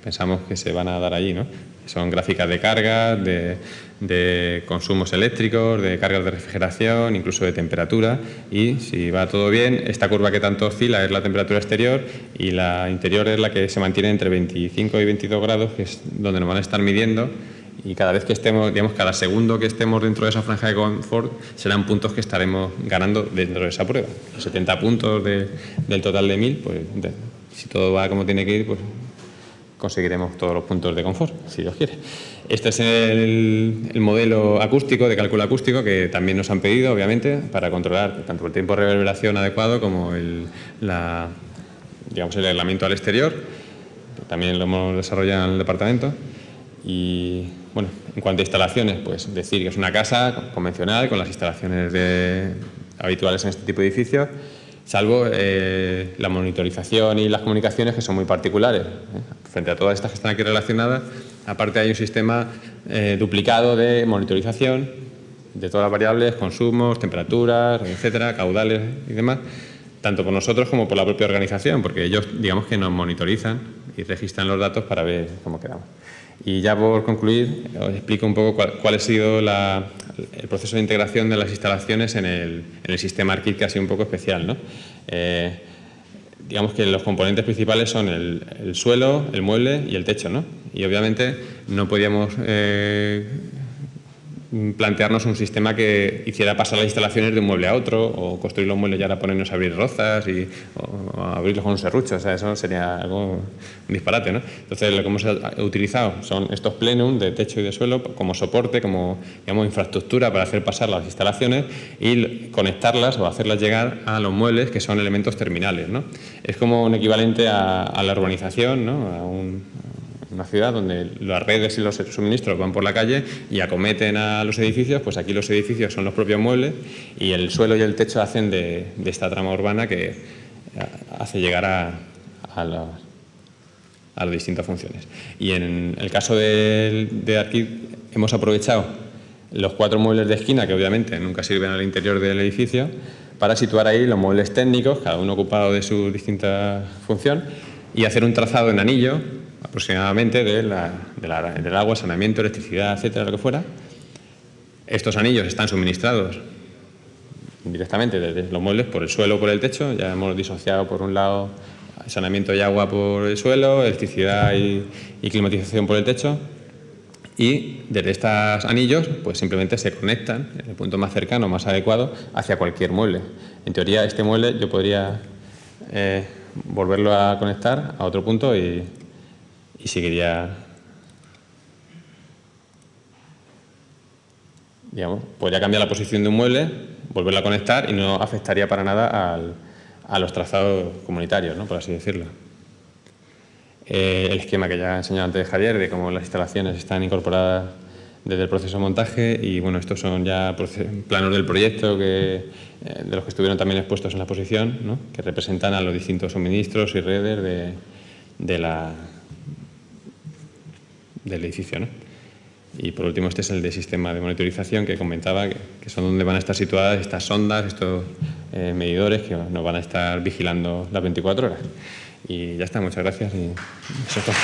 pensamos que se van a dar allí, ¿no? Son gráficas de carga, de, de, consumos eléctricos, de cargas de refrigeración, incluso de temperatura. Y si va todo bien, esta curva que tanto oscila es la temperatura exterior y la interior es la que se mantiene entre 25 y 22 grados, que es donde nos van a estar midiendo y cada vez que estemos, digamos, cada segundo que estemos dentro de esa franja de confort serán puntos que estaremos ganando dentro de esa prueba. Los 70 puntos del total de 1000, pues si todo va como tiene que ir, pues conseguiremos todos los puntos de confort, si Dios quiere. Este es el, modelo acústico, de cálculo acústico, que también nos han pedido, obviamente, para controlar tanto el tiempo de reverberación adecuado como el, la, digamos, el aislamiento al exterior. También lo hemos desarrollado en el departamento. Y bueno, en cuanto a instalaciones, pues decir que es una casa convencional con las instalaciones habituales en este tipo de edificios, salvo eh, la monitorización y las comunicaciones que son muy particulares. ¿eh? Frente a todas estas que están aquí relacionadas, aparte hay un sistema eh, duplicado de monitorización de todas las variables, consumos, temperaturas, etcétera, caudales y demás, tanto por nosotros como por la propia organización, porque ellos, digamos que nos monitorizan y registran los datos para ver cómo quedamos. Y ya por concluir, os explico un poco cuál, ha sido el proceso de integración de las instalaciones en el, sistema ARKit, que un poco especial. ¿no? Eh, digamos que los componentes principales son el, suelo, el mueble y el techo. ¿no? Y obviamente no podíamos eh, plantearnos un sistema que hiciera pasar las instalaciones de un mueble a otro o construir los muebles y ahora ponernos a abrir rozas y o, abrirlos con un serrucho. O sea, eso sería algo un disparate. ¿no? Entonces, lo que hemos utilizado son estos plenum de techo y de suelo como soporte, como digamos, infraestructura para hacer pasar las instalaciones y conectarlas o hacerlas llegar a los muebles que son elementos terminales. ¿no? Es como un equivalente a, a la urbanización, ¿no? a un, una ciudad donde las redes y los suministros van por la calle y acometen a los edificios, pues aquí los edificios son los propios muebles y el suelo y el techo hacen de, esta trama urbana que eh, hace llegar a, a, las, distintas funciones. Y en el caso de, de hemos aprovechado los cuatro muebles de esquina, que obviamente nunca sirven al interior del edificio, para situar ahí los muebles técnicos, cada uno ocupado de su distinta función, y hacer un trazado en anillo aproximadamente de del agua, saneamiento, electricidad, etcétera, lo que fuera. Estos anillos están suministrados directamente desde los muebles por el suelo o por el techo. Ya hemos disociado por un lado saneamiento y agua por el suelo, electricidad y, climatización por el techo. Y desde estos anillos, pues simplemente se conectan en el punto más cercano, más adecuado, hacia cualquier mueble. En teoría, este mueble yo podría eh, volverlo a conectar a otro punto y, y seguiría, digamos, podría cambiar la posición de un mueble, volverla a conectar y no afectaría para nada a los trazados comunitarios, ¿no? por así decirlo. Eh, el esquema que ya he enseñado antes Javier, de cómo las instalaciones están incorporadas desde el proceso de montaje y bueno, estos son ya planos del proyecto que, eh, de los que estuvieron también expuestos en la exposición, ¿no? que representan a los distintos suministros y redes de, de la, del edificio. ¿no? Y por último, este es el de sistema de monitorización que comentaba, que, son donde van a estar situadas estas sondas, estos eh, medidores que nos van a estar vigilando las 24 horas. Y ya está, muchas gracias y eso es todo.